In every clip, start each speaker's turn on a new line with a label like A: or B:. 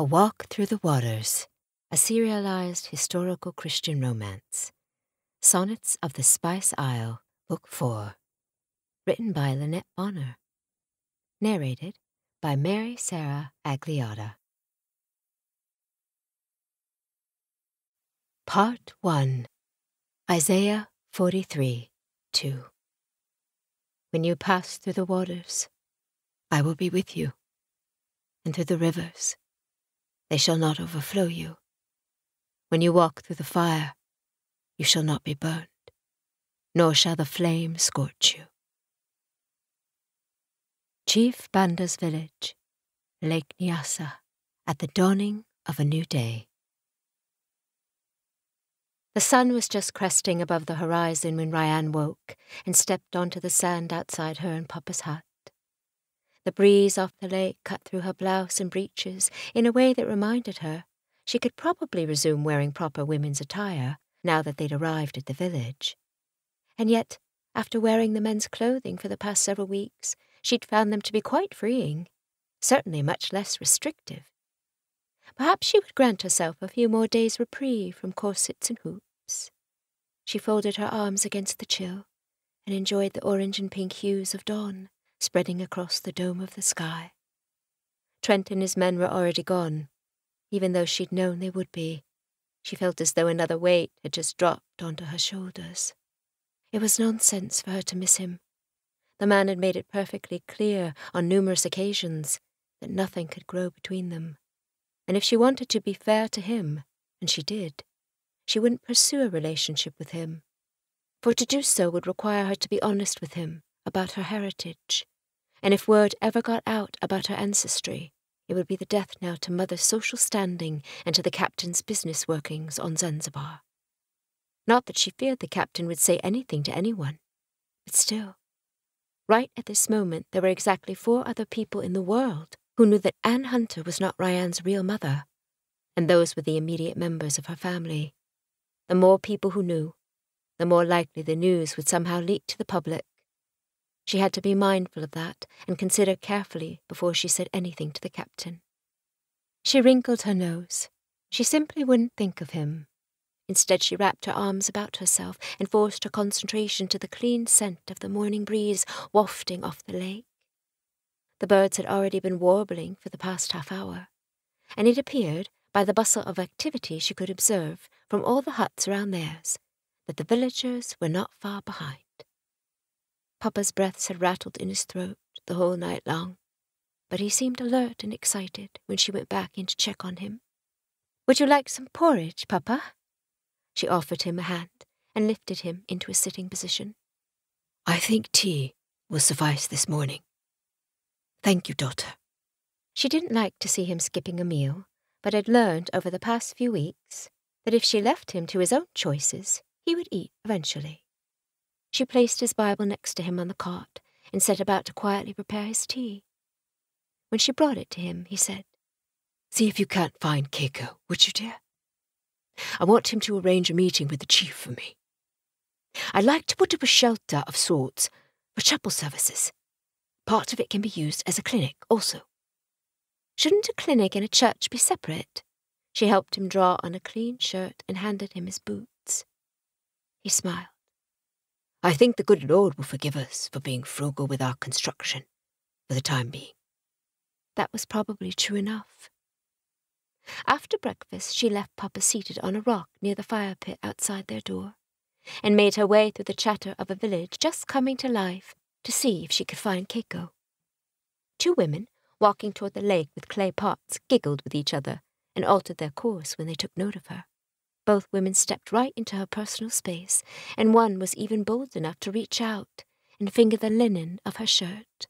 A: A Walk Through the Waters, a serialized historical Christian romance. Sonnets of the Spice Isle, Book 4. Written by Lynnette Bonner. Narrated by Mary Sarah Agliotta. Part 1 Isaiah 43 2 When you pass through the waters, I will be with you, and through the rivers, they shall not overflow you. When you walk through the fire, you shall not be burned, nor shall the flame scorch you. Chief Banda's village, Lake Nyassa, at the dawning of a new day. The sun was just cresting above the horizon when RyAnne woke and stepped onto the sand outside her and Papa's hut. The breeze off the lake cut through her blouse and breeches in a way that reminded her she could probably resume wearing proper women's attire now that they'd arrived at the village. And yet, after wearing the men's clothing for the past several weeks, she'd found them to be quite freeing, certainly much less restrictive. Perhaps she would grant herself a few more days' reprieve from corsets and hoops. She folded her arms against the chill and enjoyed the orange and pink hues of dawn spreading across the dome of the sky. Trent and his men were already gone, even though she'd known they would be. She felt as though another weight had just dropped onto her shoulders. It was nonsense for her to miss him. The man had made it perfectly clear on numerous occasions that nothing could grow between them. And if she wanted to be fair to him, and she did, she wouldn't pursue a relationship with him. For to do so would require her to be honest with him about her heritage, and if word ever got out about her ancestry, it would be the death knell to Mother's social standing and to the captain's business workings on Zanzibar. Not that she feared the captain would say anything to anyone, but still. Right at this moment, there were exactly four other people in the world who knew that Anne Hunter was not RyAnne's real mother, and those were the immediate members of her family. The more people who knew, the more likely the news would somehow leak to the public she had to be mindful of that and consider carefully before she said anything to the captain. She wrinkled her nose. She simply wouldn't think of him. Instead, she wrapped her arms about herself and forced her concentration to the clean scent of the morning breeze wafting off the lake. The birds had already been warbling for the past half hour, and it appeared, by the bustle of activity she could observe from all the huts around theirs, that the villagers were not far behind. Papa's breaths had rattled in his throat the whole night long, but he seemed alert and excited when she went back in to check on him. Would you like some porridge, Papa? She offered him a hand and lifted him into a sitting position.
B: I think tea will suffice this morning. Thank you, daughter.
A: She didn't like to see him skipping a meal, but had learned over the past few weeks that if she left him to his own choices, he would eat eventually. She placed his Bible next to him on the cot and set about to quietly prepare his tea. When she brought it to him, he said,
B: See if you can't find Keiko, would you, dear? I want him to arrange a meeting with the chief for me. I'd like to put up a shelter of sorts for chapel services. Part of it can be used as a clinic also.
A: Shouldn't a clinic and a church be separate? She helped him draw on a clean shirt and handed him his boots. He smiled.
B: I think the good Lord will forgive us for being frugal with our construction, for the time being.
A: That was probably true enough. After breakfast, she left Papa seated on a rock near the fire pit outside their door, and made her way through the chatter of a village just coming to life to see if she could find Keiko. Two women, walking toward the lake with clay pots, giggled with each other and altered their course when they took note of her. Both women stepped right into her personal space, and one was even bold enough to reach out and finger the linen of her shirt.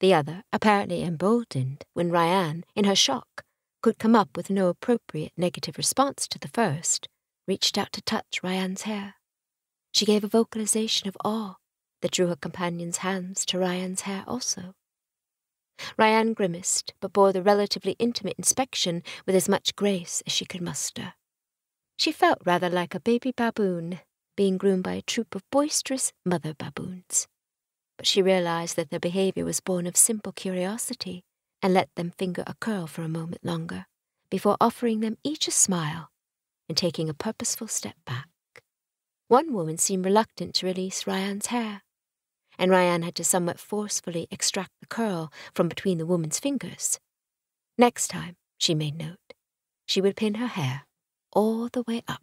A: The other, apparently emboldened when RyAnne, in her shock, could come up with no appropriate negative response to the first, reached out to touch RyAnne's hair. She gave a vocalization of awe that drew her companion's hands to RyAnne's hair also. RyAnne grimaced, but bore the relatively intimate inspection with as much grace as she could muster. She felt rather like a baby baboon being groomed by a troop of boisterous mother baboons. But she realized that their behavior was born of simple curiosity and let them finger a curl for a moment longer, before offering them each a smile and taking a purposeful step back. One woman seemed reluctant to release RyAnne's hair, and RyAnne had to somewhat forcefully extract the curl from between the woman's fingers. Next time, she made note, she would pin her hair all the way up.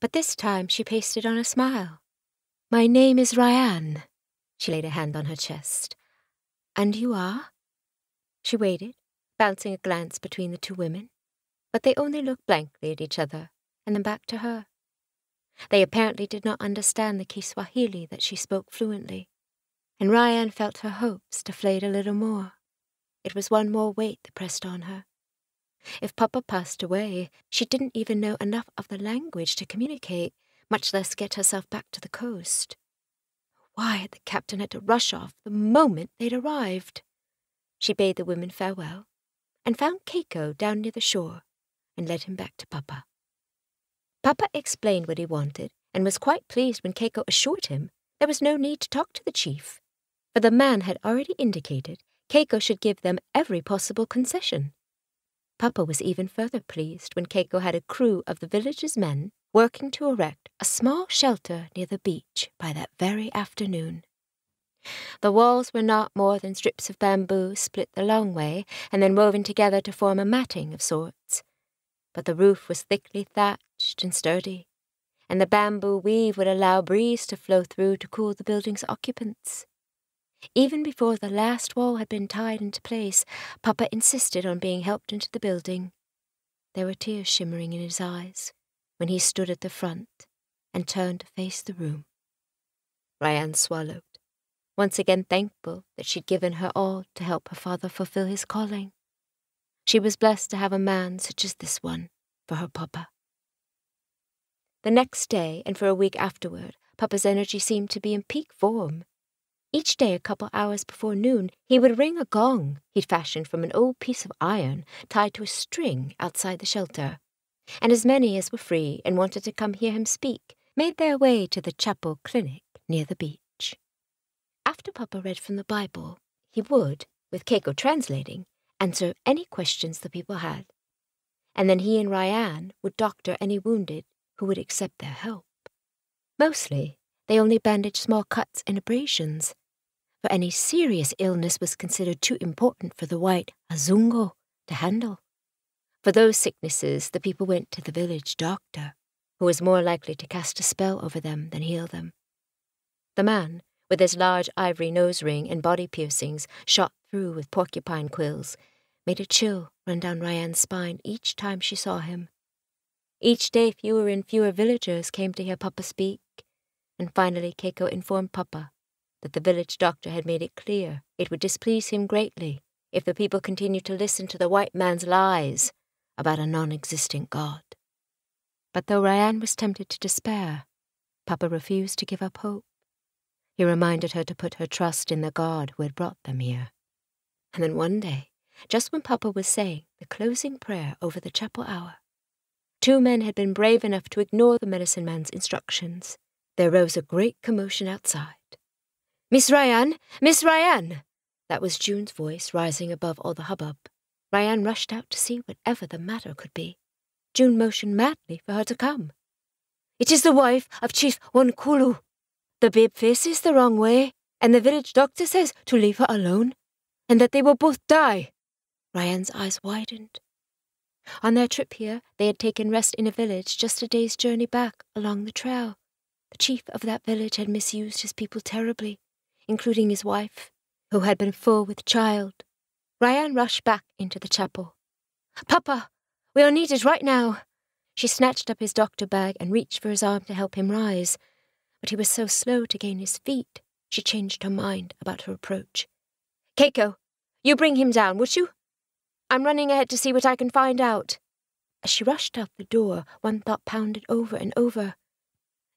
A: But this time she pasted on a smile. My name is RyAnne. She laid a hand on her chest. And you are? She waited, bouncing a glance between the two women, but they only looked blankly at each other and then back to her. They apparently did not understand the Kiswahili that she spoke fluently, and RyAnne felt her hopes deflate a little more. It was one more weight that pressed on her. If Papa passed away, she didn't even know enough of the language to communicate, much less get herself back to the coast. Why had the captain had to rush off the moment they'd arrived? She bade the women farewell and found Keiko down near the shore and led him back to Papa. Papa explained what he wanted and was quite pleased when Keiko assured him there was no need to talk to the chief, for the man had already indicated Keiko should give them every possible concession. Papa was even further pleased when Keiko had a crew of the village's men working to erect a small shelter near the beach by that very afternoon. The walls were not more than strips of bamboo split the long way and then woven together to form a matting of sorts. But the roof was thickly thatched and sturdy, and the bamboo weave would allow breeze to flow through to cool the building's occupants. Even before the last wall had been tied into place, Papa insisted on being helped into the building. There were tears shimmering in his eyes when he stood at the front and turned to face the room. RyAnne swallowed, once again thankful that she'd given her all to help her father fulfill his calling. She was blessed to have a man such as this one for her papa. The next day, and for a week afterward, Papa's energy seemed to be in peak form. Each day, a couple hours before noon, he would ring a gong he'd fashioned from an old piece of iron tied to a string outside the shelter. And as many as were free and wanted to come hear him speak made their way to the chapel clinic near the beach. After Papa read from the Bible, he would, with Keiko translating, answer any questions the people had. And then he and RyAnne would doctor any wounded who would accept their help. Mostly, they only bandaged small cuts and abrasions, for any serious illness was considered too important for the white Azungo to handle. For those sicknesses, the people went to the village doctor, who was more likely to cast a spell over them than heal them. The man, with his large ivory nose ring and body piercings shot through with porcupine quills, made a chill run down RyAnne's spine each time she saw him. Each day fewer and fewer villagers came to hear Papa speak, and finally Keiko informed Papa that the village doctor had made it clear it would displease him greatly if the people continued to listen to the white man's lies about a non existent God. But though RyAnne was tempted to despair, Papa refused to give up hope. He reminded her to put her trust in the God who had brought them here. And then one day, just when Papa was saying the closing prayer over the chapel hour, two men had been brave enough to ignore the medicine man's instructions there rose a great commotion outside. Miss RyAnne! Miss RyAnne! That was June's voice rising above all the hubbub. RyAnne rushed out to see whatever the matter could be. June motioned madly for her to come. It is the wife of Chief Wankulu. The babe faces the wrong way, and the village doctor says to leave her alone, and that they will both die. RyAnne's eyes widened. On their trip here, they had taken rest in a village just a day's journey back along the trail. The chief of that village had misused his people terribly, including his wife, who had been full with child. RyAnne rushed back into the chapel. Papa, we are needed right now. She snatched up his doctor bag and reached for his arm to help him rise, but he was so slow to gain his feet, she changed her mind about her approach. Keiko, you bring him down, would you? I'm running ahead to see what I can find out. As she rushed out the door, one thought pounded over and over.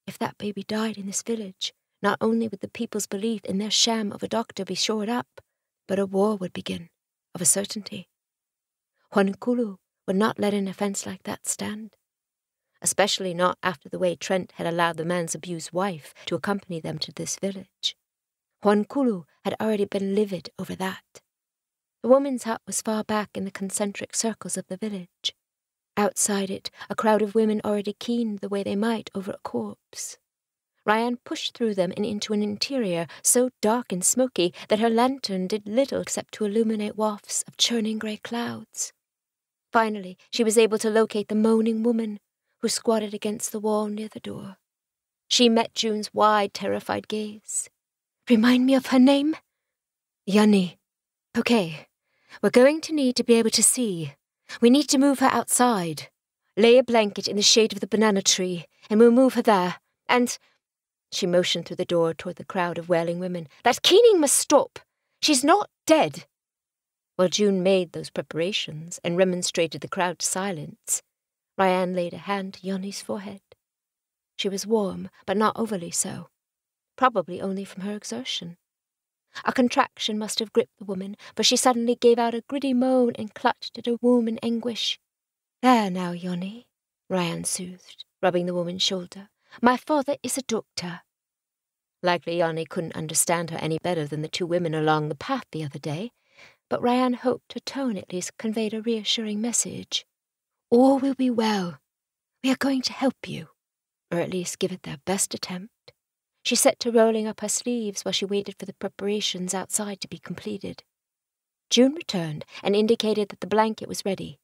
A: If that baby died in this village, not only would the people's belief in their sham of a doctor be shored up, but a war would begin, of a certainty. Wankulu would not let an offence like that stand, especially not after the way Trent had allowed the man's abused wife to accompany them to this village. Wankulu had already been livid over that. The woman's hut was far back in the concentric circles of the village. Outside it, a crowd of women already keened the way they might over a corpse. RyAnne pushed through them and into an interior so dark and smoky that her lantern did little except to illuminate wafts of churning grey clouds. Finally, she was able to locate the moaning woman who squatted against the wall near the door. She met June's wide, terrified gaze. Remind me of her name? Yanni. Okay, we're going to need to be able to see. We need to move her outside. Lay a blanket in the shade of the banana tree, and we'll move her there. And she motioned through the door toward the crowd of wailing women. That keening must stop. She's not dead. While June made those preparations and remonstrated the crowd to silence, RyAnne laid a hand to Yanni's forehead. She was warm, but not overly so, probably only from her exertion. A contraction must have gripped the woman, for she suddenly gave out a gritty moan and clutched at her womb in anguish. There now, Yanni, RyAnne soothed, rubbing the woman's shoulder. My father is a doctor. Likely Yanni couldn't understand her any better than the two women along the path the other day, but RyAnne hoped her tone at least conveyed a reassuring message. All will be well. We are going to help you, or at least give it their best attempt. She set to rolling up her sleeves while she waited for the preparations outside to be completed. June returned and indicated that the blanket was ready,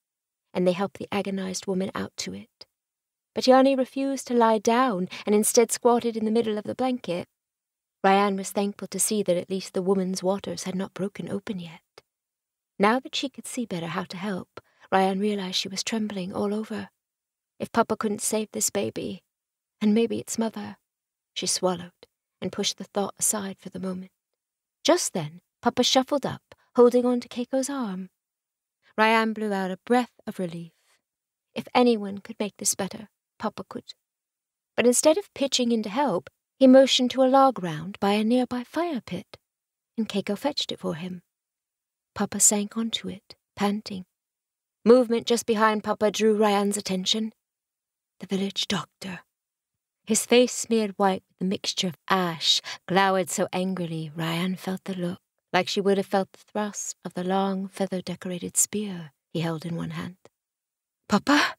A: and they helped the agonized woman out to it. But Yanni refused to lie down and instead squatted in the middle of the blanket. RyAnne was thankful to see that at least the woman's waters had not broken open yet. Now that she could see better how to help, RyAnne realized she was trembling all over. If Papa couldn't save this baby, and maybe its mother, she swallowed and pushed the thought aside for the moment. Just then, Papa shuffled up, holding on to Keiko's arm. RyAnne blew out a breath of relief. If anyone could make this better, Papa could. But instead of pitching in to help, he motioned to a log round by a nearby fire pit, and Keiko fetched it for him. Papa sank onto it, panting. Movement just behind Papa drew RyAnne's attention. The village doctor. His face smeared white with a mixture of ash, glowered so angrily RyAnne felt the look, like she would have felt the thrust of the long, feather-decorated spear he held in one hand. Papa?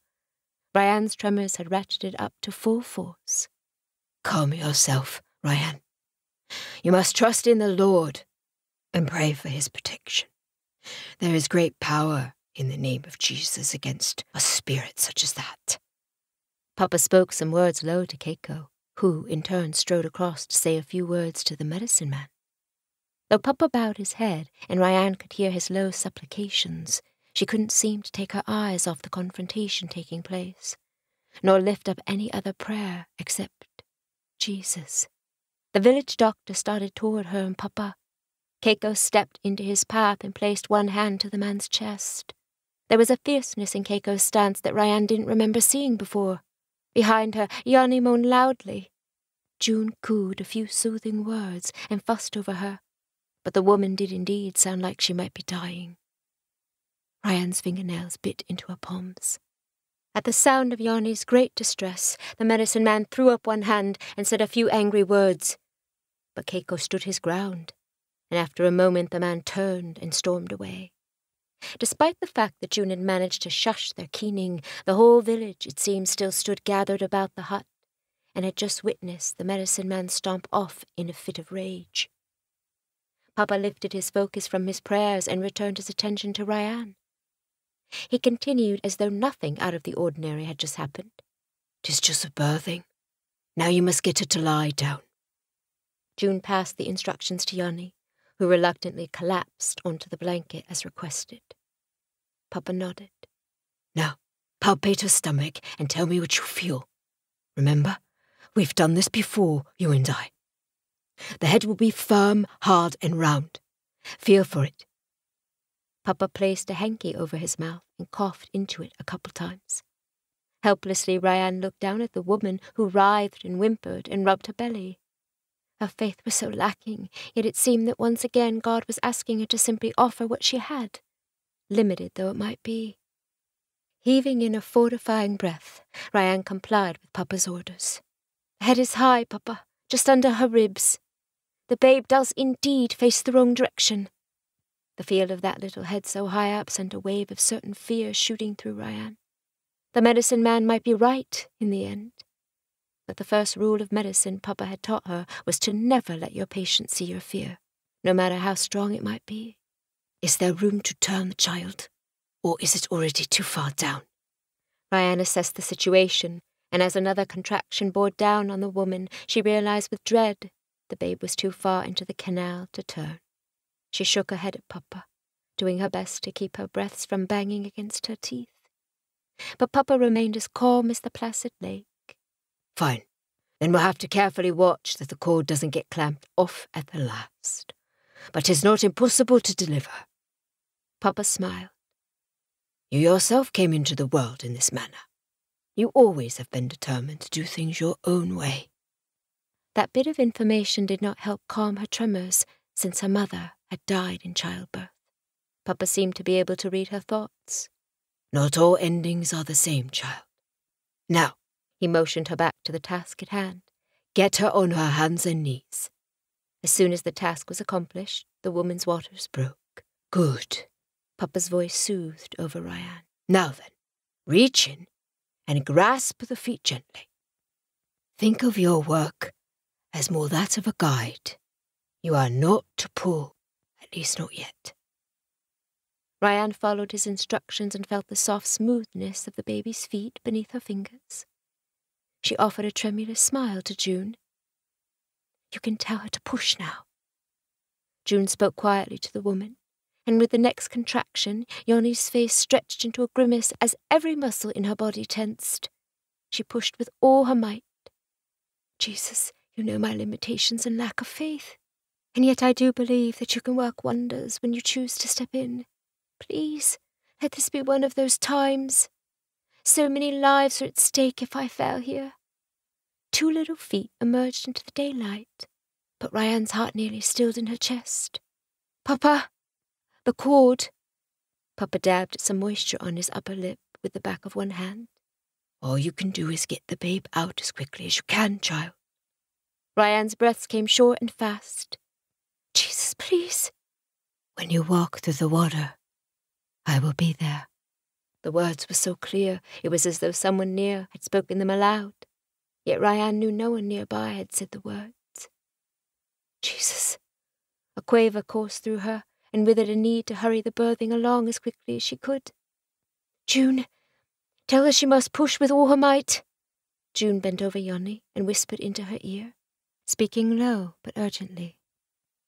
A: RyAnne's tremors had ratcheted up to full force. Calm yourself, RyAnne. You must trust in the Lord and pray for his protection. There is great power in the name of Jesus against a spirit such as that. Papa spoke some words low to Keiko, who in turn strode across to say a few words to the medicine man. Though Papa bowed his head and RyAnne could hear his low supplications, she couldn't seem to take her eyes off the confrontation taking place, nor lift up any other prayer except Jesus. The village doctor started toward her and Papa. Keiko stepped into his path and placed one hand to the man's chest. There was a fierceness in Keiko's stance that RyAnne didn't remember seeing before. Behind her, Yanni moaned loudly. June cooed a few soothing words and fussed over her, but the woman did indeed sound like she might be dying. RyAnne's fingernails bit into her palms. At the sound of Yanni's great distress, the medicine man threw up one hand and said a few angry words. But Keiko stood his ground, and after a moment the man turned and stormed away. Despite the fact that June had managed to shush their keening, the whole village, it seemed, still stood gathered about the hut, and had just witnessed the medicine man stomp off in a fit of rage. Papa lifted his focus from his prayers and returned his attention to RyAnne. He continued as though nothing out of the ordinary had just happened. "'Tis just a birthing. Now you must get her to lie down. June passed the instructions to Yanni, who reluctantly collapsed onto the blanket as requested. Papa nodded. Now, palpate her stomach and tell me what you feel. Remember, we've done this before, you and I. The head will be firm, hard, and round. Feel for it. Papa placed a hanky over his mouth and coughed into it a couple times. Helplessly, RyAnne looked down at the woman who writhed and whimpered and rubbed her belly. Her faith was so lacking, yet it seemed that once again God was asking her to simply offer what she had, limited though it might be. Heaving in a fortifying breath, RyAnne complied with Papa's orders. The head is high, Papa, just under her ribs. The babe does indeed face the wrong direction. The feel of that little head so high up sent a wave of certain fear shooting through RyAnne. The medicine man might be right in the end. But the first rule of medicine Papa had taught her was to never let your patient see your fear, no matter how strong it might be.
B: Is there room to turn the child, or is it already too far down?
A: RyAnne assessed the situation, and as another contraction bore down on the woman, she realized with dread the babe was too far into the canal to turn. She shook her head at Papa, doing her best to keep her breaths from banging against her teeth. But Papa remained as calm as the placid lake.
B: Fine. Then we'll have to carefully watch that the cord doesn't get clamped off at the last. But it's not impossible to deliver.
A: Papa smiled.
B: You yourself came into the world in this manner. You always have been determined to do things your own way.
A: That bit of information did not help calm her tremors, since her mother had died in childbirth. Papa seemed to be able to read her thoughts.
B: Not all endings are the same, child. Now,
A: he motioned her back to the task at hand.
B: Get her on her hands and knees.
A: As soon as the task was accomplished, the woman's waters broke.
B: Good.
A: Papa's voice soothed over RyAnne.
B: Now then, reach in and grasp the feet gently. Think of your work as more that of a guide. You are not to pull, at least not yet.
A: RyAnne followed his instructions and felt the soft smoothness of the baby's feet beneath her fingers. She offered a tremulous smile to June. You can tell her to push now. June spoke quietly to the woman, and with the next contraction, Yoni's face stretched into a grimace as every muscle in her body tensed. She pushed with all her might. Jesus, you know my limitations and lack of faith. And yet I do believe that you can work wonders when you choose to step in. Please, let this be one of those times. So many lives are at stake if I fail here. Two little feet emerged into the daylight, but RyAnne's heart nearly stilled in her chest. Papa! The cord! Papa dabbed some moisture on his upper lip with the back of one hand.
B: All you can do is get the babe out as quickly as you can, child.
A: RyAnne's breaths came short and fast. Jesus, please.
B: When you walk through the water, I will be there.
A: The words were so clear, it was as though someone near had spoken them aloud. Yet RyAnne knew no one nearby had said the words. Jesus. A quaver coursed through her, and with it a need to hurry the birthing along as quickly as she could. June, tell her she must push with all her might. June bent over Yoni and whispered into her ear, speaking low but urgently.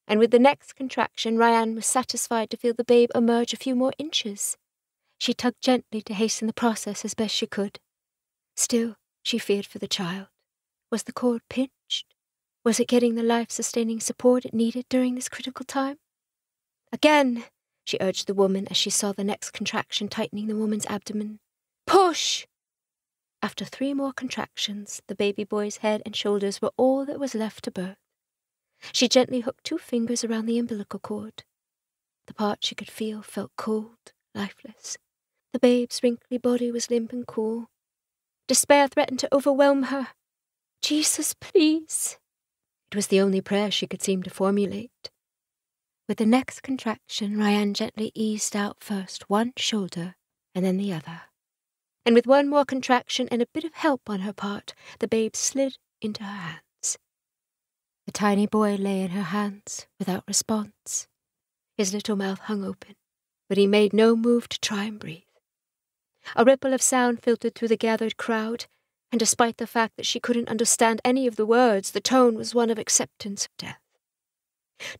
A: And with the next contraction, RyAnne was satisfied to feel the babe emerge a few more inches. She tugged gently to hasten the process as best she could. Still, she feared for the child. Was the cord pinched? Was it getting the life sustaining support it needed during this critical time? Again, she urged the woman as she saw the next contraction tightening the woman's abdomen. Push! After three more contractions, the baby boy's head and shoulders were all that was left to birth. She gently hooked two fingers around the umbilical cord. The part she could feel felt cold, lifeless. The babe's wrinkly body was limp and cool. Despair threatened to overwhelm her. Jesus, please. It was the only prayer she could seem to formulate. With the next contraction, RyAnne gently eased out first one shoulder and then the other. And with one more contraction and a bit of help on her part, the babe slid into her hands. The tiny boy lay in her hands without response. His little mouth hung open, but he made no move to try and breathe. A ripple of sound filtered through the gathered crowd, and despite the fact that she couldn't understand any of the words, the tone was one of acceptance of death.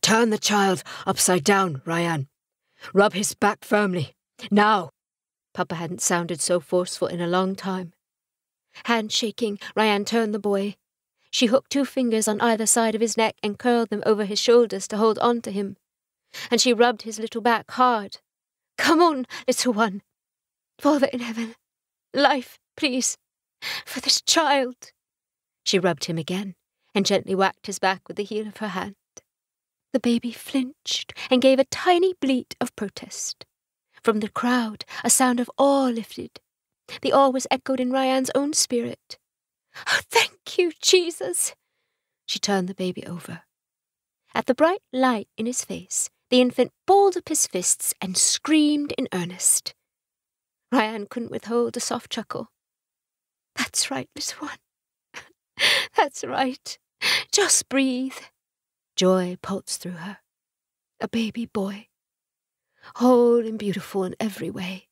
B: Turn the child upside down, RyAnne. Rub his back firmly. Now!
A: Papa hadn't sounded so forceful in a long time. Hand shaking, RyAnne turned the boy. She hooked two fingers on either side of his neck and curled them over his shoulders to hold on to him. And she rubbed his little back hard. Come on, little one. Father in heaven, life, please, for this child. She rubbed him again and gently whacked his back with the heel of her hand. The baby flinched and gave a tiny bleat of protest. From the crowd, a sound of awe lifted. The awe was echoed in RyAnne's own spirit. Oh, thank you, Jesus! She turned the baby over. At the bright light in his face, the infant balled up his fists and screamed in earnest. RyAnne couldn't withhold a soft chuckle. That's right, little one. That's right. Just breathe. Joy pulsed through her. A baby boy. Whole and beautiful in every way.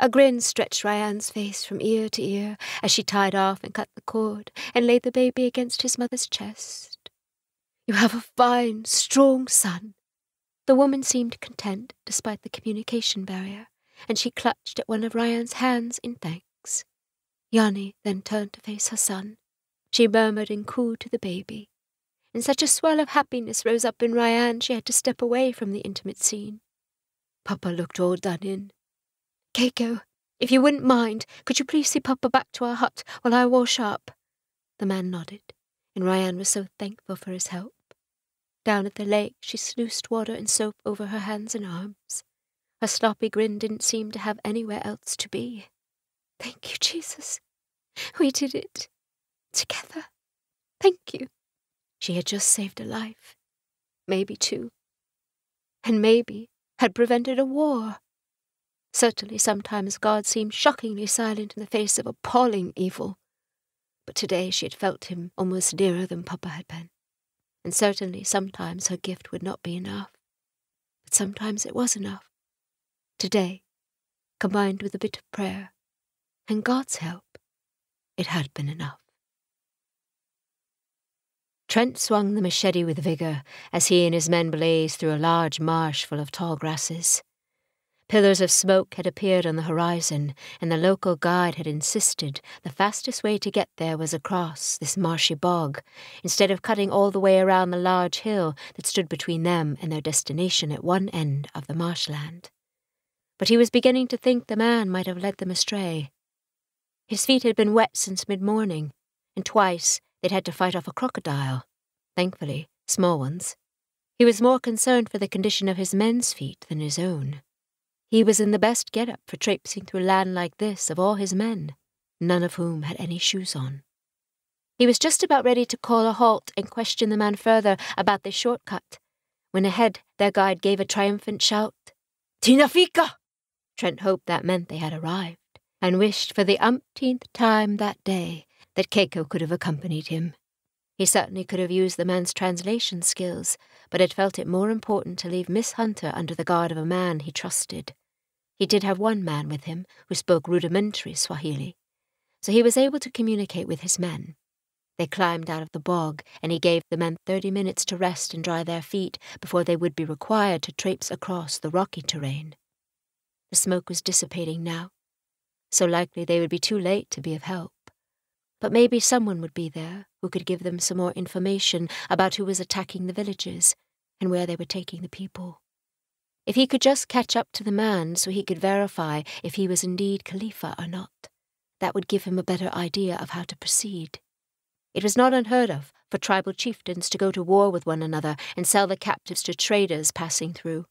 A: A grin stretched RyAnne's face from ear to ear as she tied off and cut the cord and laid the baby against his mother's chest. You have a fine, strong son. The woman seemed content despite the communication barrier, and she clutched at one of RyAnne's hands in thanks. Yanni then turned to face her son. She murmured and cooed to the baby. And such a swell of happiness rose up in RyAnne she had to step away from the intimate scene. Papa looked all done in. Keiko, if you wouldn't mind, could you please see Papa back to our hut while I wash up? The man nodded, and RyAnne was so thankful for his help. Down at the lake, she sluiced water and soap over her hands and arms. Her sloppy grin didn't seem to have anywhere else to be. Thank you, Jesus. We did it. Together. Thank you. She had just saved a life. Maybe two. And maybe had prevented a war. Certainly sometimes God seemed shockingly silent in the face of appalling evil. But today she had felt him almost nearer than Papa had been. And certainly sometimes her gift would not be enough. But sometimes it was enough. Today, combined with a bit of prayer, and God's help, it had been enough. Trent swung the machete with vigour as he and his men blazed through a large marsh full of tall grasses. Pillars of smoke had appeared on the horizon, and the local guide had insisted the fastest way to get there was across this marshy bog, instead of cutting all the way around the large hill that stood between them and their destination at one end of the marshland. But he was beginning to think the man might have led them astray. His feet had been wet since mid morning, and twice they'd had to fight off a crocodile. Thankfully, small ones. He was more concerned for the condition of his men's feet than his own. He was in the best get up for traipsing through land like this of all his men, none of whom had any shoes on. He was just about ready to call a halt and question the man further about this shortcut, when ahead their guide gave a triumphant shout. Tinafika! Trent hoped that meant they had arrived and wished for the umpteenth time that day that Keiko could have accompanied him. He certainly could have used the man's translation skills, but had felt it more important to leave Miss Hunter under the guard of a man he trusted. He did have one man with him who spoke rudimentary Swahili, so he was able to communicate with his men. They climbed out of the bog, and he gave the men thirty minutes to rest and dry their feet before they would be required to traipse across the rocky terrain. The smoke was dissipating now, so likely they would be too late to be of help. But maybe someone would be there who could give them some more information about who was attacking the villages and where they were taking the people. If he could just catch up to the man so he could verify if he was indeed Khalifa or not, that would give him a better idea of how to proceed. It was not unheard of for tribal chieftains to go to war with one another and sell the captives to traders passing through.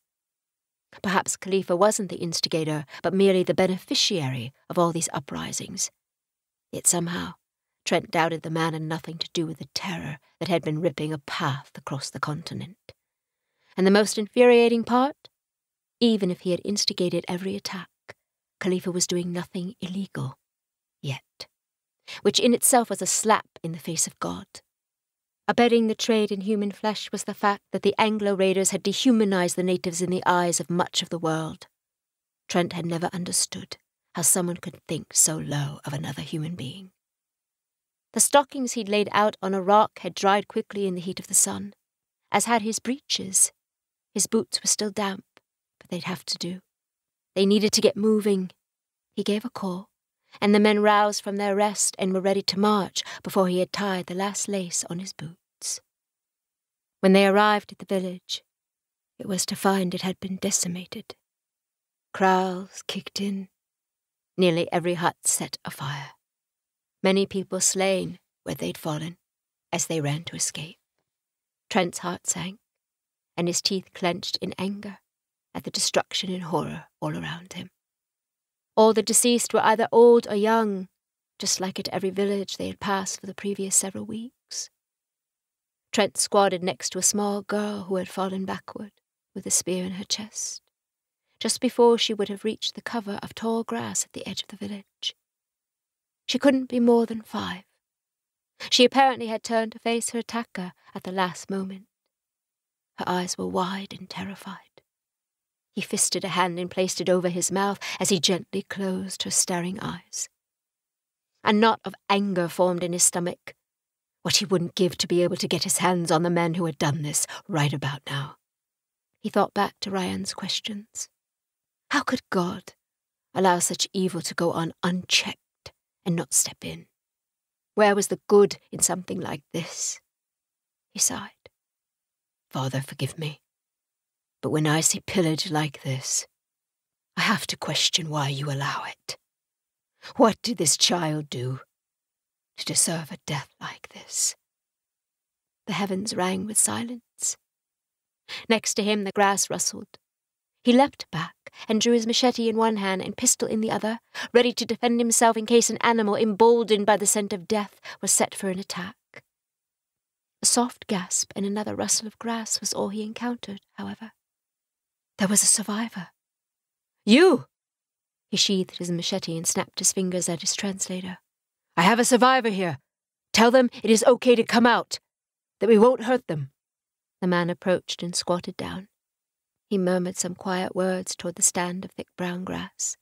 A: Perhaps Khalifa wasn't the instigator, but merely the beneficiary of all these uprisings. Yet somehow, Trent doubted the man had nothing to do with the terror that had been ripping a path across the continent. And the most infuriating part? Even if he had instigated every attack, Khalifa was doing nothing illegal. Yet. Which in itself was a slap in the face of God. Abetting the trade in human flesh was the fact that the Anglo raiders had dehumanized the natives in the eyes of much of the world. Trent had never understood how someone could think so low of another human being. The stockings he'd laid out on a rock had dried quickly in the heat of the sun, as had his breeches. His boots were still damp, but they'd have to do. They needed to get moving. He gave a call, and the men roused from their rest and were ready to march before he had tied the last lace on his boots. When they arrived at the village, it was to find it had been decimated. Kraals kicked in. Nearly every hut set afire. Many people slain where they'd fallen as they ran to escape. Trent's heart sank, and his teeth clenched in anger at the destruction and horror all around him. All the deceased were either old or young, just like at every village they had passed for the previous several weeks. Trent squatted next to a small girl who had fallen backward, with a spear in her chest, just before she would have reached the cover of tall grass at the edge of the village. She couldn't be more than five. She apparently had turned to face her attacker at the last moment. Her eyes were wide and terrified. He fisted a hand and placed it over his mouth as he gently closed her staring eyes. A knot of anger formed in his stomach. What he wouldn't give to be able to get his hands on the men who had done this right about now. He thought back to RyAnne's questions. How could God allow such evil to go on unchecked and not step in? Where was the good in something like this? He sighed. Father, forgive me. But when I see pillage like this, I have to question why you allow it. What did this child do to deserve a death like this? The heavens rang with silence. Next to him, the grass rustled. He leapt back and drew his machete in one hand and pistol in the other, ready to defend himself in case an animal, emboldened by the scent of death, was set for an attack. A soft gasp and another rustle of grass was all he encountered, however. There was a survivor. You! He sheathed his machete and snapped his fingers at his translator. I have a survivor here. Tell them it is okay to come out, that we won't hurt them. The man approached and squatted down. He murmured some quiet words toward the stand of thick brown grass.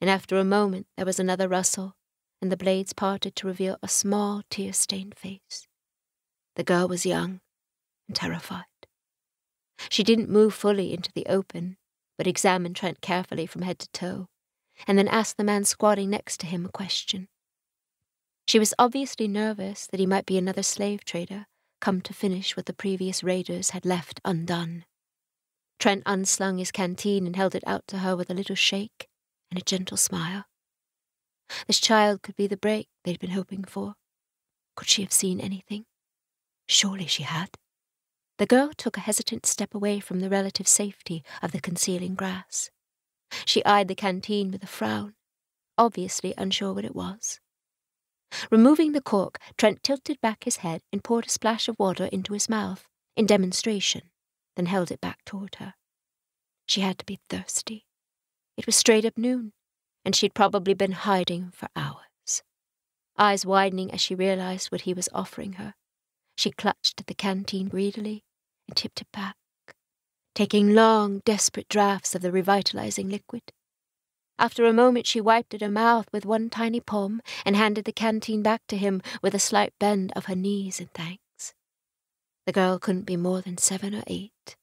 A: And after a moment there was another rustle, and the blades parted to reveal a small, tear stained face. The girl was young and terrified. She didn't move fully into the open, but examined Trent carefully from head to toe, and then asked the man squatting next to him a question. She was obviously nervous that he might be another slave trader come to finish what the previous raiders had left undone. Trent unslung his canteen and held it out to her with a little shake and a gentle smile. This child could be the break they'd been hoping for. Could she have seen anything? Surely she had. The girl took a hesitant step away from the relative safety of the concealing grass. She eyed the canteen with a frown, obviously unsure what it was. Removing the cork, Trent tilted back his head and poured a splash of water into his mouth, in demonstration, then held it back toward her. She had to be thirsty. It was straight up noon, and she'd probably been hiding for hours. Eyes widening as she realized what he was offering her, she clutched at the canteen greedily and tipped it back, taking long, desperate draughts of the revitalizing liquid. After a moment, she wiped at her mouth with one tiny palm and handed the canteen back to him with a slight bend of her knees in thanks. The girl couldn't be more than seven or eight.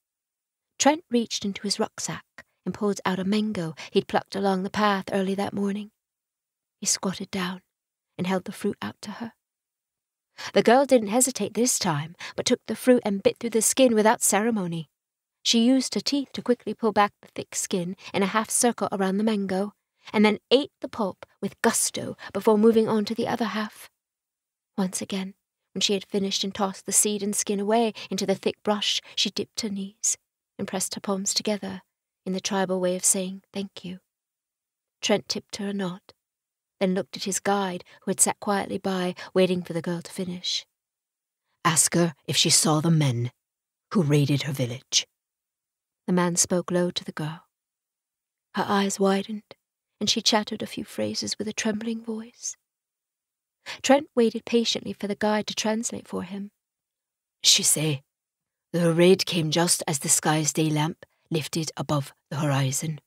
A: Trent reached into his rucksack and pulled out a mango he'd plucked along the path early that morning. He squatted down and held the fruit out to her. The girl didn't hesitate this time, but took the fruit and bit through the skin without ceremony. She used her teeth to quickly pull back the thick skin in a half circle around the mango, and then ate the pulp with gusto before moving on to the other half. Once again, when she had finished and tossed the seed and skin away into the thick brush, she dipped her knees and pressed her palms together in the tribal way of saying thank you. Trent tipped her a nod, then looked at his guide, who had sat quietly by, waiting for the girl to finish. Ask her if she saw the men who raided her village. The man spoke low to the girl. Her eyes widened, and she chattered a few phrases with a trembling voice. Trent waited patiently for the guide to translate for him. She say, the raid came just as the sky's day lamp lifted above the horizon.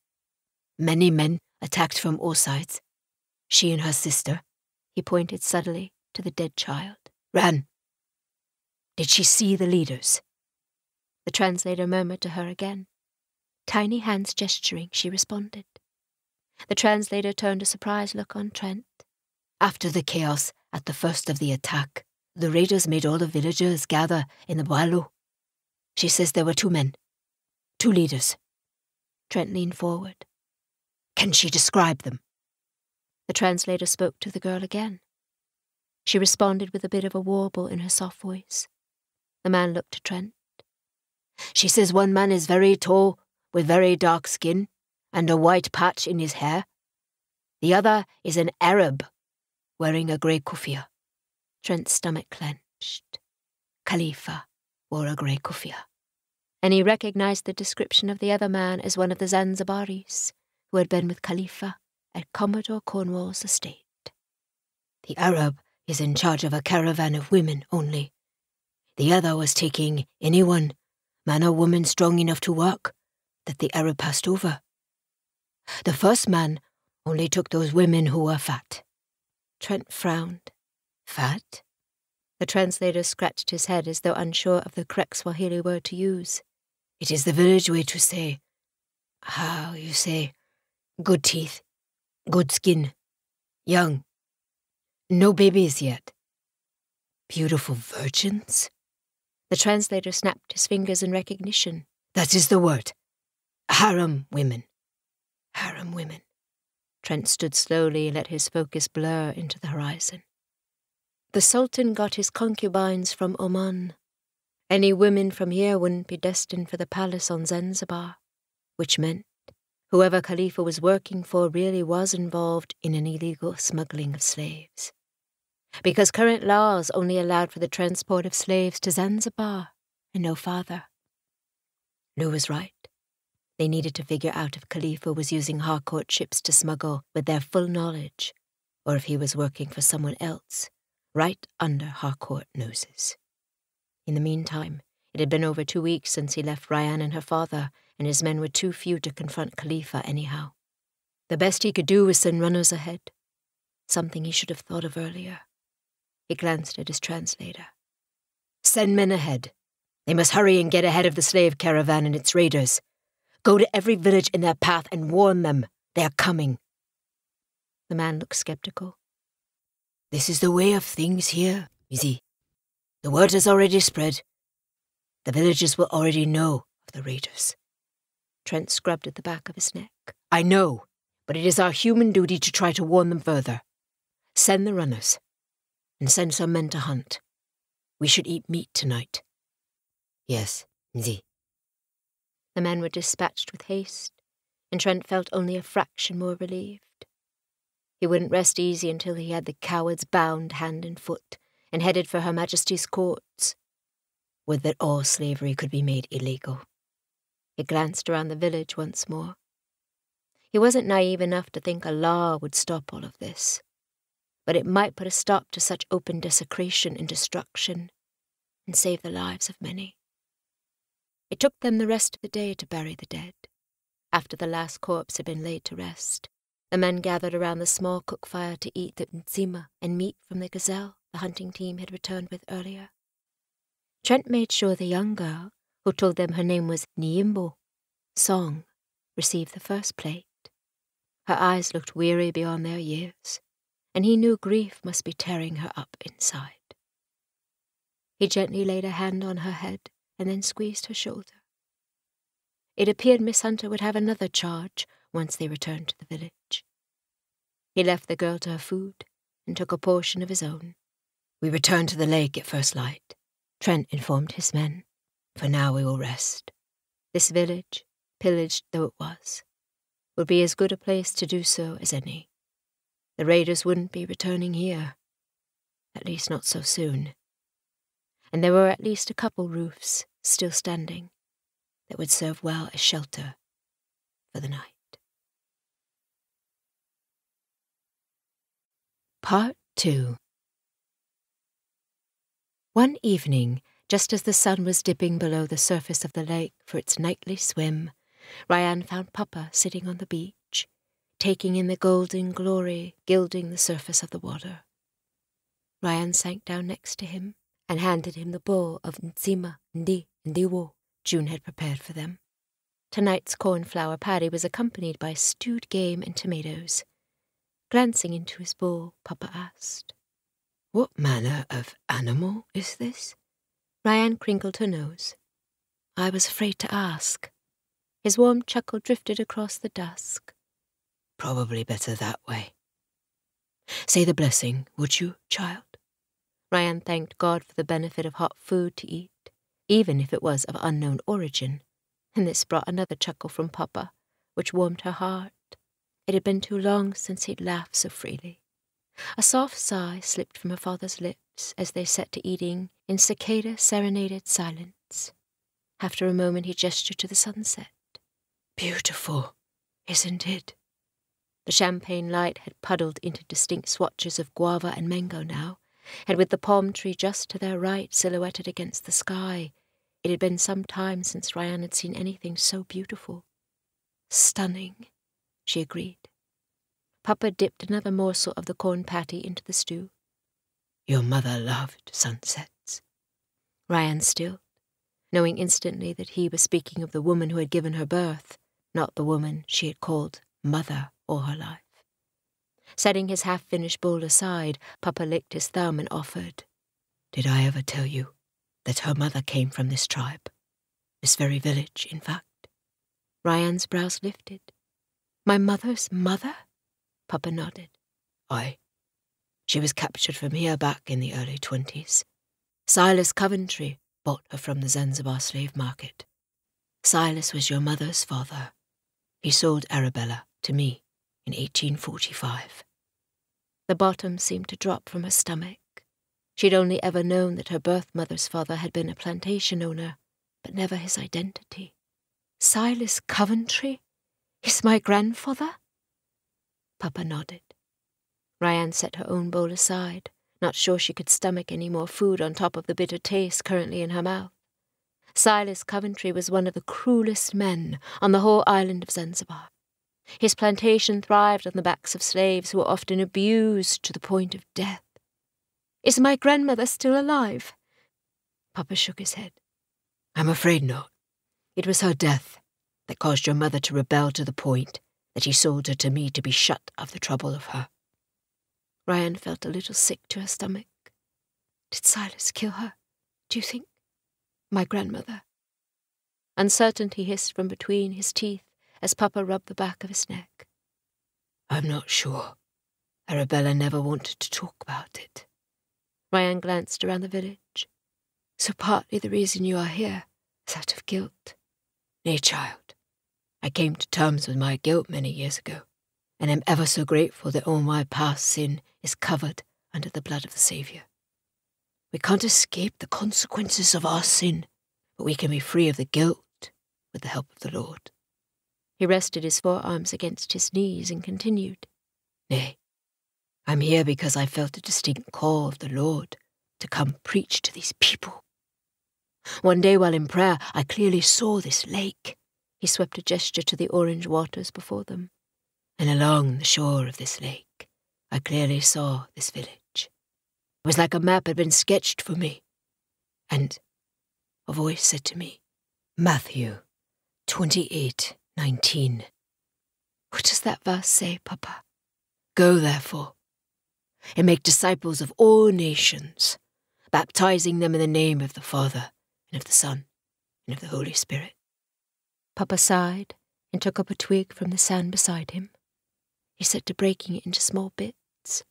A: Many men attacked from all sides. She and her sister, he pointed suddenly to the dead child, ran. Did she see the leaders? The translator murmured to her again. Tiny hands gesturing, she responded. The translator turned a surprised look on Trent. After the chaos at the first of the attack, the raiders made all the villagers gather in the boileau. She says there were two men, two leaders. Trent leaned forward. Can she describe them? The translator spoke to the girl again. She responded with a bit of a warble in her soft voice. The man looked at Trent. She says one man is very tall, with very dark skin, and a white patch in his hair. The other is an Arab, wearing a grey kufiya. Trent's stomach clenched. Khalifa wore a grey kufiya. and he recognized the description of the other man as one of the Zanzibaris who had been with Khalifa at Commodore Cornwall's estate.
B: The Arab is in charge of a caravan of women only. The other was taking anyone, man or woman strong enough to work, that the Arab passed over. The first man only took those women who were fat.
A: Trent frowned.
B: Fat?
A: The translator scratched his head as though unsure of the correct Swahili word to use.
B: It is the village way to say, how you say, good teeth, good skin, young, no babies yet. Beautiful virgins?
A: The translator snapped his fingers in recognition.
B: That is the word. Harem women. Harem women.
A: Trent stood slowly and let his focus blur into the horizon. The Sultan got his concubines from Oman. Any women from here wouldn't be destined for the palace on Zanzibar, which meant whoever Khalifa was working for really was involved in an illegal smuggling of slaves. Because current laws only allowed for the transport of slaves to Zanzibar and no farther. Lou was right. They needed to figure out if Khalifa was using Harcourt ships to smuggle with their full knowledge, or if he was working for someone else, right under Harcourt noses. In the meantime, it had been over two weeks since he left RyAnne and her father, and his men were too few to confront Khalifa anyhow. The best he could do was send runners ahead, something he should have thought of earlier. He glanced at his translator.
B: Send men ahead. They must hurry and get ahead of the slave caravan and its raiders. Go to every village in their path and warn them they are coming.
A: The man looked skeptical.
B: This is the way of things here, Izzy. The word has already spread. The villagers will already know of the raiders.
A: Trent scrubbed at the back of his neck.
B: I know, but it is our human duty to try to warn them further. Send the runners, and send some men to hunt. We should eat meat tonight. Yes, Nzi.
A: The men were dispatched with haste, and Trent felt only a fraction more relieved. He wouldn't rest easy until he had the cowards bound hand and foot and headed for Her Majesty's courts. Would that all slavery could be made illegal. He glanced around the village once more. He wasn't naive enough to think a law would stop all of this, but it might put a stop to such open desecration and destruction and save the lives of many. It took them the rest of the day to bury the dead. After the last corpse had been laid to rest, the men gathered around the small cook fire to eat the nzima and meat from the gazelle the hunting team had returned with earlier. Trent made sure the young girl, who told them her name was Niimbo, Song, received the first plate. Her eyes looked weary beyond their years, and he knew grief must be tearing her up inside. He gently laid a hand on her head and then squeezed her shoulder. It appeared Miss Hunter would have another charge once they returned to the village. He left the girl to her food and took a portion of his own.
B: We returned to the lake at first light, Trent informed his men. For now we will rest.
A: This village, pillaged though it was, would be as good a place to do so as any. The raiders wouldn't be returning here. At least not so soon. And there were at least a couple roofs still standing that would serve well as shelter for the night. Part 2 one evening, just as the sun was dipping below the surface of the lake for its nightly swim, RyAnne found Papa sitting on the beach, taking in the golden glory gilding the surface of the water. RyAnne sank down next to him and handed him the bowl of nzima ndi ndiwo June had prepared for them. Tonight's cornflower patty was accompanied by stewed game and tomatoes. Glancing into his bowl, Papa asked,
B: what manner of animal is this?
A: RyAnne crinkled her nose. I was afraid to ask. His warm chuckle drifted across the dusk.
B: Probably better that way. Say the blessing, would you, child?
A: RyAnne thanked God for the benefit of hot food to eat, even if it was of unknown origin, and this brought another chuckle from Papa, which warmed her heart. It had been too long since he'd laughed so freely. A soft sigh slipped from her father's lips as they set to eating in cicada serenaded silence. After a moment, he gestured to the sunset.
B: Beautiful, isn't it?
A: The champagne light had puddled into distinct swatches of guava and mango now, and with the palm tree just to their right silhouetted against the sky, it had been some time since RyAnne had seen anything so beautiful. Stunning, she agreed. Papa dipped another morsel of the corn patty into the stew.
B: Your mother loved sunsets.
A: RyAnne stilled, knowing instantly that he was speaking of the woman who had given her birth, not the woman she had called mother all her life. Setting his half finished bowl aside, Papa licked his thumb and offered,
B: Did I ever tell you that her mother came from this tribe? This very village, in fact?
A: RyAnne's brows lifted. My mother's mother? Papa nodded.
B: Aye. She was captured from here back in the early twenties. Silas Coventry bought her from the Zanzibar slave market. Silas was your mother's father. He sold Arabella to me in 1845.
A: The bottom seemed to drop from her stomach. She'd only ever known that her birth mother's father had been a plantation owner, but never his identity. Silas Coventry? Is my grandfather? Papa nodded. RyAnne set her own bowl aside, not sure she could stomach any more food on top of the bitter taste currently in her mouth. Silas Coventry was one of the cruelest men on the whole island of Zanzibar. His plantation thrived on the backs of slaves who were often abused to the point of death. Is my grandmother still alive? Papa shook his head.
B: I'm afraid not. It was her death that caused your mother to rebel to the point that he sold her to me to be shut of the trouble of her.
A: RyAnne felt a little sick to her stomach. Did Silas kill her, do you think? My grandmother. Uncertainty hissed from between his teeth as Papa rubbed the back of his neck.
B: I'm not sure. Arabella never wanted to talk about it.
A: RyAnne glanced around the village. So partly the reason you are here is out of guilt.
B: Nay, child. I came to terms with my guilt many years ago, and am ever so grateful that all my past sin is covered under the blood of the Saviour. We can't escape the consequences of our sin, but we can be free of the guilt with the help of the Lord.
A: He rested his forearms against his knees and continued.
B: Nay, I'm here because I felt a distinct call of the Lord to come preach to these people. One day while in prayer, I clearly saw this lake.
A: He swept a gesture to the orange waters before them.
B: And along the shore of this lake, I clearly saw this village. It was like a map had been sketched for me. And a voice said to me, Matthew 28 19.
A: What does that verse say, Papa?
B: Go, therefore, and make disciples of all nations, baptizing them in the name of the Father, and of the Son, and of the Holy Spirit.
A: Papa sighed and took up a twig from the sand beside him. He set to breaking it into small bits.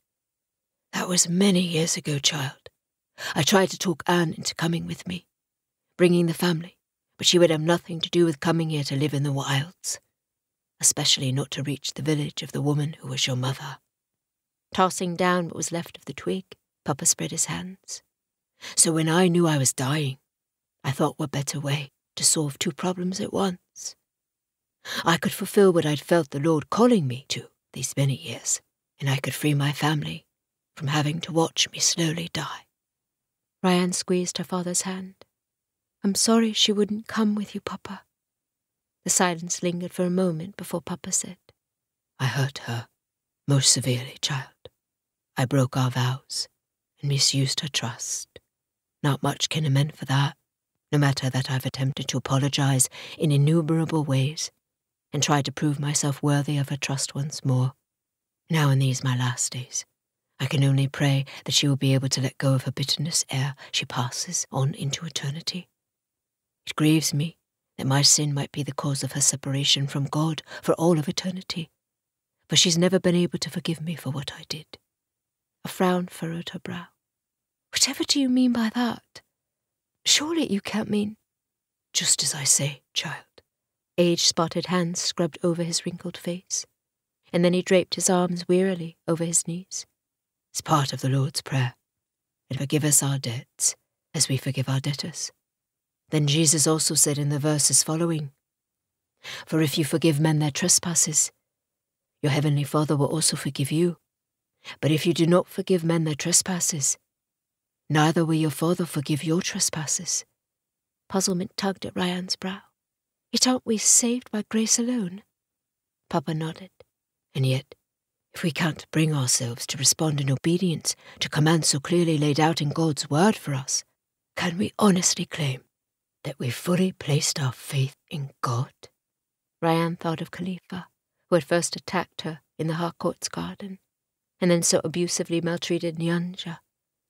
B: That was many years ago, child. I tried to talk Anne into coming with me, bringing the family but she would have nothing to do with coming here to live in the wilds, especially not to reach the village of the woman who was your mother.
A: Tossing down what was left of the twig, Papa spread his hands.
B: So when I knew I was dying, I thought what better way to solve two problems at once. I could fulfill what I'd felt the Lord calling me to these many years, and I could free my family from having to watch me slowly die.
A: Ryan squeezed her father's hand. I'm sorry she wouldn't come with you, Papa. The silence lingered for a moment before Papa said,
B: I hurt her most severely, child. I broke our vows and misused her trust. Not much can amend for that, no matter that I've attempted to apologize in innumerable ways and tried to prove myself worthy of her trust once more. Now, in these my last days, I can only pray that she will be able to let go of her bitterness ere she passes on into eternity. It grieves me that my sin might be the cause of her separation from God for all of eternity, for she's never been able to forgive me for what I did.
A: A frown furrowed her brow. Whatever do you mean by that? Surely you can't mean.
B: Just as I say, child.
A: Age spotted hands scrubbed over his wrinkled face, and then he draped his arms wearily over his knees.
B: It's part of the Lord's Prayer, and forgive us our debts as we forgive our debtors Then Jesus also said in the verses following, For if you forgive men their trespasses, your heavenly Father will also forgive you. But if you do not forgive men their trespasses, neither will your Father forgive your trespasses.
A: Puzzlement tugged at RyAnne's brow. Yet aren't we saved by grace alone?
B: Papa nodded. And yet, if we can't bring ourselves to respond in obedience to commands so clearly laid out in God's word for us, can we honestly claim that we've fully placed our faith in God?
A: RyAnne thought of Khalifa, who had first attacked her in the Harcourt's garden, and then so abusively maltreated Nyanja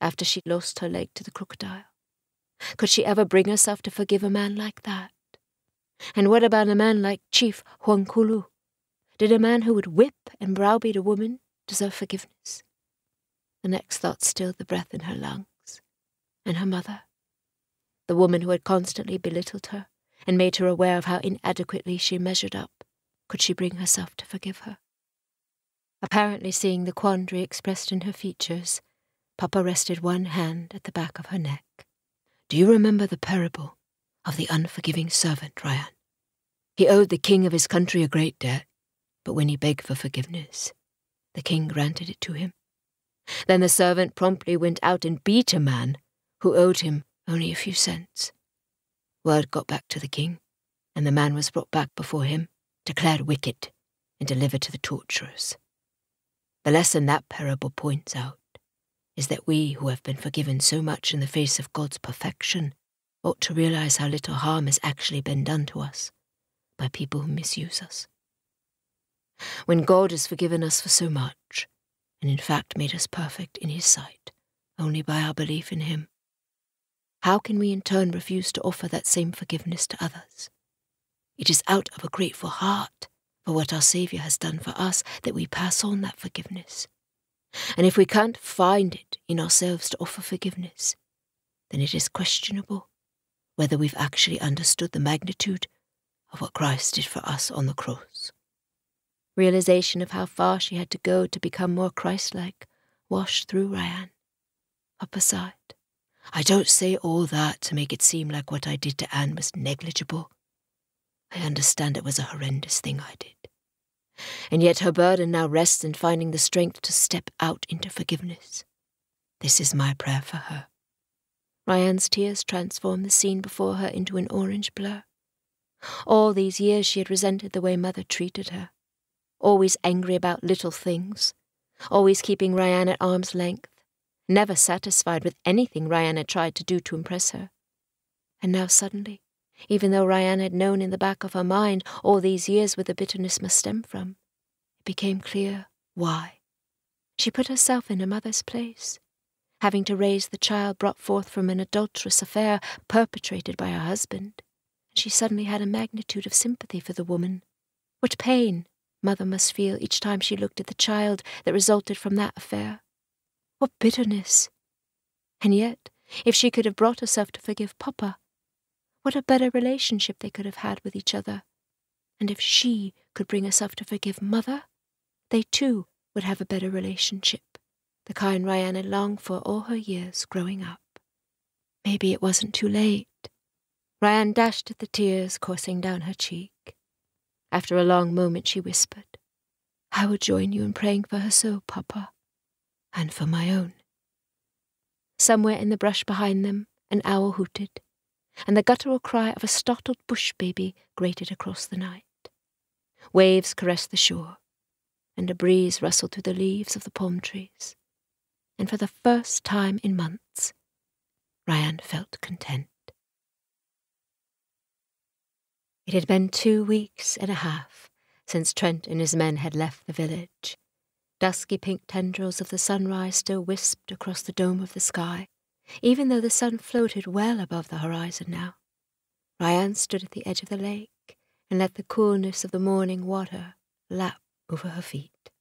A: after she'd lost her leg to the crocodile. Could she ever bring herself to forgive a man like that? And what about a man like Chief Wankulu? Did a man who would whip and browbeat a woman deserve forgiveness? The next thought stilled the breath in her lungs. And her mother? The woman who had constantly belittled her and made her aware of how inadequately she measured up. Could she bring herself to forgive her? Apparently seeing the quandary expressed in her features, Papa rested one hand at the back of her neck.
B: Do you remember the parable of the unforgiving servant, RyAnne? He owed the king of his country a great debt, but when he begged for forgiveness, the king granted it to him. Then the servant promptly went out and beat a man who owed him only a few cents. Word got back to the king, and the man was brought back before him, declared wicked, and delivered to the torturers. The lesson that parable points out is that we who have been forgiven so much in the face of God's perfection ought to realize how little harm has actually been done to us by people who misuse us. When God has forgiven us for so much, and in fact made us perfect in His sight, only by our belief in Him, how can we in turn refuse to offer that same forgiveness to others? It is out of a grateful heart for what our Saviour has done for us that we pass on that forgiveness. And if we can't find it in ourselves to offer forgiveness, then it is questionable whether we've actually understood the magnitude of what Christ did for us on the cross.
A: Realization of how far she had to go to become more Christ like washed through RyAnne. Up aside.
B: I don't say all that to make it seem like what I did to Anne was negligible. I understand it was a horrendous thing I did. And yet her burden now rests in finding the strength to step out into forgiveness. This is my prayer for her.
A: RyAnne's tears transformed the scene before her into an orange blur. All these years she had resented the way Mother treated her, always angry about little things, always keeping RyAnne at arm's length, never satisfied with anything RyAnne had tried to do to impress her. And now suddenly, even though RyAnne had known in the back of her mind all these years where the bitterness must stem from, it became clear why. She put herself in her mother's place, having to raise the child brought forth from an adulterous affair perpetrated by her husband. She suddenly had a magnitude of sympathy for the woman. What pain mother must feel each time she looked at the child that resulted from that affair. What bitterness! And yet, if she could have brought herself to forgive Papa, what a better relationship they could have had with each other. And if she could bring herself to forgive Mother, they too would have a better relationship, the kind RyAnne had longed for all her years growing up. Maybe it wasn't too late. RyAnne dashed at the tears coursing down her cheek. After a long moment, she whispered, I will join you in praying for her soul, Papa and for my own. Somewhere in the brush behind them, an owl hooted, and the guttural cry of a startled bush baby grated across the night. Waves caressed the shore, and a breeze rustled through the leaves of the palm trees. And for the first time in months, RyAnne felt content. It had been two weeks and a half since Trent and his men had left the village, Dusky pink tendrils of the sunrise still wisped across the dome of the sky, even though the sun floated well above the horizon now. RyAnne stood at the edge of the lake and let the coolness of the morning water lap over her feet.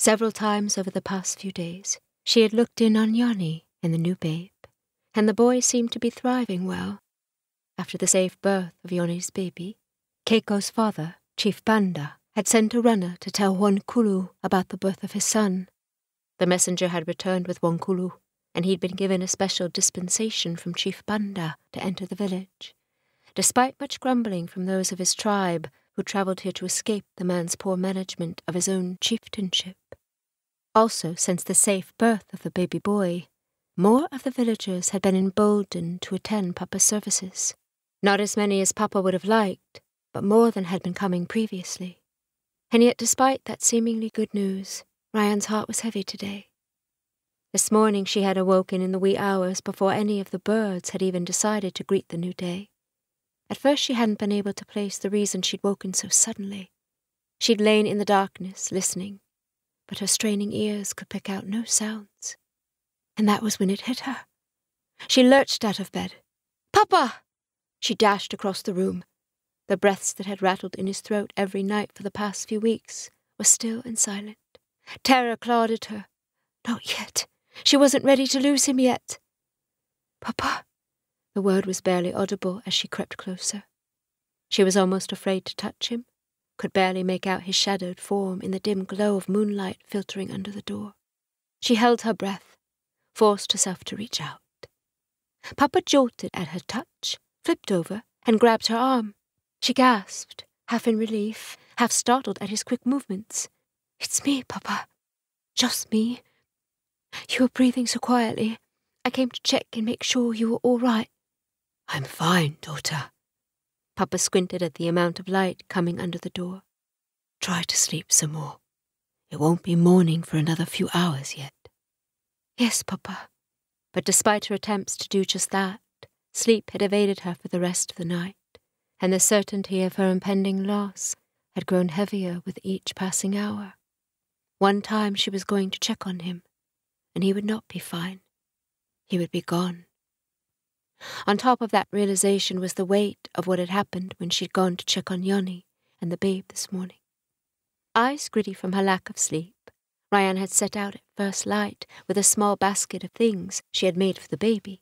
A: Several times over the past few days, she had looked in on Yanni and the new babe, and the boy seemed to be thriving well. After the safe birth of Yanni's baby, Keiko's father, Chief Banda, had sent a runner to tell Wankulu about the birth of his son. The messenger had returned with Wankulu, and he'd been given a special dispensation from Chief Banda to enter the village, despite much grumbling from those of his tribe who travelled here to escape the man's poor management of his own chieftainship. Also, since the safe birth of the baby boy, more of the villagers had been emboldened to attend Papa's services. Not as many as Papa would have liked, but more than had been coming previously. And yet, despite that seemingly good news, RyAnne's heart was heavy today. This morning she had awoken in the wee hours before any of the birds had even decided to greet the new day. At first she hadn't been able to place the reason she'd woken so suddenly. She'd lain in the darkness, listening, but her straining ears could pick out no sounds. And that was when it hit her. She lurched out of bed. Papa! She dashed across the room. The breaths that had rattled in his throat every night for the past few weeks were still and silent. Terror clawed at her. Not yet. She wasn't ready to lose him yet. Papa. The word was barely audible as she crept closer. She was almost afraid to touch him, could barely make out his shadowed form in the dim glow of moonlight filtering under the door. She held her breath, forced herself to reach out. Papa jolted at her touch, flipped over, and grabbed her arm. She gasped, half in relief, half startled at his quick movements. It's me, Papa. Just me. You were breathing so quietly. I came to check and make sure you were all right.
B: I'm fine, daughter.
A: Papa squinted at the amount of light coming under the door.
B: Try to sleep some more. It won't be morning for another few hours yet.
A: Yes, Papa. But despite her attempts to do just that, sleep had evaded her for the rest of the night, and the certainty of her impending loss had grown heavier with each passing hour. One time she was going to check on him, and he would not be fine. He would be gone. On top of that realization was the weight of what had happened when she'd gone to check on Yoni and the babe this morning. Eyes gritty from her lack of sleep, RyAnne had set out at first light with a small basket of things she had made for the baby.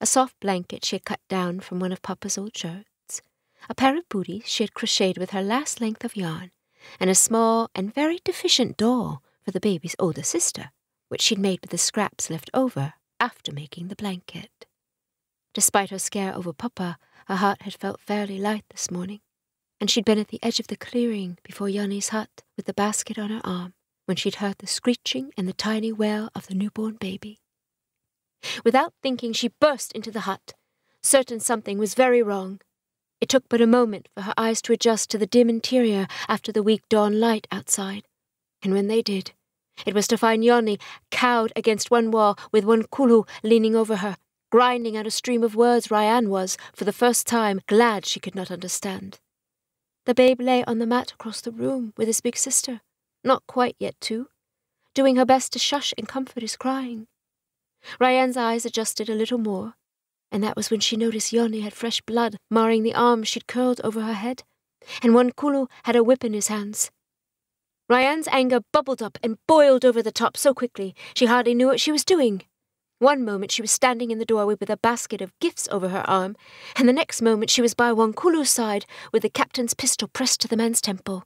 A: A soft blanket she had cut down from one of Papa's old shirts, a pair of booties she had crocheted with her last length of yarn, and a small and very deficient doll for the baby's older sister, which she'd made with the scraps left over after making the blanket. Despite her scare over Papa, her heart had felt fairly light this morning, and she'd been at the edge of the clearing before Yanni's hut with the basket on her arm when she'd heard the screeching and the tiny wail of the newborn baby. Without thinking, she burst into the hut, certain something was very wrong. It took but a moment for her eyes to adjust to the dim interior after the weak dawn light outside, and when they did, it was to find Yoni cowed against one wall with Wankulu leaning over her, grinding out a stream of words RyAnne was, for the first time, glad she could not understand. The babe lay on the mat across the room with his big sister, not quite yet two, doing her best to shush and comfort his crying. RyAnne's eyes adjusted a little more, and that was when she noticed Yoni had fresh blood marring the arms she'd curled over her head, and Wankulu had a whip in his hands. RyAnne's anger bubbled up and boiled over the top so quickly she hardly knew what she was doing. One moment she was standing in the doorway with a basket of gifts over her arm, and the next moment she was by Wankulu's side with the captain's pistol pressed to the man's temple.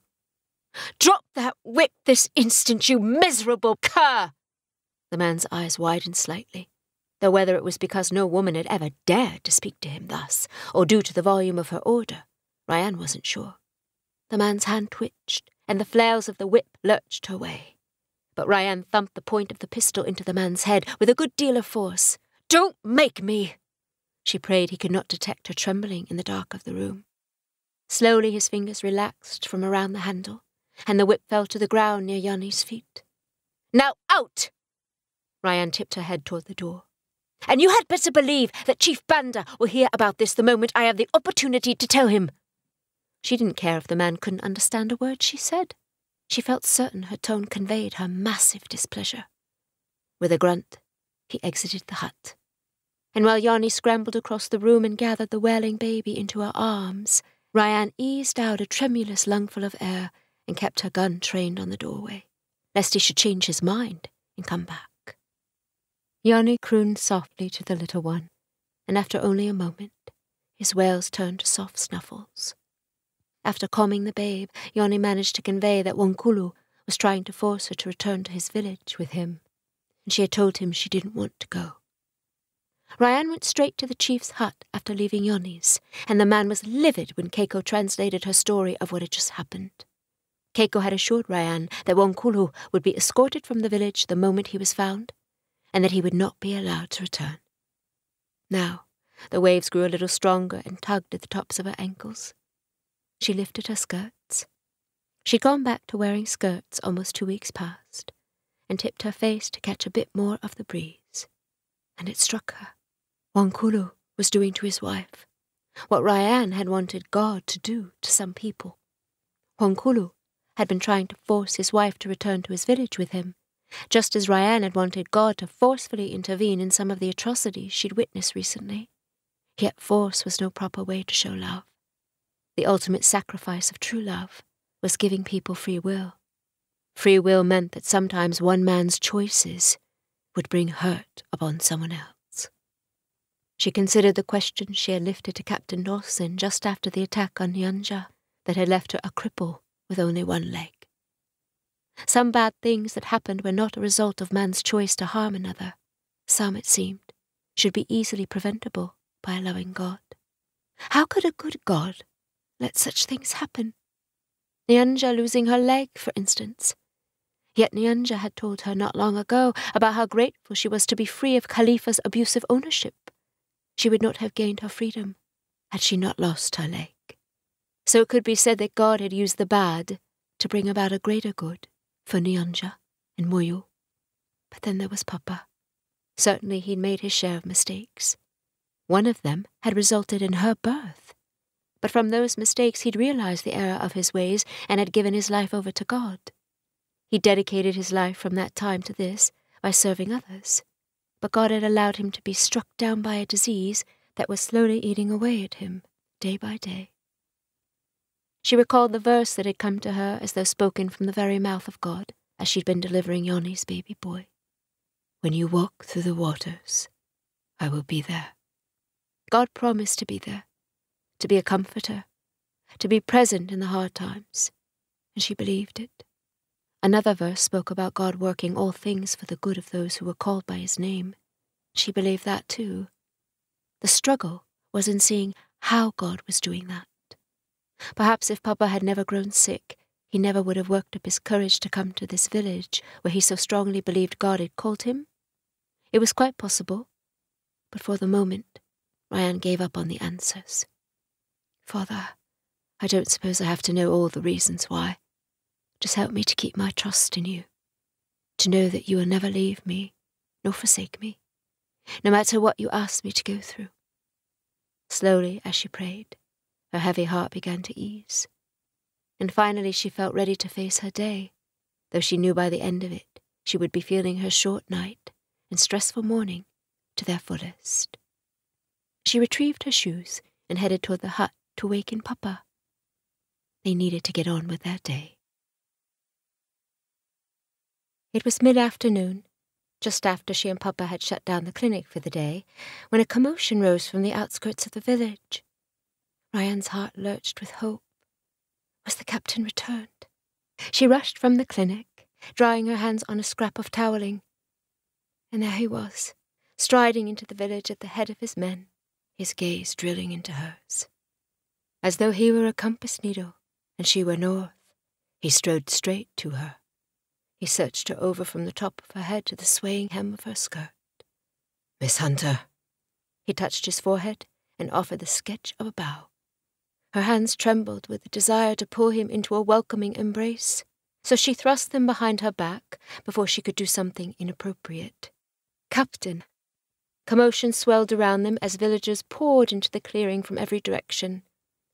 A: Drop that whip this instant, you miserable cur! The man's eyes widened slightly, though whether it was because no woman had ever dared to speak to him thus, or due to the volume of her order, RyAnne wasn't sure. The man's hand twitched, and the flails of the whip lurched her way but RyAnne thumped the point of the pistol into the man's head with a good deal of force. Don't make me! She prayed he could not detect her trembling in the dark of the room. Slowly his fingers relaxed from around the handle, and the whip fell to the ground near Yanni's feet. Now out! RyAnne tipped her head toward the door. And you had better believe that Chief Banda will hear about this the moment I have the opportunity to tell him. She didn't care if the man couldn't understand a word she said. She felt certain her tone conveyed her massive displeasure. With a grunt, he exited the hut. And while Yanni scrambled across the room and gathered the wailing baby into her arms, RyAnne eased out a tremulous lungful of air and kept her gun trained on the doorway, lest he should change his mind and come back. Yanni crooned softly to the little one, and after only a moment, his wails turned to soft snuffles. After calming the babe, Yoni managed to convey that Wankulu was trying to force her to return to his village with him. and she had told him she didn't want to go. RyAnne went straight to the chief's hut after leaving Yoni's, and the man was livid when Keiko translated her story of what had just happened. Keiko had assured RyAnne that Wankulu would be escorted from the village the moment he was found, and that he would not be allowed to return. Now, the waves grew a little stronger and tugged at the tops of her ankles. She lifted her skirts. She'd gone back to wearing skirts almost two weeks past, and tipped her face to catch a bit more of the breeze. And it struck her. Wankulu was doing to his wife what RyAnne had wanted God to do to some people. Wankulu had been trying to force his wife to return to his village with him, just as RyAnne had wanted God to forcefully intervene in some of the atrocities she'd witnessed recently. Yet force was no proper way to show love. The ultimate sacrifice of true love was giving people free will. Free will meant that sometimes one man's choices would bring hurt upon someone else. She considered the question she had lifted to Captain Dawson just after the attack on Nyanja that had left her a cripple with only one leg. Some bad things that happened were not a result of man's choice to harm another. Some, it seemed, should be easily preventable by a loving God. How could a good God let such things happen? Nyanja losing her leg, for instance. Yet Nyanja had told her not long ago about how grateful she was to be free of Khalifa's abusive ownership. She would not have gained her freedom had she not lost her leg. So it could be said that God had used the bad to bring about a greater good for Nyanja and Moyo. But then there was Papa. Certainly he'd made his share of mistakes. One of them had resulted in her birth. But from those mistakes he'd realized the error of his ways and had given his life over to God. He dedicated his life from that time to this by serving others. But God had allowed him to be struck down by a disease that was slowly eating away at him, day by day. She recalled the verse that had come to her as though spoken from the very mouth of God as she'd been delivering Yoni's baby boy. When you walk through the waters, I will be there. God promised to be there, to be a comforter, to be present in the hard times, and she believed it. Another verse spoke about God working all things for the good of those who were called by his name. She believed that too. The struggle was in seeing how God was doing that. Perhaps if Papa had never grown sick, he never would have worked up his courage to come to this village where he so strongly believed God had called him. It was quite possible, but for the moment, RyAnne gave up on the answers. Father, I don't suppose I have to know all the reasons why. Just help me to keep my trust in you, to know that you will never leave me nor forsake me, no matter what you ask me to go through. Slowly, as she prayed, her heavy heart began to ease. And finally she felt ready to face her day, though she knew by the end of it she would be feeling her short night and stressful morning to their fullest. She retrieved her shoes and headed toward the hut to waken Papa. They needed to get on with their day. It was mid afternoon, just after she and Papa had shut down the clinic for the day, when a commotion rose from the outskirts of the village. RyAnne's heart lurched with hope. Was the captain returned? She rushed from the clinic, drying her hands on a scrap of toweling. And there he was, striding into the village at the head of his men, his gaze drilling into hers. As though he were a compass needle and she were north, he strode straight to her. He searched her over from the top of her head to the swaying hem of her skirt. Miss Hunter. He touched his forehead and offered the sketch of a bow. Her hands trembled with the desire to pull him into a welcoming embrace, so she thrust them behind her back before she could do something inappropriate. Captain! Commotion swelled around them as villagers poured into the clearing from every direction.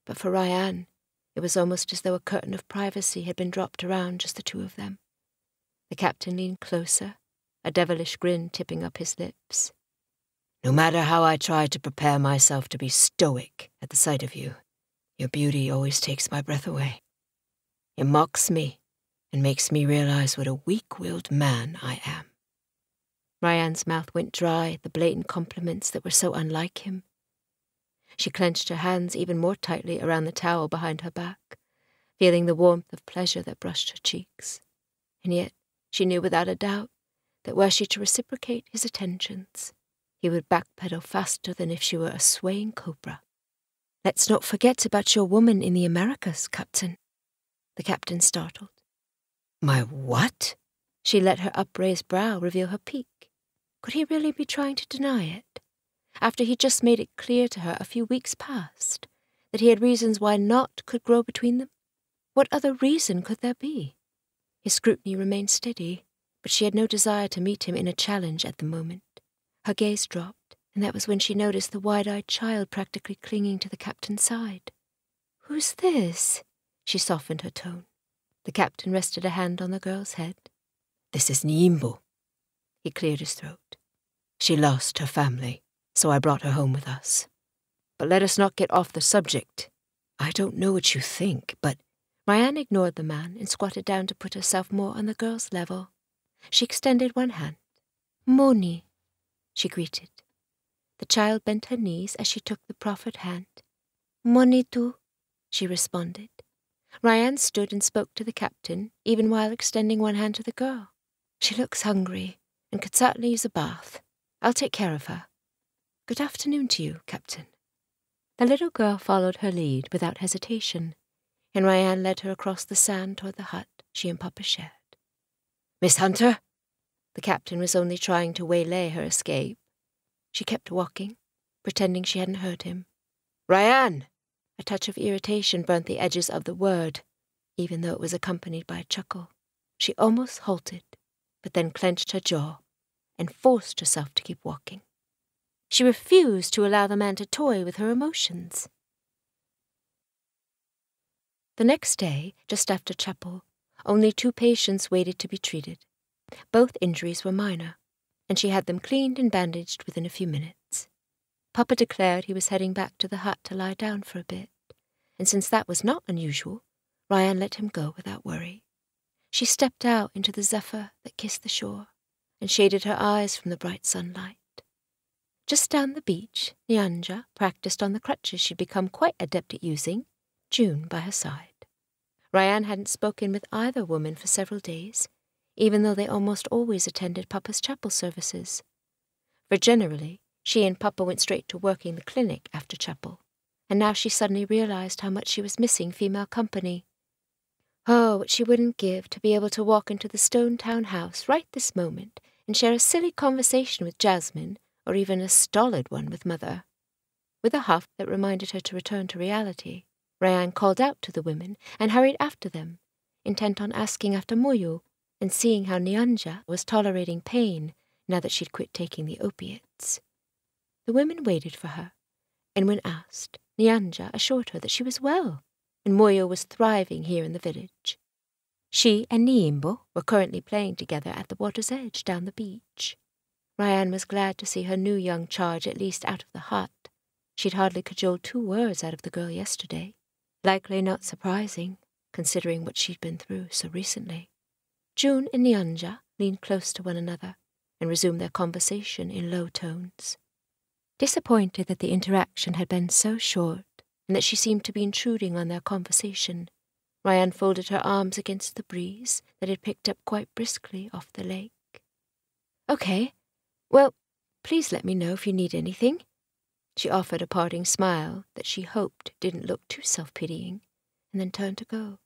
A: But for RyAnne, it was almost as though a curtain of privacy had been dropped around just the two of them. The captain leaned closer, a devilish grin tipping up his lips. No matter how I try to prepare myself to be stoic at the sight of you, your beauty always takes my breath away. It mocks me and makes me realize what a weak willed man I am. RyAnne's mouth went dry at the blatant compliments that were so unlike him. She clenched her hands even more tightly around the towel behind her back, feeling the warmth of pleasure that brushed her cheeks. And yet she knew without a doubt that were she to reciprocate his attentions, he would backpedal faster than if she were a swaying cobra. Let's not forget about your woman in the Americas, Captain. The captain startled.
B: My what?
A: She let her upraised brow reveal her pique. Could he really be trying to deny it? After he'd just made it clear to her a few weeks past that he had reasons why naught could grow between them? What other reason could there be? His scrutiny remained steady, but she had no desire to meet him in a challenge at the moment. Her gaze dropped, and that was when she noticed the wide eyed child practically clinging to the captain's side. Who's this? She softened her tone. The captain rested a hand on the girl's head.
B: This is Niimbo. He cleared his throat. She lost her family, so I brought her home with us. But let us not get off the subject. I don't know what you think, but.
A: RyAnne ignored the man and squatted down to put herself more on the girl's level. She extended one hand. Moni, she greeted. The child bent her knees as she took the proffered hand. Moni tu, she responded. RyAnne stood and spoke to the captain, even while extending one hand to the girl. She looks hungry and could certainly use a bath. I'll take care of her. Good afternoon to you, Captain. The little girl followed her lead without hesitation, and RyAnne led her across the sand toward the hut she and Papa shared.
B: Miss Hunter?
A: The captain was only trying to waylay her escape. She kept walking, pretending she hadn't heard him.
B: RyAnne!
A: A touch of irritation burnt the edges of the word, even though it was accompanied by a chuckle. She almost halted, but then clenched her jaw and forced herself to keep walking. She refused to allow the man to toy with her emotions. The next day, just after chapel, only two patients waited to be treated. Both injuries were minor, and she had them cleaned and bandaged within a few minutes. Papa declared he was heading back to the hut to lie down for a bit, and since that was not unusual, RyAnne let him go without worry. She stepped out into the zephyr that kissed the shore and shaded her eyes from the bright sunlight. Just down the beach, Nyanja practiced on the crutches she'd become quite adept at using, June by her side. RyAnne hadn't spoken with either woman for several days, even though they almost always attended Papa's chapel services. For generally, she and Papa went straight to working the clinic after chapel, and now she suddenly realized how much she was missing female company. Oh, what she wouldn't give to be able to walk into the Stone Town house right this moment and share a silly conversation with Jasmine, or even a stolid one with Mother. With a huff that reminded her to return to reality, RyAnne called out to the women and hurried after them, intent on asking after Moyo and seeing how Nyanja was tolerating pain now that she'd quit taking the opiates. The women waited for her, and when asked, Nyanja assured her that she was well, and Moyo was thriving here in the village. She and Niimbo were currently playing together at the water's edge down the beach. RyAnne was glad to see her new young charge at least out of the hut. She'd hardly cajoled two words out of the girl yesterday. Likely not surprising, considering what she'd been through so recently. June and Nyanja leaned close to one another and resumed their conversation in low tones. Disappointed that the interaction had been so short and that she seemed to be intruding on their conversation, RyAnne folded her arms against the breeze that had picked up quite briskly off the lake. Okay, well, please let me know if you need anything. She offered a parting smile that she hoped didn't look too self pitying, and then turned to go.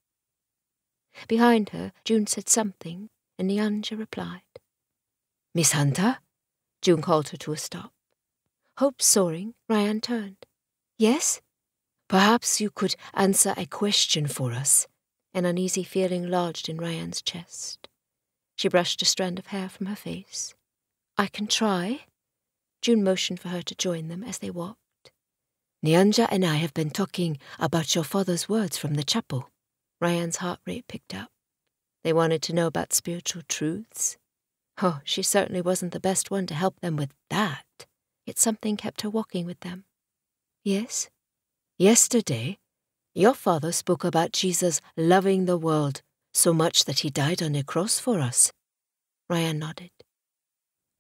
A: Behind her, June said something, and Nyanja replied.
B: Miss Hunter?
A: June called her to a stop. Hope soaring, RyAnne turned. Yes?
B: Perhaps you could answer a question for us.
A: An uneasy feeling lodged in RyAnne's chest. She brushed a strand of hair from her face. I can try. June motioned for her to join them as they walked.
B: Nyanja and I have been talking about your father's words from the chapel.
A: RyAnne's heart rate picked up. They wanted to know about spiritual truths. Oh, she certainly wasn't the best one to help them with that yet something kept her walking with them. Yes?
B: Yesterday, your father spoke about Jesus loving the world so much that he died on a cross for us.
A: RyAnne nodded.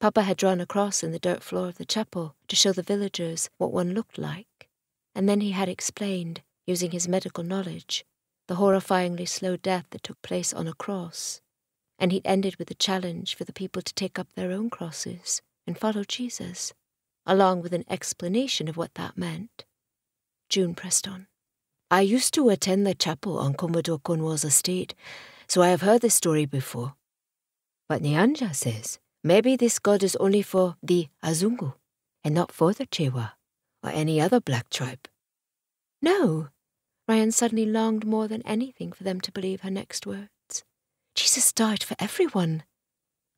A: Papa had drawn a cross in the dirt floor of the chapel to show the villagers what one looked like, and then he had explained, using his medical knowledge, the horrifyingly slow death that took place on a cross, and he'd ended with a challenge for the people to take up their own crosses and follow Jesus, along with an explanation of what that meant. June pressed on. I used to attend the chapel on Commodore Cornwall's estate, so I have heard this story before. But Nyanja says maybe this god is only for the Azungu and not for the Chewa or any other black tribe.
B: No. RyAnne suddenly longed more than anything for them to believe her next words. Jesus died for everyone.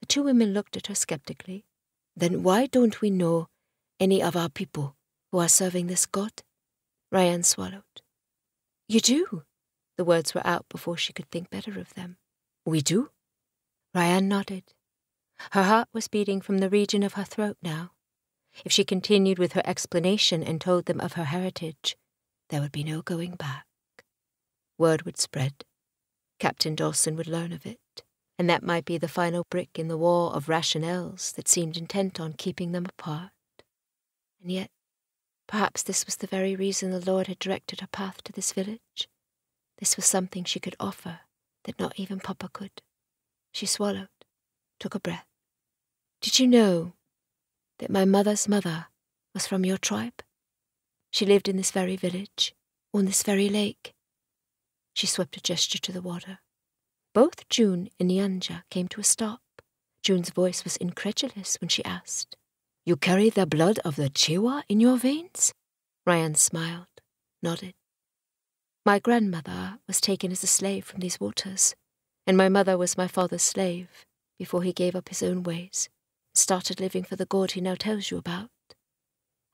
B: The two women looked at her skeptically. Then why don't we know any of our people who are serving this god? RyAnne swallowed. You do? The words were out before she could think better of them. We do? RyAnne nodded. Her heart was beating from the region of her throat now. If she continued with her explanation and told them of her heritage, there would be no going back. Word would spread. Captain Dawson would learn of it, and that might be the final brick in the wall of rationales that seemed intent on keeping them apart. And yet, perhaps this was the very reason the Lord had directed her path to this village. This was something she could offer that not even Papa could. She swallowed, took a breath. Did you know that my mother's mother was from your tribe? She lived in this very village, on this very lake. She swept a gesture to the water. Both June and Nyanja came to a stop. June's voice was incredulous when she asked, You carry the blood of the Chewa in your veins? RyAnne smiled, nodded. My grandmother was taken as a slave from these waters, and my mother was my father's slave before he gave up his own ways, started living for the God he now tells you about.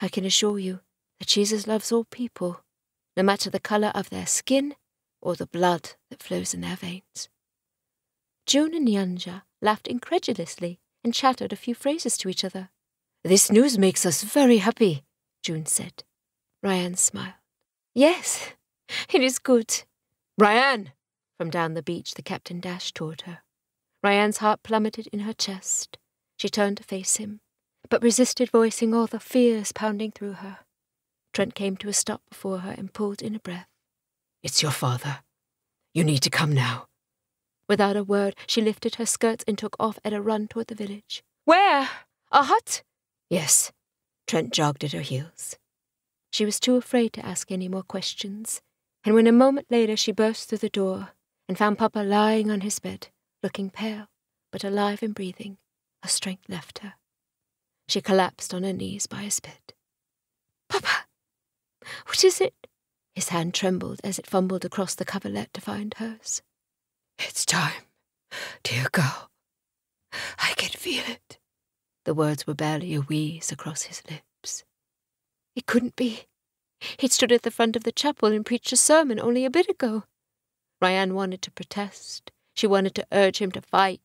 B: I can assure you that Jesus loves all people, no matter the colour of their skin or the blood that flows in their veins. June and Nyanja laughed incredulously and chattered a few phrases to each other. This news makes us very happy, June said. RyAnne smiled. Yes, it is good. RyAnne! From down the beach, the captain dashed toward her. RyAnne's heart plummeted in her chest. She turned to face him, but resisted voicing all the fears pounding through her. Trent came to a stop before her and pulled in a breath. It's your father. You need to come now. Without a word, she lifted her skirts and took off at a run toward the village. Where? A hut? Yes. Trent jogged at her heels. She was too afraid to ask any more questions, and when a moment later she burst through the door and found Papa lying on his bed, looking pale, but alive and breathing, her strength left her. She collapsed on her knees by his bed. Papa! What is it? His hand trembled as it fumbled across the coverlet to find hers. It's time, dear girl. I can feel it. The words were barely a wheeze across his lips. It couldn't be. He'd stood at the front of the chapel and preached a sermon only a bit ago. RyAnne wanted to protest. She wanted to urge him to fight,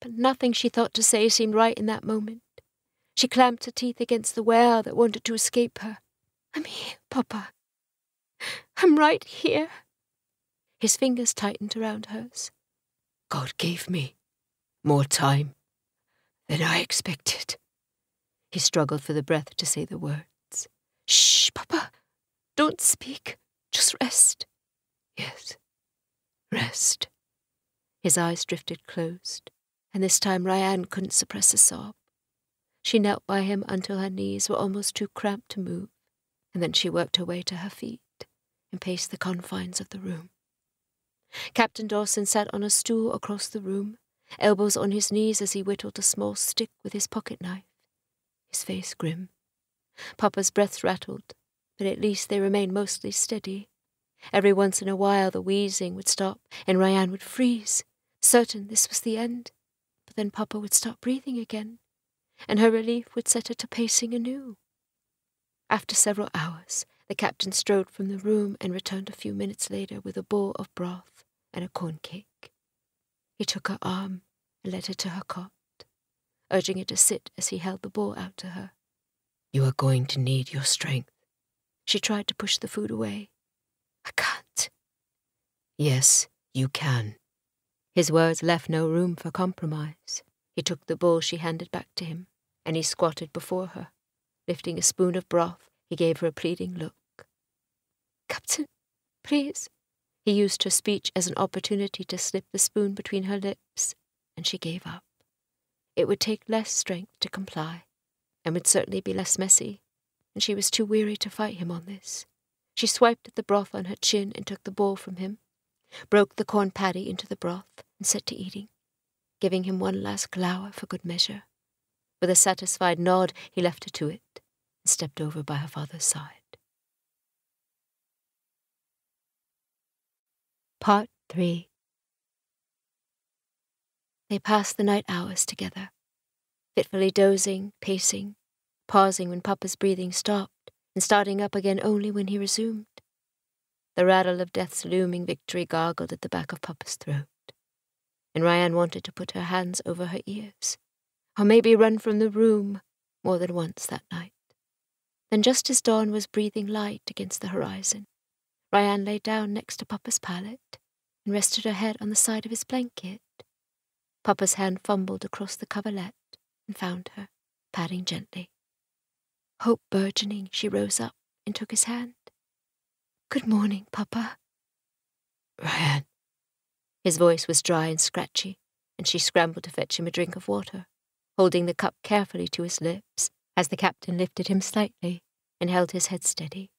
B: but nothing she thought to say seemed right in that moment. She clamped her teeth against the wail that wanted to escape her. I'm here, Papa. I'm right here. His fingers tightened around hers. God gave me more time than I expected. He struggled for the breath to say the words. Shh, Papa. Don't speak. Just rest. Yes, rest. His eyes drifted closed, and this time RyAnne couldn't suppress a sob. She knelt by him until her knees were almost too cramped to move and then she worked her way to her feet and paced the confines of the room. Captain Dawson sat on a stool across the room, elbows on his knees as he whittled a small stick with his pocket knife, his face grim. Papa's breaths rattled, but at least they remained mostly steady. Every once in a while the wheezing would stop and RyAnne would freeze, certain this was the end. But then Papa would stop breathing again, and her relief would set her to pacing anew. After several hours, the captain strode from the room and returned a few minutes later with a bowl of broth and a corn cake. He took her arm and led her to her cot, urging her to sit as he held the bowl out to her. You are going to need your strength. She tried to push the food away. I can't. Yes, you can. His words left no room for compromise. He took the bowl she handed back to him, and he squatted before her, Lifting a spoon of broth, he gave her a pleading look. Captain, please. He used her speech as an opportunity to slip the spoon between her lips
A: and she gave up. It would take less strength to comply, and would certainly be less messy, and she was too weary to fight him on this. She swiped at the broth on her chin and took the bowl from him, broke the corn patty into the broth, and set to eating, giving him one last glower for good measure. With a satisfied nod, he left her to it and stepped over by her father's side. Part 3 They passed the night hours together, fitfully dozing, pacing, pausing when Papa's breathing stopped, and starting up again only when he resumed. The rattle of death's looming victory gargled at the back of Papa's throat, and RyAnne wanted to put her hands over her ears, or maybe run from the room more than once that night. Then, just as dawn was breathing light against the horizon, RyAnne lay down next to Papa's pallet and rested her head on the side of his blanket. Papa's hand fumbled across the coverlet and found her, patting gently. Hope burgeoning, she rose up and took his hand. Good morning, Papa.
B: RyAnne.
A: His voice was dry and scratchy, and she scrambled to fetch him a drink of water, holding the cup carefully to his lips as the captain lifted him slightly and held his head steady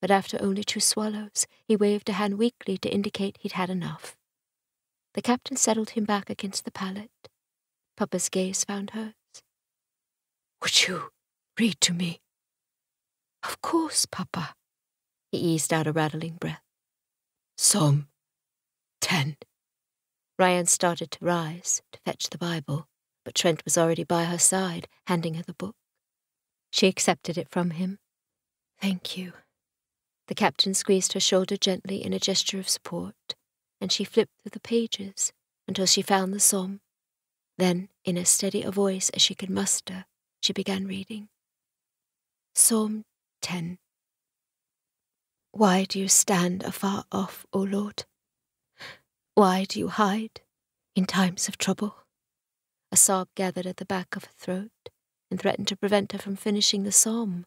A: but after only two swallows, he waved a hand weakly to indicate he'd had enough. The captain settled him back against the pallet. Papa's gaze found hers.
B: Would you read to me?
A: Of course, Papa. He eased out a rattling breath.
B: Psalm 10.
A: RyAnne started to rise to fetch the Bible, but Trent was already by her side, handing her the book. She accepted it from him. Thank you. The captain squeezed her shoulder gently in a gesture of support, and she flipped through the pages until she found the psalm. Then, in as steady a voice as she could muster, she began reading. Psalm 10 Why do you stand afar off, O Lord? Why do you hide in times of trouble? A sob gathered at the back of her throat and threatened to prevent her from finishing the psalm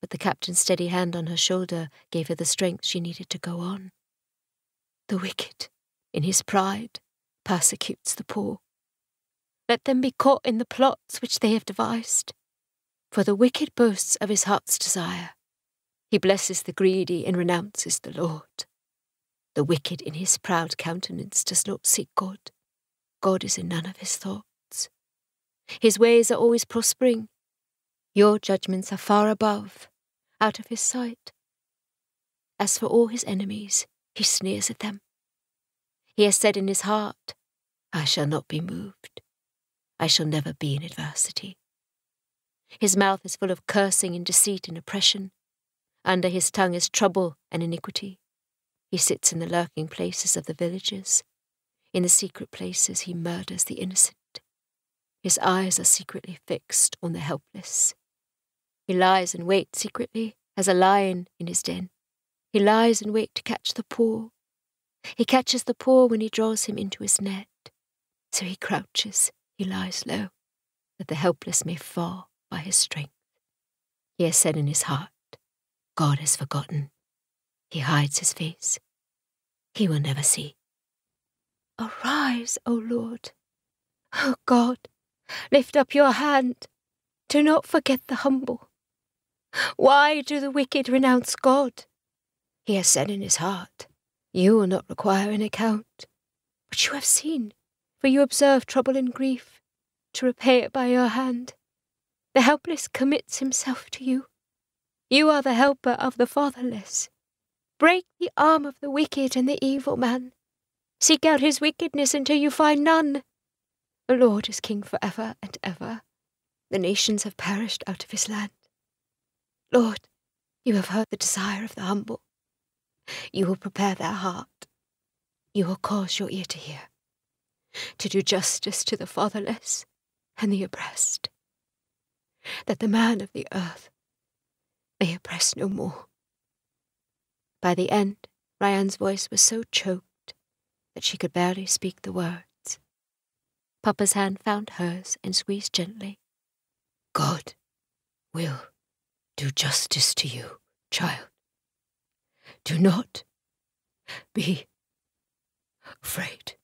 A: but the captain's steady hand on her shoulder gave her the strength she needed to go on. The wicked, in his pride, persecutes the poor. Let them be caught in the plots which they have devised. For the wicked boasts of his heart's desire. He blesses the greedy and renounces the Lord. The wicked in his proud countenance does not seek God. God is in none of his thoughts. His ways are always prospering. Your judgments are far above out of his sight. As for all his enemies, he sneers at them. He has said in his heart, I shall not be moved. I shall never be in adversity. His mouth is full of cursing and deceit and oppression. Under his tongue is trouble and iniquity. He sits in the lurking places of the villages. In the secret places he murders the innocent. His eyes are secretly fixed on the helpless. He lies in wait secretly as a lion in his den. He lies in wait to catch the poor. He catches the poor when he draws him into his net. So he crouches, he lies low, that the helpless may fall by his strength. He has said in his heart, God has forgotten. He hides his face. He will never see. Arise, O Lord. O God, lift up your hand. Do not forget the humble. Why do the wicked renounce God? He has said in his heart, You will not require an account. But you have seen, for you observe trouble and grief, to repay it by your hand. The helpless commits himself to you. You are the helper of the fatherless. Break the arm of the wicked and the evil man. Seek out his wickedness until you find none. The Lord is king for ever and ever. The nations have perished out of his land. Lord, you have heard the desire of the humble. You will prepare their heart. You will cause your ear to hear, to do justice to the fatherless and the oppressed, that the man of the earth may oppress no more. By the end, RyAnne's voice was so choked that she could barely speak the words. Papa's hand found hers and squeezed gently.
B: God will do justice to you, child. Do not be afraid.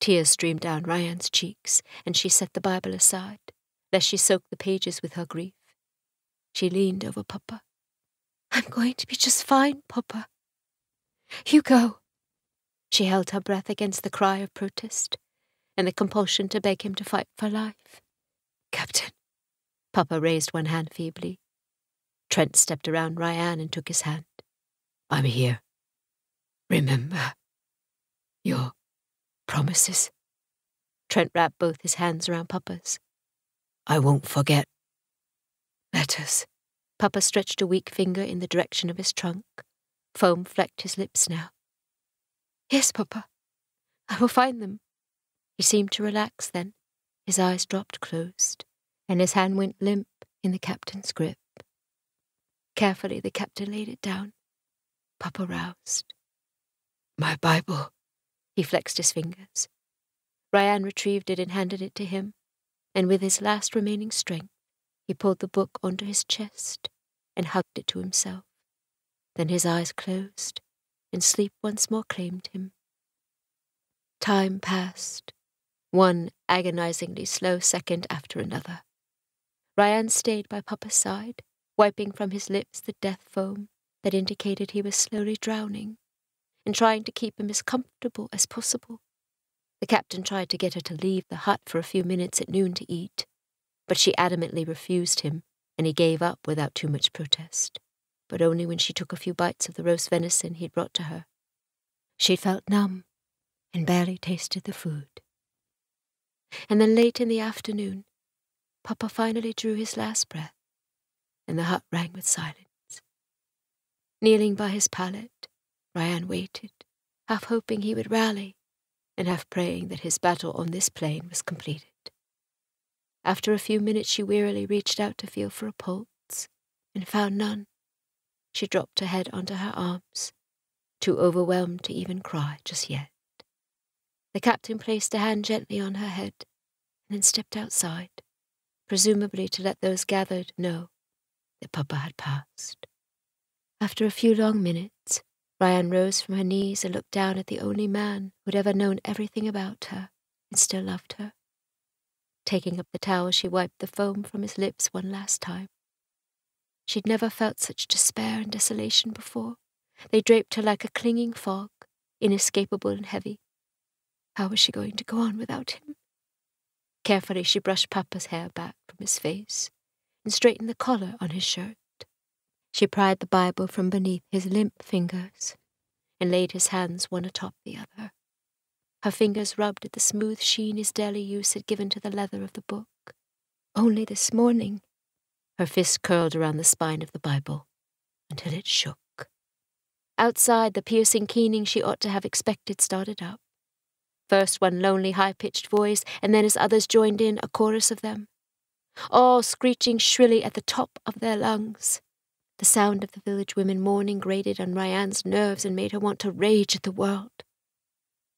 A: Tears streamed down RyAnne's cheeks, and she set the Bible aside, lest she soak the pages with her grief. She leaned over Papa. I'm going to be just fine, Papa. Hugo! She held her breath against the cry of protest and the compulsion to beg him to fight for life. Captain. Papa raised one hand feebly. Trent stepped around RyAnne and took his hand. I'm here. Remember your promises. Trent wrapped both his hands around Papa's. I won't forget. Letters. Papa stretched a weak finger in the direction of his trunk. Foam flecked his lips now. Yes, Papa. I will find them. He seemed to relax then. His eyes dropped closed, and his hand went limp in the captain's grip. Carefully, the captain laid it down. Papa roused. My Bible. He flexed his fingers. RyAnne retrieved it and handed it to him, and with his last remaining strength, he pulled the book onto his chest and hugged it to himself. Then his eyes closed, and sleep once more claimed him. Time passed, one agonizingly slow second after another. RyAnne stayed by Papa's side, wiping from his lips the death foam that indicated he was slowly drowning, and trying to keep him as comfortable as possible. The captain tried to get her to leave the hut for a few minutes at noon to eat, but she adamantly refused him, and he gave up without too much protest but only when she took a few bites of the roast venison he'd brought to her. She felt numb and barely tasted the food. And then late in the afternoon, Papa finally drew his last breath, and the hut rang with silence. Kneeling by his pallet, RyAnne waited, half hoping he would rally, and half praying that his battle on this plane was completed. After a few minutes, she wearily reached out to feel for a pulse, and found none. She dropped her head onto her arms, too overwhelmed to even cry just yet. The captain placed a hand gently on her head and then stepped outside, presumably to let those gathered know that Papa had passed. After a few long minutes, RyAnne rose from her knees and looked down at the only man who'd ever known everything about her and still loved her. Taking up the towel, she wiped the foam from his lips one last time. She'd never felt such despair and desolation before. They draped her like a clinging fog, inescapable and heavy. How was she going to go on without him? Carefully, she brushed Papa's hair back from his face and straightened the collar on his shirt. She pried the Bible from beneath his limp fingers and laid his hands one atop the other. Her fingers rubbed at the smooth sheen his daily use had given to the leather of the book. Only this morning her fist curled around the spine of the Bible until it shook. Outside, the piercing keening she ought to have expected started up. First one lonely, high pitched voice, and then as others joined in, a chorus of them, all screeching shrilly at the top of their lungs. The sound of the village women mourning grated on RyAnne's nerves and made her want to rage at the world.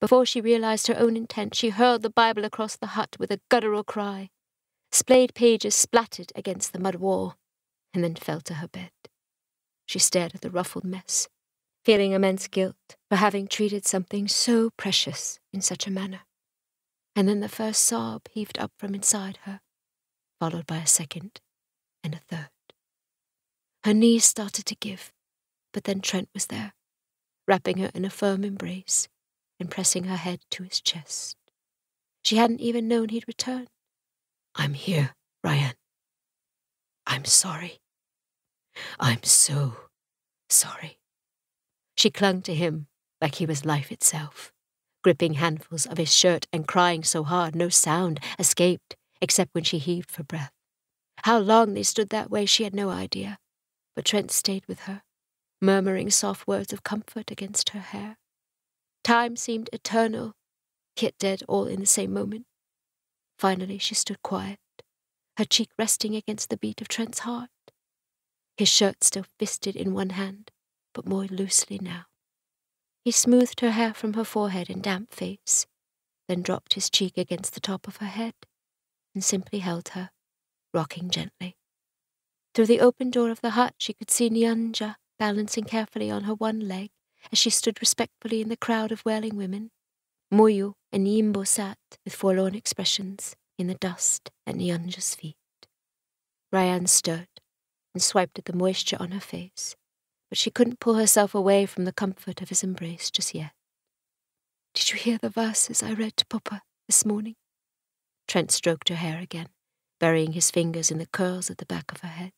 A: Before she realized her own intent, she hurled the Bible across the hut with a guttural cry. Splayed pages splattered against the mud wall, and then fell to her bed. She stared at the ruffled mess, feeling immense guilt for having treated something so precious in such a manner. And then the first sob heaved up from inside her, followed by a second and a third. Her knees started to give, but then Trent was there, wrapping her in a firm embrace and pressing her head to his chest. She hadn't even known he'd returned. I'm here, RyAnne. I'm sorry. I'm so sorry. She clung to him like he was life itself, gripping handfuls of his shirt and crying so hard no sound escaped except when she heaved for breath. How long they stood that way she had no idea, but Trent stayed with her, murmuring soft words of comfort against her hair. Time seemed eternal, yet dead all in the same moment. Finally, she stood quiet, her cheek resting against the beat of Trent's heart. His shirt still fisted in one hand, but more loosely now. He smoothed her hair from her forehead and damp face, then dropped his cheek against the top of her head and simply held her, rocking gently. Through the open door of the hut, she could see Nyanja balancing carefully on her one leg as she stood respectfully in the crowd of wailing women. Moyo and Yimbo sat with forlorn expressions in the dust at Nyanja's feet. RyAnne stood and swiped at the moisture on her face, but she couldn't pull herself away from the comfort of his embrace just yet. Did you hear the verses I read to Papa this morning? Trent stroked her hair again, burying his fingers in the curls at the back of her head.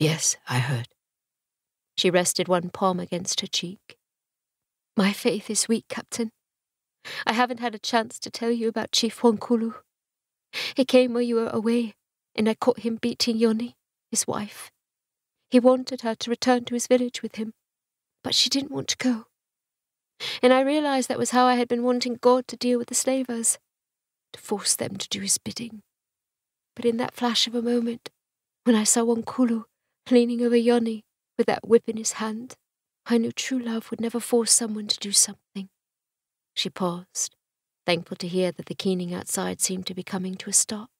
B: Yes, I heard.
A: She rested one palm against her cheek. My faith is weak, Captain. I haven't had a chance to tell you about Chief Wankulu. He came while you were away, and I caught him beating Yoni, his wife. He wanted her to return to his village with him, but she didn't want to go. And I realized that was how I had been wanting God to deal with the slavers, to force them to do his bidding. But in that flash of a moment, when I saw Wankulu leaning over Yoni with that whip in his hand, I knew true love would never force someone to do something. She paused, thankful to hear that the keening outside seemed to be coming to a stop.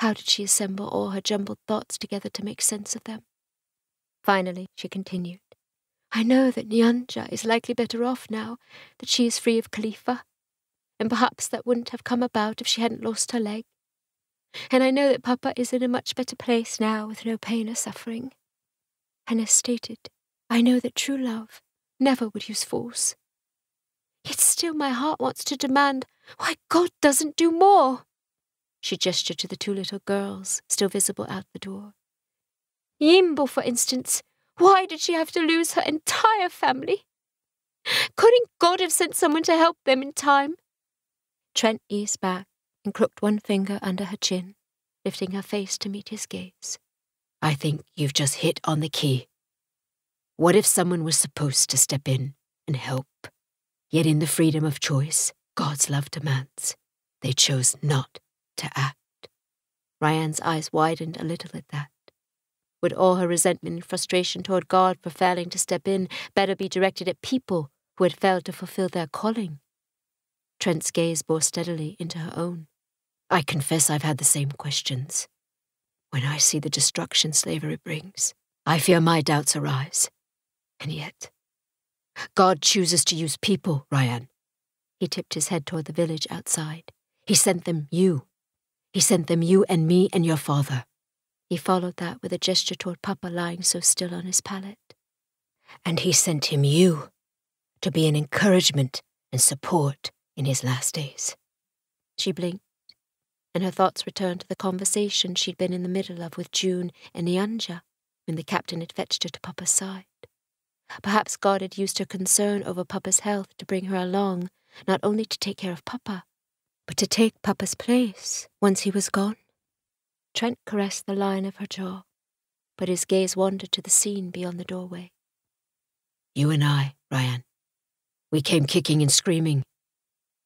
A: How did she assemble all her jumbled thoughts together to make sense of them? Finally, she continued, I know that Nyanja is likely better off now that she is free of Khalifa, and perhaps that wouldn't have come about if she hadn't lost her leg. And I know that Papa is in a much better place now with no pain or suffering. And stated, I know that true love never would use force. Yet still my heart wants to demand why God doesn't do more. She gestured to the two little girls, still visible out the door. Yimbo, for instance, why did she have to lose her entire family? Couldn't God have sent someone to help them in time? Trent eased back and crooked one finger under her chin, lifting her face to meet his gaze.
B: I think you've just hit on the key. What if someone was supposed to step in and help? Yet in the freedom of choice God's love demands, they chose not to act.
A: RyAnne's eyes widened a little at that. Would all her resentment and frustration toward God for failing to step in better be directed at people who had failed to fulfill their calling? Trent's gaze bore steadily into her own.
B: I confess I've had the same questions. When I see the destruction slavery brings, I fear my doubts arise. And yet, God chooses to use people, RyAnne.
A: He tipped his head toward the village outside.
B: He sent them you. He sent them you and me and your father.
A: He followed that with a gesture toward Papa lying so still on his pallet.
B: And he sent him you to be an encouragement and support in his last days.
A: She blinked, and her thoughts returned to the conversation she'd been in the middle of with June and Nyanja when the captain had fetched her to Papa's side. Perhaps God had used her concern over Papa's health to bring her along, not only to take care of Papa, but to take Papa's place once he was gone. Trent caressed the line of her jaw, but his gaze wandered to the scene beyond the doorway.
B: You and I, RyAnne, we came kicking and screaming,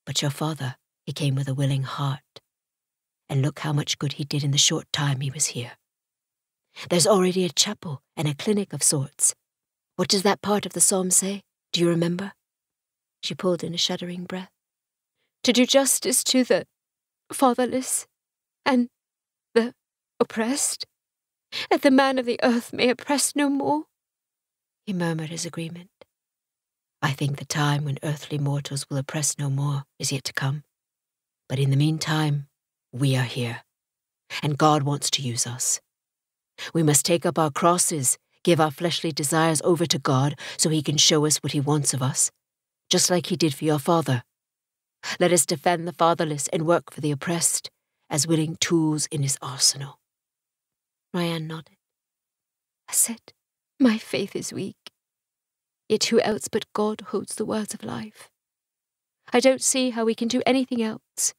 B: but your father, he came with a willing heart. And look how much good he did in the short time he was here. There's already a chapel and a clinic of sorts, what does that part of the psalm say? Do you remember? She pulled in a shuddering breath.
A: To do justice to the fatherless and the oppressed, that the man of the earth may oppress no more.
B: He murmured his agreement. I think the time when earthly mortals will oppress no more is yet to come. But in the meantime, we are here, and God wants to use us. We must take up our crosses give our fleshly desires over to God so He can show us what He wants of us, just like He did for your father. Let us defend the fatherless and work for the oppressed as willing tools in His arsenal.
A: RyAnne nodded. I said, My faith is weak. Yet who else but God holds the words of life? I don't see how we can do anything else.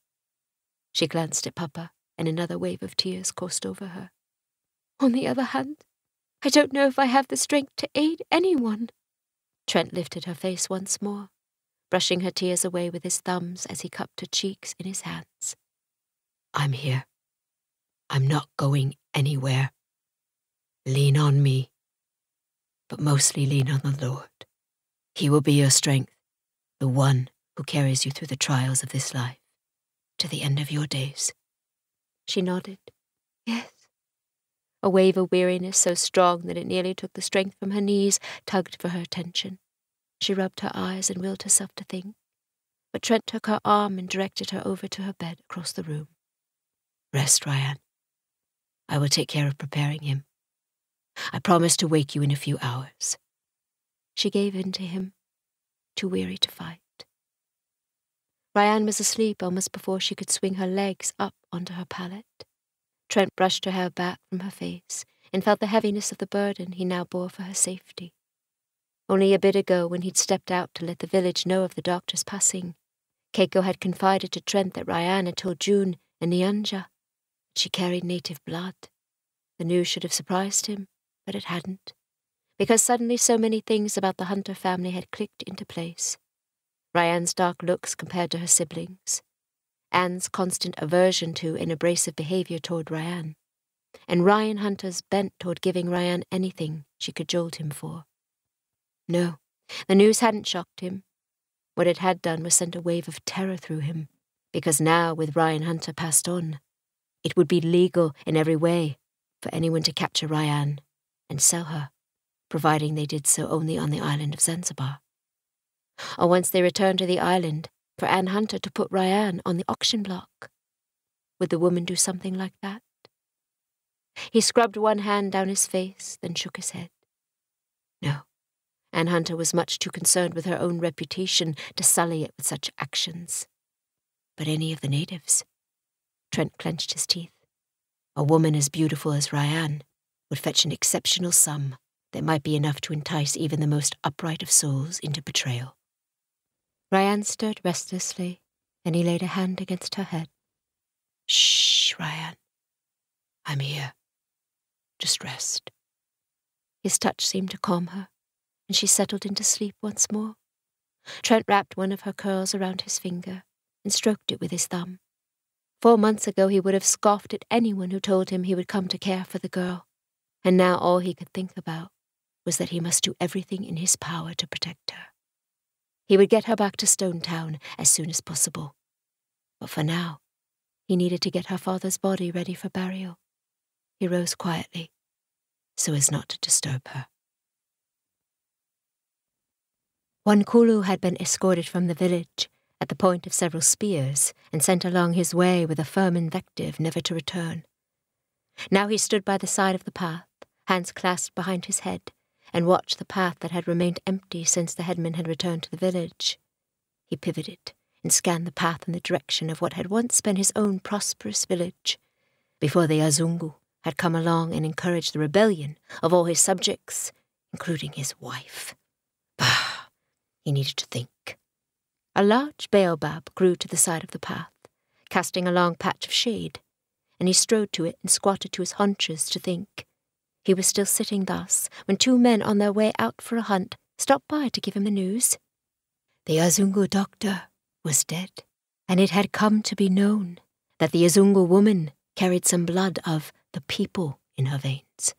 A: She glanced at Papa, and another wave of tears coursed over her. On the other hand, I don't know if I have the strength to aid anyone. Trent lifted her face once more, brushing her tears away with his thumbs as he cupped her cheeks in his hands.
B: I'm here. I'm not going anywhere. Lean on me, but mostly lean on the Lord. He will be your strength, the one who carries you through the trials of this life, to the end of your days.
A: She nodded. Yes a wave of weariness so strong that it nearly took the strength from her knees, tugged for her attention. She rubbed her eyes and willed herself to think. but Trent took her arm and directed her over to her bed across the room.
B: Rest, RyAnne. I will take care of preparing him. I promise to wake you in a few hours.
A: She gave in to him, too weary to fight. RyAnne was asleep almost before she could swing her legs up onto her pallet. Trent brushed her hair back from her face and felt the heaviness of the burden he now bore for her safety. Only a bit ago, when he'd stepped out to let the village know of the doctor's passing, Keiko had confided to Trent that RyAnne had told June and Nyanja she carried native blood. The news should have surprised him, but it hadn't, because suddenly so many things about the Hunter family had clicked into place. RyAnne's dark looks compared to her siblings, Anne's constant aversion to and abrasive behavior toward RyAnne, and Ryan Hunter's bent toward giving RyAnne anything she cajoled him for. No, the news hadn't shocked him. What it had done was send a wave of terror through him, because now, with Ryan Hunter passed on, it would be legal in every way for anyone to capture RyAnne and sell her, providing they did so only on the island of Zanzibar. Or once they returned to the island, for Anne Hunter to put RyAnne on the auction block. Would the woman do something like that? He scrubbed one hand down his face, then shook his head. No, Anne Hunter was much too concerned with her own reputation to sully it with such actions. But any of the natives? Trent clenched his teeth. A woman as beautiful as RyAnne would fetch an exceptional sum that might be enough to entice even the most upright of souls into betrayal. RyAnne stirred restlessly, and he laid a hand against her head.
B: Shh, RyAnne. I'm here. Just rest.
A: His touch seemed to calm her, and she settled into sleep once more. Trent wrapped one of her curls around his finger and stroked it with his thumb. Four months ago he would have scoffed at anyone who told him he would come to care for the girl, and now all he could think about was that he must do everything in his power to protect her. He would get her back to Stone Town as soon as possible. But for now, he needed to get her father's body ready for burial. He rose quietly, so as not to disturb her. Wankulu had been escorted from the village at the point of several spears and sent along his way with a firm invective never to return. Now he stood by the side of the path, hands clasped behind his head, and watched the path that had remained empty since the headman had returned to the village. He pivoted and scanned the path in the direction of what had once been his own prosperous village, before the Azungu had come along and encouraged the rebellion of all his subjects, including his wife. Bah! He needed to think. A large baobab grew to the side of the path, casting a long patch of shade, and he strode to it and squatted to his haunches to think. He was still sitting thus when two men on their way out for a hunt stopped by to give him the news. The Azungu doctor was dead, and it had come to be known that the Azungu woman carried some blood of the people in her veins.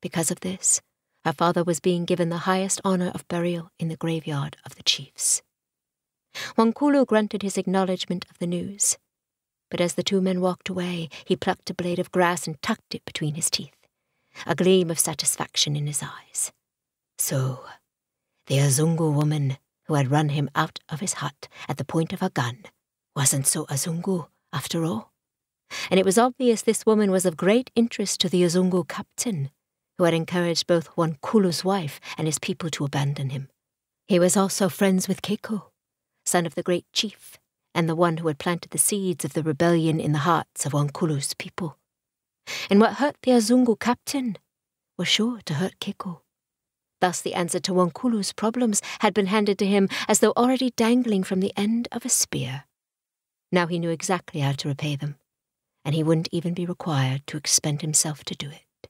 A: Because of this, her father was being given the highest honor of burial in the graveyard of the chiefs. Wankulu grunted his acknowledgement of the news, but as the two men walked away, he plucked a blade of grass and tucked it between his teeth a gleam of satisfaction in his eyes. So, the Azungu woman who had run him out of his hut at the point of a gun wasn't so Azungu after all. And it was obvious this woman was of great interest to the Azungu captain, who had encouraged both Wankulu's wife and his people to abandon him. He was also friends with Keiko, son of the great chief, and the one who had planted the seeds of the rebellion in the hearts of Wankulu's people and what hurt the Azungu captain was sure to hurt Keiko. Thus the answer to Wankulu's problems had been handed to him as though already dangling from the end of a spear. Now he knew exactly how to repay them, and he wouldn't even be required to expend himself to do it.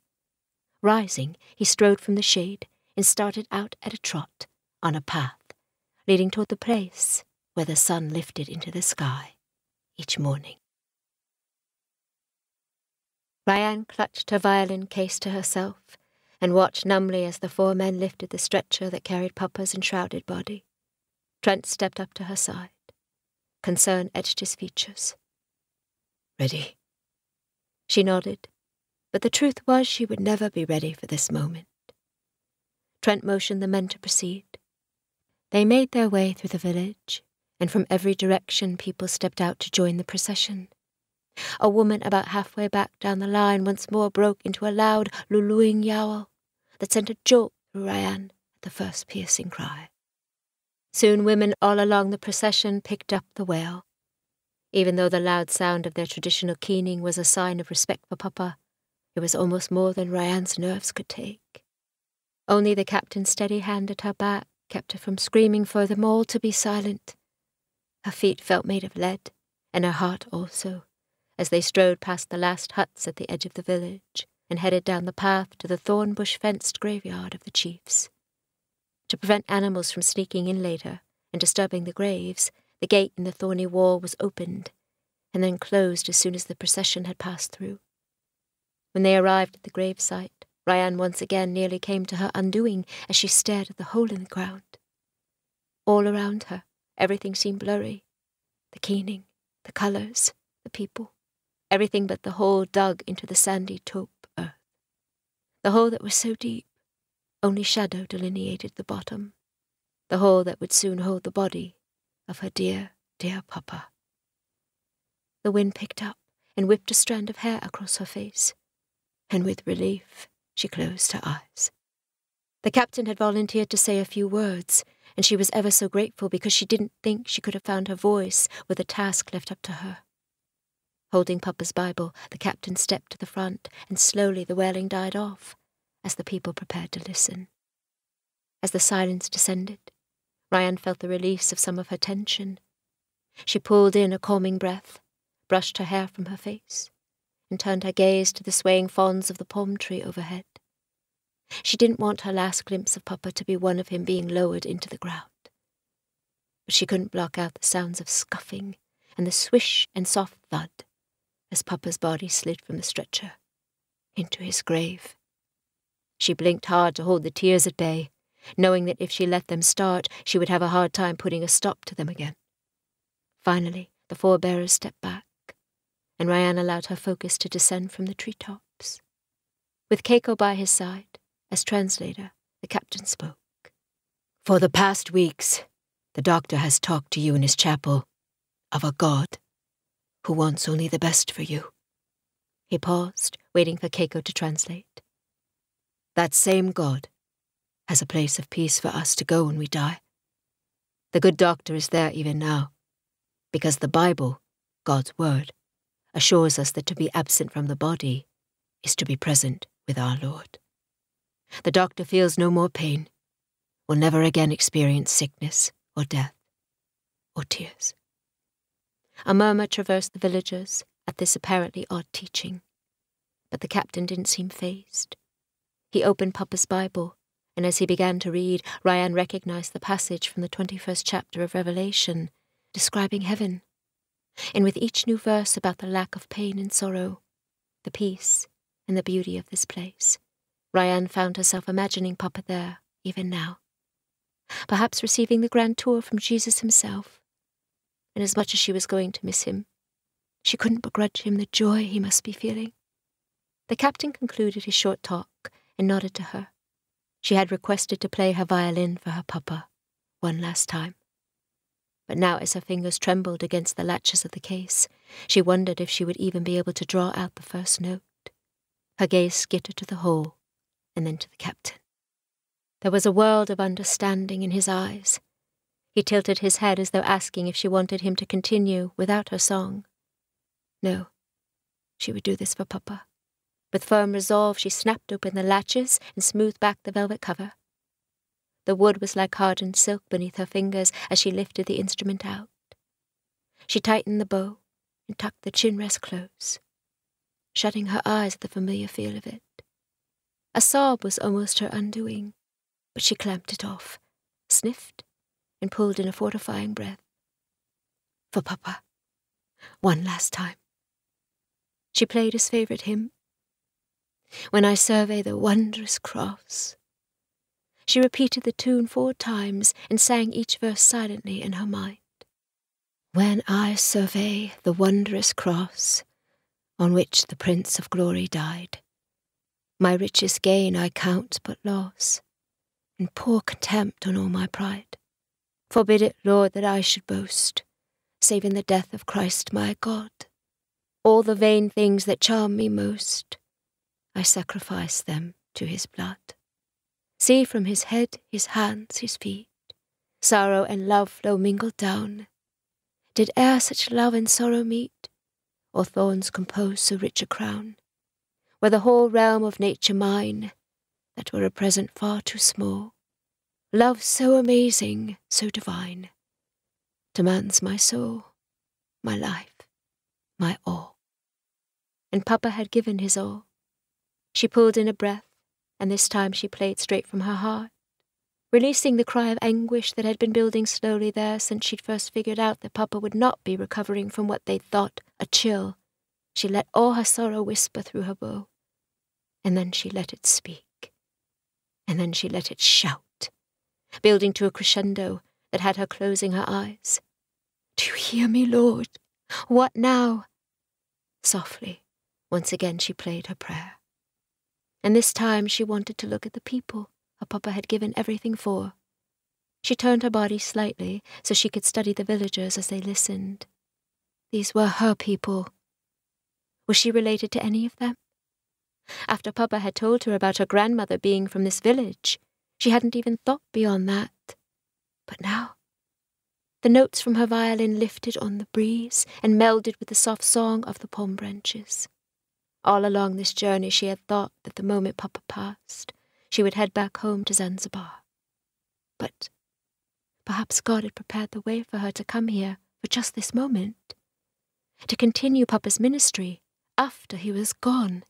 A: Rising, he strode from the shade and started out at a trot on a path leading toward the place where the sun lifted into the sky each morning. RyAnne clutched her violin case to herself and watched numbly as the four men lifted the stretcher that carried Papa's enshrouded body. Trent stepped up to her side. Concern etched his features.
B: Ready?
A: She nodded, but the truth was she would never be ready for this moment. Trent motioned the men to proceed. They made their way through the village, and from every direction people stepped out to join the procession. A woman about halfway back down the line once more broke into a loud, luluing yowl that sent a jolt through RyAnne at the first piercing cry. Soon women all along the procession picked up the wail. Even though the loud sound of their traditional keening was a sign of respect for Papa, it was almost more than RyAnne's nerves could take. Only the captain's steady hand at her back kept her from screaming for them all to be silent. Her feet felt made of lead, and her heart also, as they strode past the last huts at the edge of the village and headed down the path to the thorn bush fenced graveyard of the chiefs. To prevent animals from sneaking in later and disturbing the graves, the gate in the thorny wall was opened and then closed as soon as the procession had passed through. When they arrived at the gravesite, RyAnne once again nearly came to her undoing as she stared at the hole in the ground. All around her, everything seemed blurry the keening, the colours, the people, everything but the hole dug into the sandy taupe earth. The hole that was so deep, only shadow delineated the bottom, the hole that would soon hold the body of her dear, dear papa. The wind picked up and whipped a strand of hair across her face and with relief she closed her eyes. The captain had volunteered to say a few words, and she was ever so grateful because she didn't think she could have found her voice with the task left up to her. Holding Papa's Bible, the captain stepped to the front, and slowly the wailing died off as the people prepared to listen. As the silence descended, RyAnne felt the release of some of her tension. She pulled in a calming breath, brushed her hair from her face, and turned her gaze to the swaying fronds of the palm tree overhead. She didn't want her last glimpse of Papa to be one of him being lowered into the ground. But she couldn't block out the sounds of scuffing and the swish and soft thud as Papa's body slid from the stretcher into his grave. She blinked hard to hold the tears at bay, knowing that if she let them start, she would have a hard time putting a stop to them again. Finally, the four bearers stepped back and RyAnne allowed her focus to descend from the tree tops. With Keiko by his side, as translator, the captain spoke. For the past weeks, the doctor has talked to you in his chapel of a God who wants only the best for you. He paused, waiting for Keiko to translate. That same God has a place of peace for us to go when we die. The good doctor is there even now, because the Bible, God's word, assures us that to be absent from the body is to be present with our Lord. The doctor feels no more pain, will never again experience sickness or death or tears. A murmur traversed the villagers at this apparently odd teaching, but the captain didn't seem phased. He opened Papa's Bible, and as he began to read, RyAnne recognized the passage from the 21st chapter of Revelation, describing heaven and with each new verse about the lack of pain and sorrow, the peace and the beauty of this place, RyAnne found herself imagining Papa there, even now. Perhaps receiving the grand tour from Jesus himself. And as much as she was going to miss him, she couldn't begrudge him the joy he must be feeling. The captain concluded his short talk and nodded to her. She had requested to play her violin for her papa one last time but now as her fingers trembled against the latches of the case, she wondered if she would even be able to draw out the first note. Her gaze skittered to the hole, and then to the captain. There was a world of understanding in his eyes. He tilted his head as though asking if she wanted him to continue without her song. No, she would do this for Papa. With firm resolve, she snapped open the latches and smoothed back the velvet cover. The wood was like hardened silk beneath her fingers as she lifted the instrument out. She tightened the bow and tucked the chin rest close, shutting her eyes at the familiar feel of it. A sob was almost her undoing, but she clamped it off, sniffed, and pulled in a fortifying breath. For Papa, one last time. She played his favorite hymn. When I survey the wondrous cross, she repeated the tune four times and sang each verse silently in her mind. When I survey the wondrous cross on which the Prince of Glory died, my richest gain I count but loss, and pour contempt on all my pride. Forbid it, Lord, that I should boast, save in the death of Christ my God. All the vain things that charm me most, I sacrifice them to his blood. See from his head, his hands, his feet, sorrow and love flow mingled down. Did e'er such love and sorrow meet, or thorns compose so rich a crown? Were the whole realm of nature mine, that were a present far too small, Love so amazing, so divine, demands my soul, my life, my all. And Papa had given his all. She pulled in a breath, and this time she played straight from her heart, releasing the cry of anguish that had been building slowly there since she'd first figured out that Papa would not be recovering from what they'd thought a chill. She let all her sorrow whisper through her bow, and then she let it speak, and then she let it shout building to a crescendo that had her closing her eyes. Do you hear me, Lord? What now? Softly, once again she played her prayer. And this time she wanted to look at the people her papa had given everything for. She turned her body slightly so she could study the villagers as they listened. These were her people. Was she related to any of them? After Papa had told her about her grandmother being from this village, she hadn't even thought beyond that. But now, the notes from her violin lifted on the breeze and melded with the soft song of the palm branches. All along this journey, she had thought that the moment Papa passed, she would head back home to Zanzibar. But perhaps God had prepared the way for her to come here for just this moment, to continue Papa's ministry after he was gone.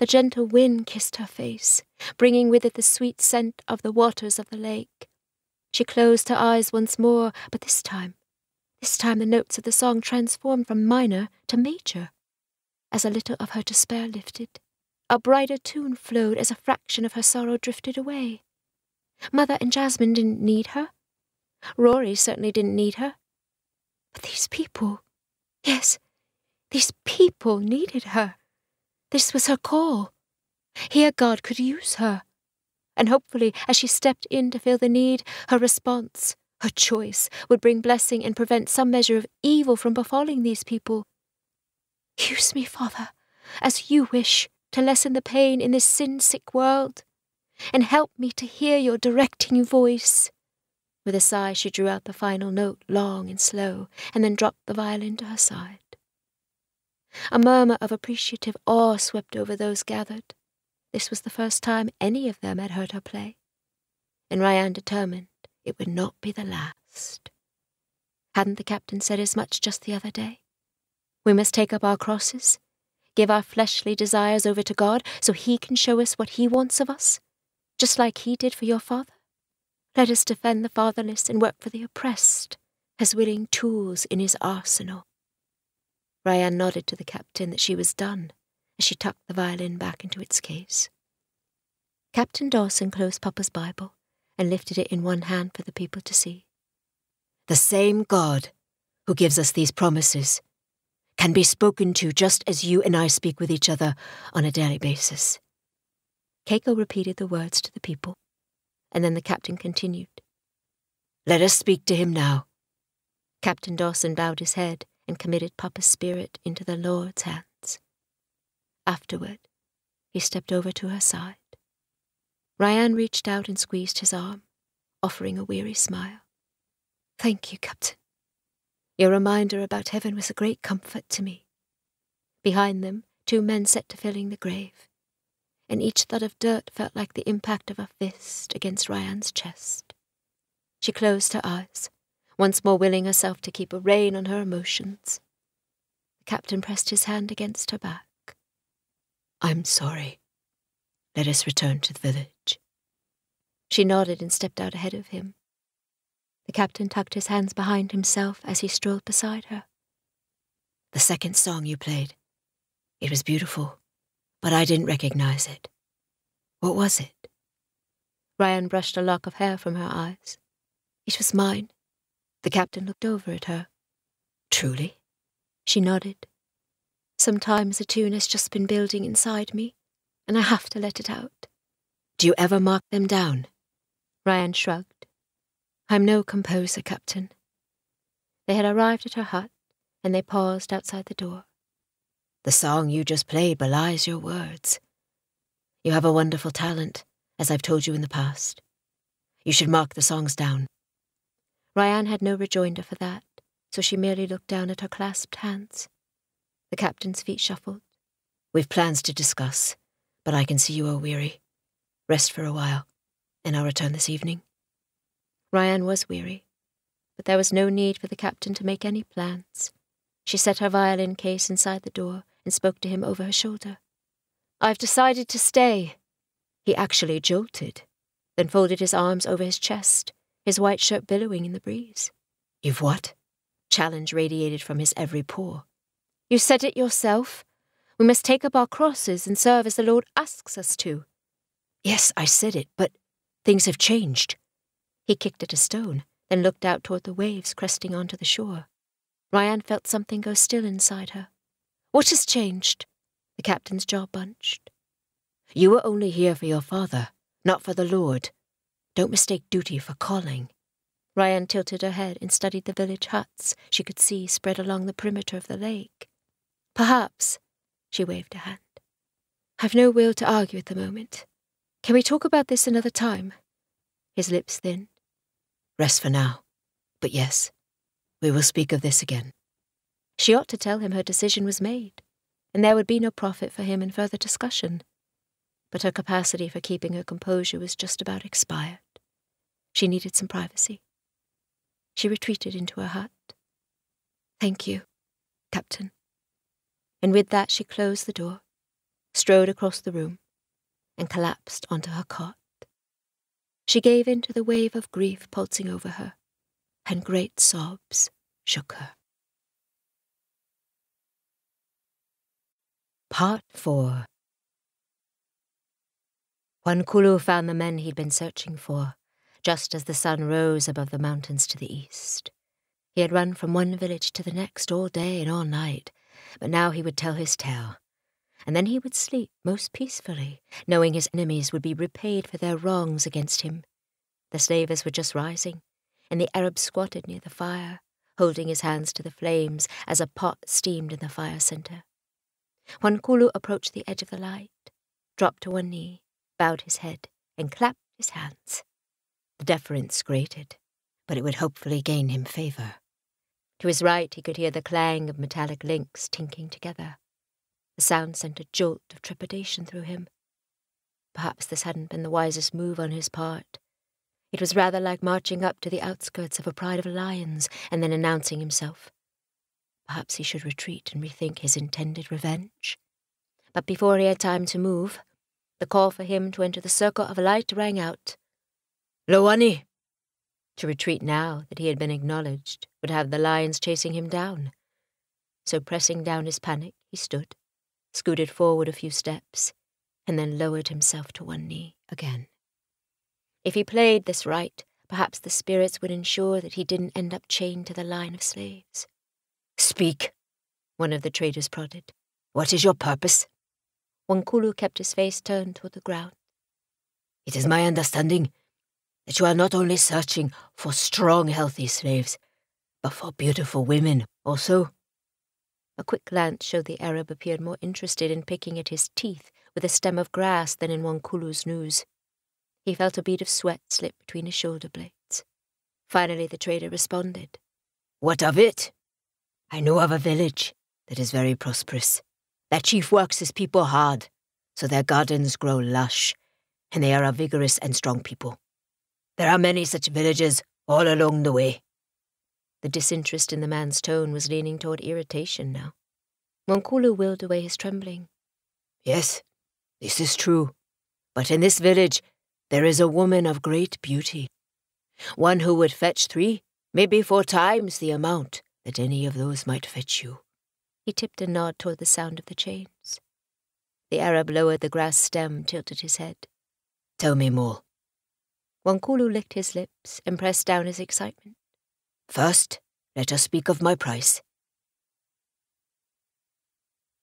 A: The gentle wind kissed her face, bringing with it the sweet scent of the waters of the lake. She closed her eyes once more, but this time, this time the notes of the song transformed from minor to major. As a little of her despair lifted, a brighter tune flowed as a fraction of her sorrow drifted away. Mother and Jasmine didn't need her. Rory certainly didn't need her. But these people, yes, these people needed her. This was her call. Here God could use her. And hopefully, as she stepped in to fill the need, her response, her choice, would bring blessing and prevent some measure of evil from befalling these people. Use me, Father, as you wish, to lessen the pain in this sin sick world, and help me to hear your directing voice. With a sigh, she drew out the final note, long and slow, and then dropped the violin to her side. A murmur of appreciative awe swept over those gathered. This was the first time any of them had heard her play, and RyAnne determined it would not be the last. Hadn't the captain said as much just the other day? We must take up our crosses, give our fleshly desires over to God so He can show us what He wants of us, just like He did for your father. Let us defend the fatherless and work for the oppressed as willing tools in His arsenal. RyAnne nodded to the captain that she was done as she tucked the violin back into its case. Captain Dawson closed Papa's Bible and lifted it in one hand for the people to see.
B: The same God who gives us these promises can be spoken to just as you and I speak with each other on a daily basis.
A: Keiko repeated the words to the people, and then the captain continued.
B: Let us speak to him now.
A: Captain Dawson bowed his head and committed Papa's spirit into the Lord's hands. Afterward, he stepped over to her side. RyAnne reached out and squeezed his arm, offering a weary smile. Thank you, Captain. Your reminder about heaven was a great comfort to me. Behind them, two men set to filling the grave, and each thud of dirt felt like the impact of a fist against RyAnne's chest. She closed her eyes, once more willing herself to keep a rein on her emotions. The captain pressed his hand against her back.
B: I'm sorry. Let us return to the village.
A: She nodded and stepped out ahead of him. The captain tucked his hands behind himself as he strolled beside her.
B: The second song you played. It was beautiful, but I didn't recognize it. What was it?
A: RyAnne brushed a lock of hair from her eyes. It was mine. The captain looked over at her.
B: Truly?
A: She nodded. Sometimes a tune has just been building inside me, and I have to let it out.
B: Do you ever mark them down?
A: RyAnne shrugged. I'm no composer, Captain. They had arrived at her hut, and they paused outside the door.
B: The song you just played belies your words. You have a wonderful talent, as I've told you in the past. You should mark the songs down.
A: RyAnne had no rejoinder for that, so she merely looked down at her clasped hands. The captain's feet shuffled.
B: We've plans to discuss, but I can see you are weary. Rest for a while, and I'll return this evening.
A: RyAnne was weary, but there was no need for the captain to make any plans. She set her violin case inside the door and spoke to him over her shoulder. I've decided to stay. He actually jolted, then folded his arms over his chest, his white shirt billowing in the breeze.
B: You've what? Challenge radiated from his every pore.
A: You said it yourself. We must take up our crosses and serve as the Lord asks us to.
B: Yes, I said it, but things have changed.
A: He kicked at a stone, then looked out toward the waves cresting onto the shore. RyAnne felt something go still inside her. What has changed? The captain's jaw bunched.
B: You were only here for your father, not for the Lord. Don't mistake duty for calling.
A: RyAnne tilted her head and studied the village huts she could see spread along the perimeter of the lake. Perhaps, she waved a hand. I've no will to argue at the moment. Can we talk about this another time? His lips thinned.
B: Rest for now. But yes, we will speak of this again.
A: She ought to tell him her decision was made, and there would be no profit for him in further discussion. But her capacity for keeping her composure was just about expired. She needed some privacy. She retreated into her hut. Thank you, Captain. And with that, she closed the door, strode across the room, and collapsed onto her cot. She gave in to the wave of grief pulsing over her, and great sobs shook her.
B: Part 4 Wankulu found the men he'd been searching for, just as the sun rose above the mountains to the east. He had run from one village to the next all day and all night, but now he would tell his tale. And then he would sleep most peacefully, knowing his enemies would be repaid for their wrongs against him. The slavers were just rising, and the Arab squatted near the fire, holding his hands to the flames as a pot steamed in the fire centre. Wankulu approached the edge of the light, dropped to one knee, bowed his head, and clapped his hands. The deference grated, but it would hopefully gain him favour. To his right, he could hear the clang of metallic links tinking together. The sound sent a jolt of trepidation through him. Perhaps this hadn't been the wisest move on his part. It was rather like marching up to the outskirts of a pride of lions and then announcing himself. Perhaps he should retreat and rethink his intended revenge. But before he had time to move, the call for him to enter the circle of light rang out. Loani! To retreat now that he had been acknowledged would have the lions chasing him down. So pressing down his panic, he stood, scooted forward a few steps, and then lowered himself to one knee again. If he played this right, perhaps the spirits would ensure that he didn't end up chained to the line of slaves. Speak, one of the traders prodded. What is your purpose? Wankulu kept his face turned toward the ground. It is my understanding that you are not only searching for strong, healthy slaves, but for beautiful women also. A quick glance showed the Arab appeared more interested in picking at his teeth with a stem of grass than in Wankulu's Kulu's news. He felt a bead of sweat slip between his shoulder blades. Finally, the trader responded. What of it? I know of a village that is very prosperous. Their chief works his people hard, so their gardens grow lush, and they are a vigorous and strong people. There are many such villages all along the way. The disinterest in the man's tone was leaning toward irritation now. Wankulu willed away his trembling. Yes, this is true. But in this village, there is a woman of great beauty. One who would fetch three, maybe four times the amount that any of those might fetch you. He tipped a nod toward the sound of the chains. The Arab lowered the grass stem, tilted his head. Tell me more. Wankulu licked his lips and pressed down his excitement. First, let us speak of my price.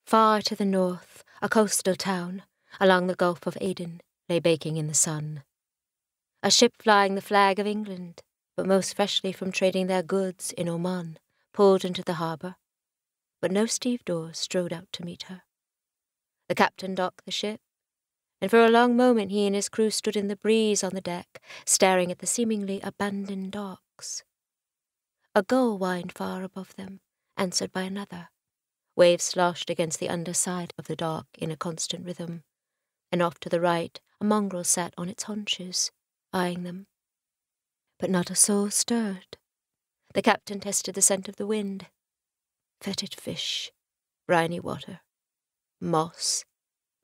A: Far to the north, a coastal town, along the Gulf of Aden, lay baking in the sun. A ship flying the flag of England, but most freshly from trading their goods in Oman, pulled into the harbour. But no stevedore strode out to meet her. The captain docked the ship, and for a long moment he and his crew stood in the breeze on the deck, staring at the seemingly abandoned docks. A gull whined far above them, answered by another. Waves sloshed against the underside of the dock in a constant rhythm, and off to the right a mongrel sat on its haunches, eyeing them. But not a soul stirred. The captain tested the scent of the wind. Fetid fish, briny water, moss,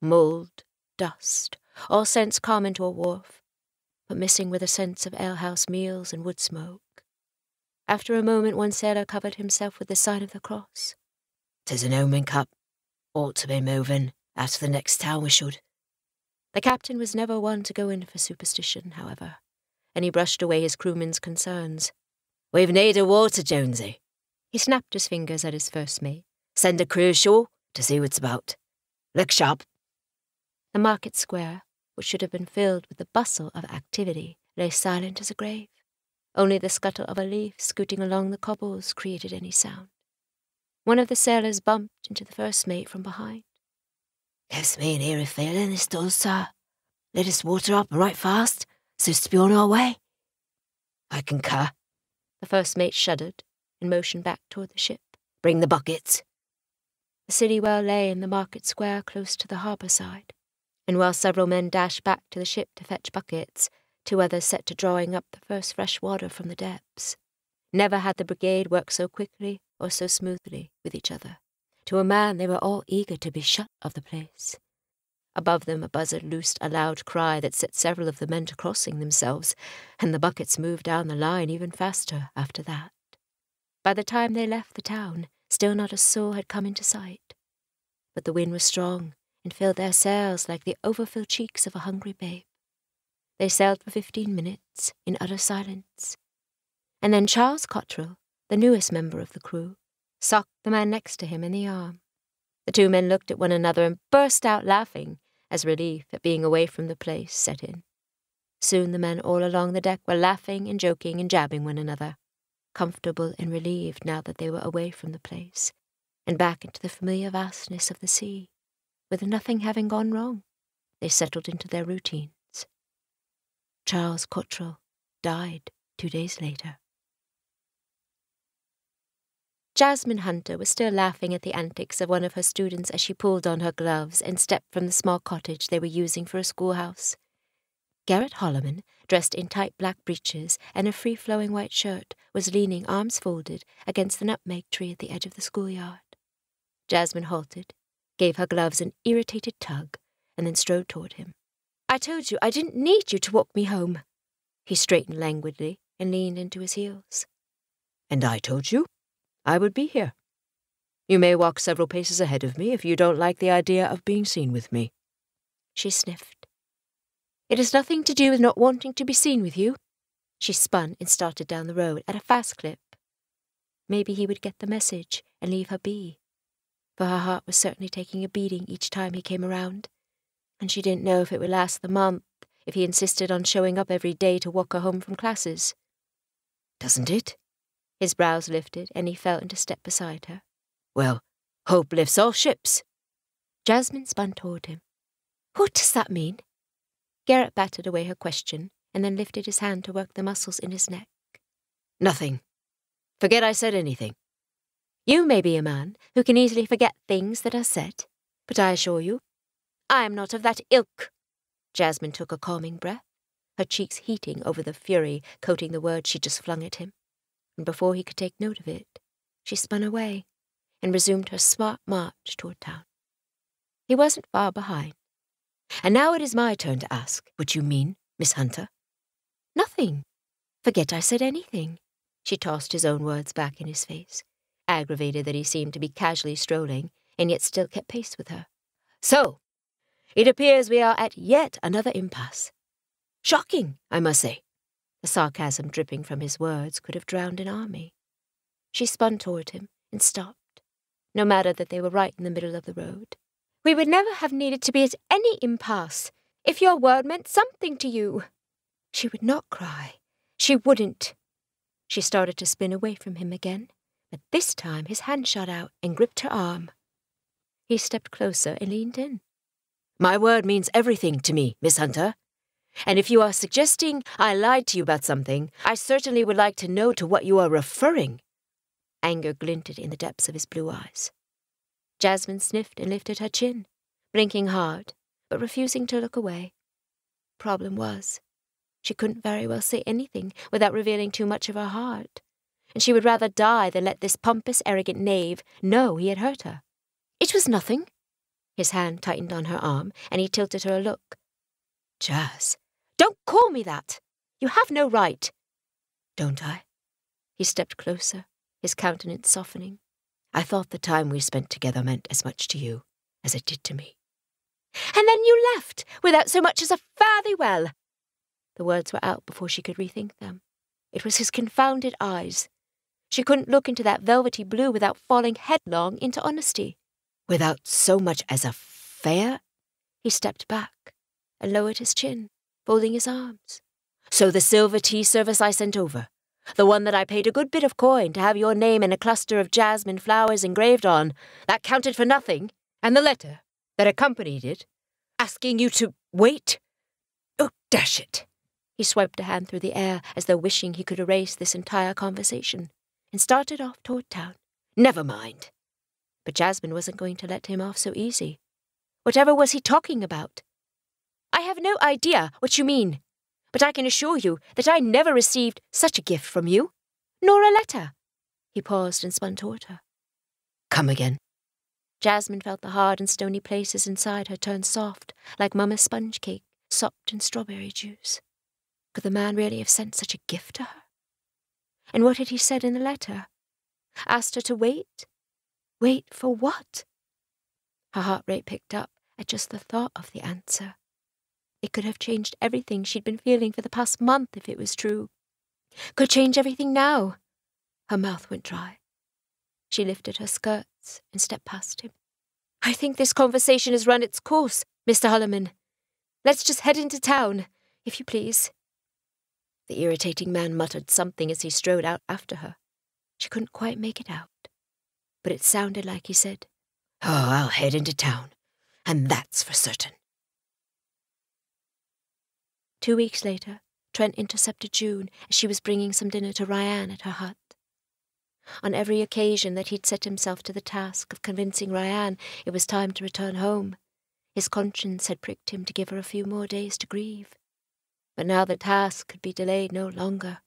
A: mould, dust, all scents common to a wharf, but missing with a sense of alehouse meals and wood smoke. After a moment, one sailor covered himself with the sign of the cross.
B: "'Tis an omen cup. Ought to be moving. Out to the next town we should.
A: The captain was never one to go in for superstition, however, and he brushed away his crewmen's concerns.
B: We've need of water, Jonesy.
A: He snapped his fingers at his first mate.
B: Send a crew ashore to see what's about. Look sharp.
A: The market square, which should have been filled with the bustle of activity, lay silent as a grave. Only the scuttle of a leaf scooting along the cobbles created any sound. One of the sailors bumped into the first mate from behind.
B: Gives me an eerie feeling, this does, sir. Let us water up right fast, so as to be on our way. I concur.
A: The first mate shuddered and motioned back toward the ship.
B: Bring the buckets.
A: The city well lay in the market square close to the harbour side and while several men dashed back to the ship to fetch buckets, two others set to drawing up the first fresh water from the depths. Never had the brigade worked so quickly or so smoothly with each other. To a man, they were all eager to be shut of the place. Above them, a buzzard loosed a loud cry that set several of the men to crossing themselves, and the buckets moved down the line even faster after that. By the time they left the town, still not a soul had come into sight. But the wind was strong, and filled their sails like the overfilled cheeks of a hungry babe. They sailed for fifteen minutes in utter silence. And then Charles Cottrell, the newest member of the crew, socked the man next to him in the arm. The two men looked at one another and burst out laughing as relief at being away from the place set in. Soon the men all along the deck were laughing and joking and jabbing one another, comfortable and relieved now that they were away from the place, and back into the familiar vastness of the sea with nothing having gone wrong. They settled into their routines. Charles Cottrell died two days later. Jasmine Hunter was still laughing at the antics of one of her students as she pulled on her gloves and stepped from the small cottage they were using for a schoolhouse. Garrett Holloman, dressed in tight black breeches and a free flowing white shirt, was leaning arms folded against the nutmeg tree at the edge of the schoolyard. Jasmine halted gave her gloves an irritated tug, and then strode toward him. I told you I didn't need you to walk me home. He straightened languidly and leaned into his heels.
B: And I told you I would be here. You may walk several paces ahead of me if you don't like the idea of being seen with me.
A: She sniffed. It has nothing to do with not wanting to be seen with you. She spun and started down the road at a fast clip. Maybe he would get the message and leave her be for her heart was certainly taking a beating each time he came around, and she didn't know if it would last the month if he insisted on showing up every day to walk her home from classes.
B: Doesn't it?
A: His brows lifted, and he fell into step beside her.
B: Well, hope lifts all ships.
A: Jasmine spun toward him. What does that mean? Garrett battered away her question, and then lifted his hand to work the muscles in his neck.
B: Nothing. Forget I said anything.
A: You may be a man who can easily forget things that are said, but I assure you, I am not of that ilk. Jasmine took a calming breath, her cheeks heating over the fury coating the words she just flung at him, and before he could take note of it, she spun away and resumed her smart march toward town. He wasn't far behind.
B: And now it is my turn to ask what you mean, Miss Hunter.
A: Nothing. Forget I said anything. She tossed his own words back in his face aggravated that he seemed to be casually strolling, and yet still kept pace with her.
B: So, it appears we are at yet another impasse. Shocking, I must say.
A: The sarcasm dripping from his words could have drowned an army. She spun toward him and stopped, no matter that they were right in the middle of the road. We would never have needed to be at any impasse if your word meant something to you. She would not cry. She wouldn't. She started to spin away from him again, but this time his hand shot out and gripped her arm. He stepped closer and leaned in.
B: My word means everything to me, Miss Hunter. And if you are suggesting I lied to you about something, I certainly would like to know to what you are referring.
A: Anger glinted in the depths of his blue eyes. Jasmine sniffed and lifted her chin, blinking hard, but refusing to look away. Problem was, she couldn't very well say anything without revealing too much of her heart, and she would rather die than let this pompous, arrogant knave know he had hurt her. It was nothing. His hand tightened on her arm, and he tilted her a look.
B: Jazz,
A: don't call me that. You have no right.
B: Don't I?
A: He stepped closer, his countenance softening.
B: I thought the time we spent together meant as much to you as it did to me.
A: And then you left, without so much as a fare thee well. The words were out before she could rethink them. It was his confounded eyes. She couldn't look into that velvety blue without falling headlong into honesty.
B: Without so much as a fare?
A: He stepped back and lowered his chin, folding his arms.
B: So the silver tea service I sent over, the one that I paid a good bit of coin to have your name in a cluster of jasmine flowers engraved on, that counted for nothing, and the letter that accompanied it, asking you to wait? Oh, dash it!
A: He swiped a hand through the air as though wishing he could erase this entire conversation, and started off toward town.
B: Never mind.
A: But Jasmine wasn't going to let him off so easy. Whatever was he talking about? I have no idea what you mean, but I can assure you that I never received such a gift from you, nor a letter. He paused and spun toward her.
B: Come again.
A: Jasmine felt the hard and stony places inside her turn soft, like Mamma's sponge cake, sopped in strawberry juice. Could the man really have sent such a gift to her? And what had he said in the letter? Asked her to wait? Wait for what? Her heart rate picked up at just the thought of the answer. It could have changed everything she'd been feeling for the past month if it was true. Could change everything now. Her mouth went dry. She lifted her skirts and stepped past him. I think this conversation has run its course, Mr. Holloman. Let's just head into town, if you please. The irritating man muttered something as he strode out after her. She couldn't quite make it out, but it sounded like he said,
B: Oh, I'll head into town, and that's for certain.
A: Two weeks later, Trent intercepted June as she was bringing some dinner to RyAnne at her hut. On every occasion that he'd set himself to the task of convincing RyAnne it was time to return home, his conscience had pricked him to give her a few more days to grieve. But now the task could be delayed no longer.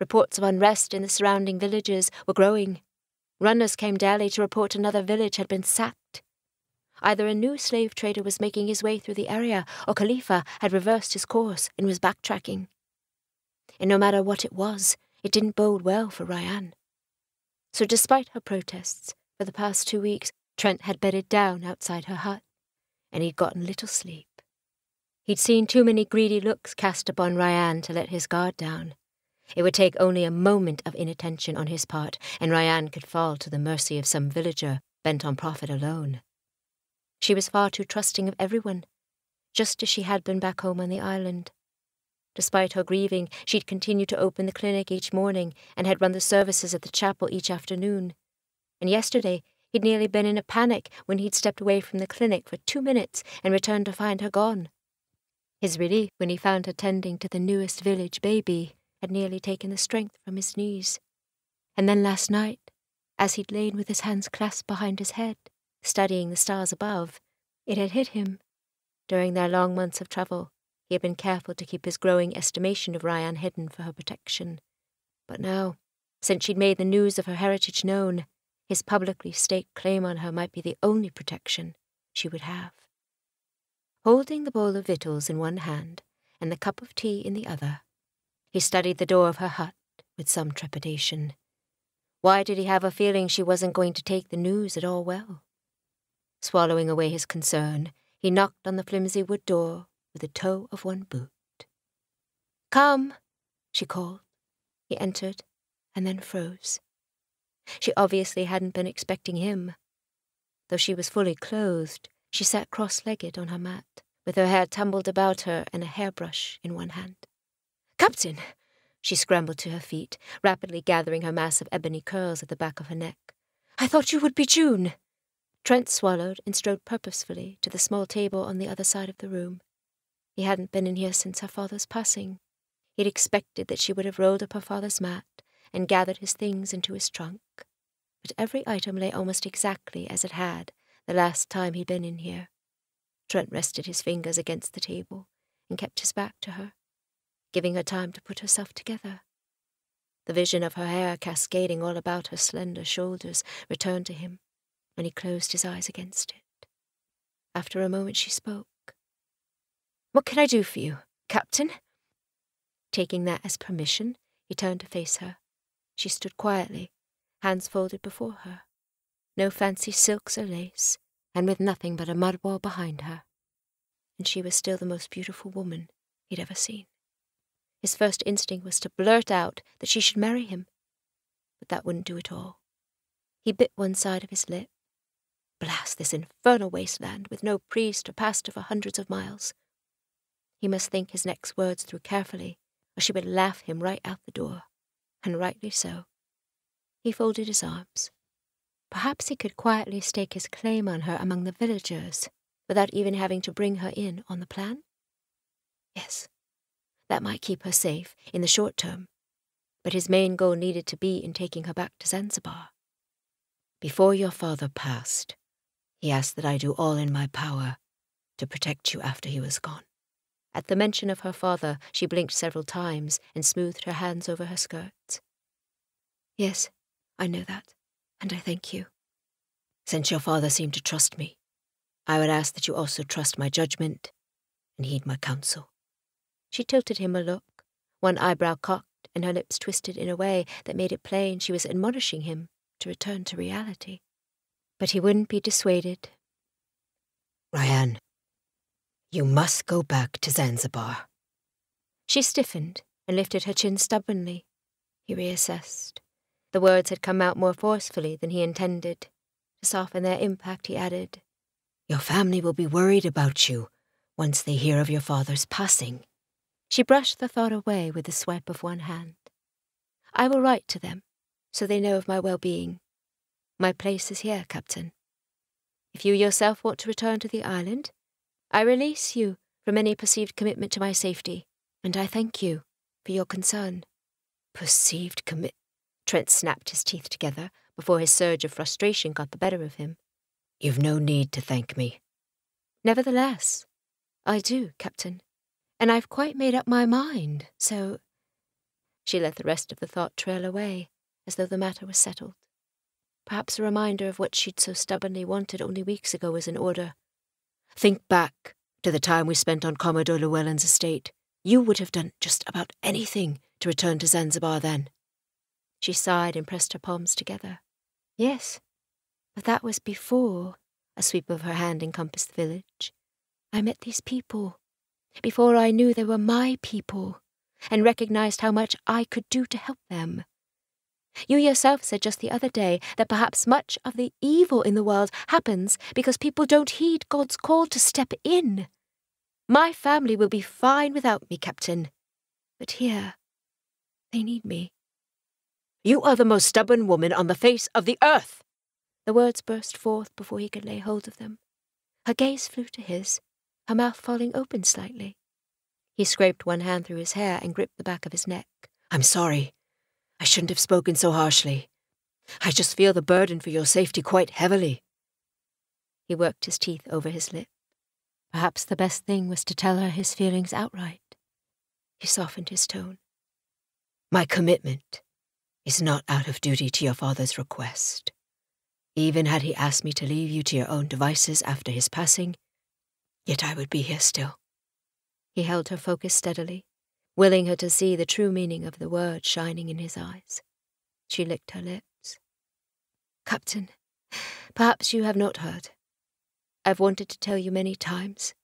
A: Reports of unrest in the surrounding villages were growing. Runners came daily to report another village had been sacked. Either a new slave trader was making his way through the area, or Khalifa had reversed his course and was backtracking. And no matter what it was, it didn't bode well for RyAnne. So, despite her protests, for the past two weeks, Trent had bedded down outside her hut, and he'd gotten little sleep. He'd seen too many greedy looks cast upon RyAnne to let his guard down. It would take only a moment of inattention on his part, and RyAnne could fall to the mercy of some villager bent on profit alone. She was far too trusting of everyone, just as she had been back home on the island. Despite her grieving, she'd continued to open the clinic each morning and had run the services at the chapel each afternoon. And yesterday, he'd nearly been in a panic when he'd stepped away from the clinic for two minutes and returned to find her gone. His relief when he found her tending to the newest village baby had nearly taken the strength from his knees. And then last night, as he'd lain with his hands clasped behind his head, studying the stars above, it had hit him. During their long months of travel, he had been careful to keep his growing estimation of RyAnne hidden for her protection. But now, since she'd made the news of her heritage known, his publicly staked claim on her might be the only protection she would have. Holding the bowl of victuals in one hand and the cup of tea in the other, he studied the door of her hut with some trepidation. Why did he have a feeling she wasn't going to take the news at all well? Swallowing away his concern, he knocked on the flimsy wood door with the toe of one boot. Come, she called. He entered and then froze. She obviously hadn't been expecting him. Though she was fully clothed, she sat cross legged on her mat, with her hair tumbled about her and a hairbrush in one hand. Captain, She scrambled to her feet, rapidly gathering her mass of ebony curls at the back of her neck. I thought you would be June. Trent swallowed and strode purposefully to the small table on the other side of the room. He hadn't been in here since her father's passing. He'd expected that she would have rolled up her father's mat and gathered his things into his trunk. But every item lay almost exactly as it had the last time he'd been in here. Trent rested his fingers against the table and kept his back to her, giving her time to put herself together. The vision of her hair cascading all about her slender shoulders returned to him, and he closed his eyes against it. After a moment, she spoke. What can I do for you, Captain? Taking that as permission, he turned to face her. She stood quietly, hands folded before her. No fancy silks or lace, and with nothing but a mud wall behind her. And she was still the most beautiful woman he'd ever seen. His first instinct was to blurt out that she should marry him, but that wouldn't do at all. He bit one side of his lip. Blast this infernal wasteland with no priest or pastor for hundreds of miles. He must think his next words through carefully, or she would laugh him right out the door, and rightly so. He folded his arms. Perhaps he could quietly stake his claim on her among the villagers, without even having to bring her in on the plan? Yes, that might keep her safe in the short term, but his main goal needed to be in taking her back to Zanzibar. Before your father passed, he asked that I do all in my power to protect you after he was gone. At the mention of her father, she blinked several times and smoothed her hands over her skirts. Yes, I know that, and I thank you. Since your father seemed to trust me, I would ask that you also trust my judgment and heed my counsel. She tilted him a look, one eyebrow cocked and her lips twisted in a way that made it plain she was admonishing him to return to reality. But he wouldn't be dissuaded. RyAnne, you must go back to Zanzibar. She stiffened and lifted her chin stubbornly. He reassessed. The words had come out more forcefully than he intended. To soften their impact, he added, Your family will be worried about you once they hear of your father's passing. She brushed the thought away with a swipe of one hand. I will write to them, so they know of my well-being. My place is here, Captain. If you yourself want to return to the island, I release you from any perceived commitment to my safety, and I thank you for your concern. Perceived commit. Trent snapped his teeth together before his surge of frustration got the better of him. You've no need to thank me. Nevertheless, I do, Captain, and I've quite made up my mind, so. She let the rest of the thought trail away, as though the matter was settled. Perhaps a reminder of what she'd so stubbornly wanted only weeks ago was in order, Think back to the time we spent on Commodore Llewellyn's estate. You would have done just about anything to return to Zanzibar then. She sighed and pressed her palms together. Yes, but that was before, a sweep of her hand encompassed the village. I met these people, before I knew they were my people, and recognized how much I could do to help them. You yourself said just the other day that perhaps much of the evil in the world happens because people don't heed God's call to step in. My family will be fine without me, Captain. But here, they need me. You are the most stubborn woman on the face of the earth! The words burst forth before he could lay hold of them. Her gaze flew to his, her mouth falling open slightly. He scraped one hand through his hair and gripped the back of his neck. I'm sorry. I shouldn't have spoken so harshly. I just feel the burden for your safety quite heavily. He worked his teeth over his lip. Perhaps the best thing was to tell her his feelings outright. He softened his tone. My commitment is not out of duty to your father's request. Even had he asked me to leave you to your own devices after his passing, yet I would be here still. He held her focus steadily, willing her to see the true meaning of the word shining in his eyes. She licked her lips. Captain, perhaps you have not heard. I've wanted to tell you many times,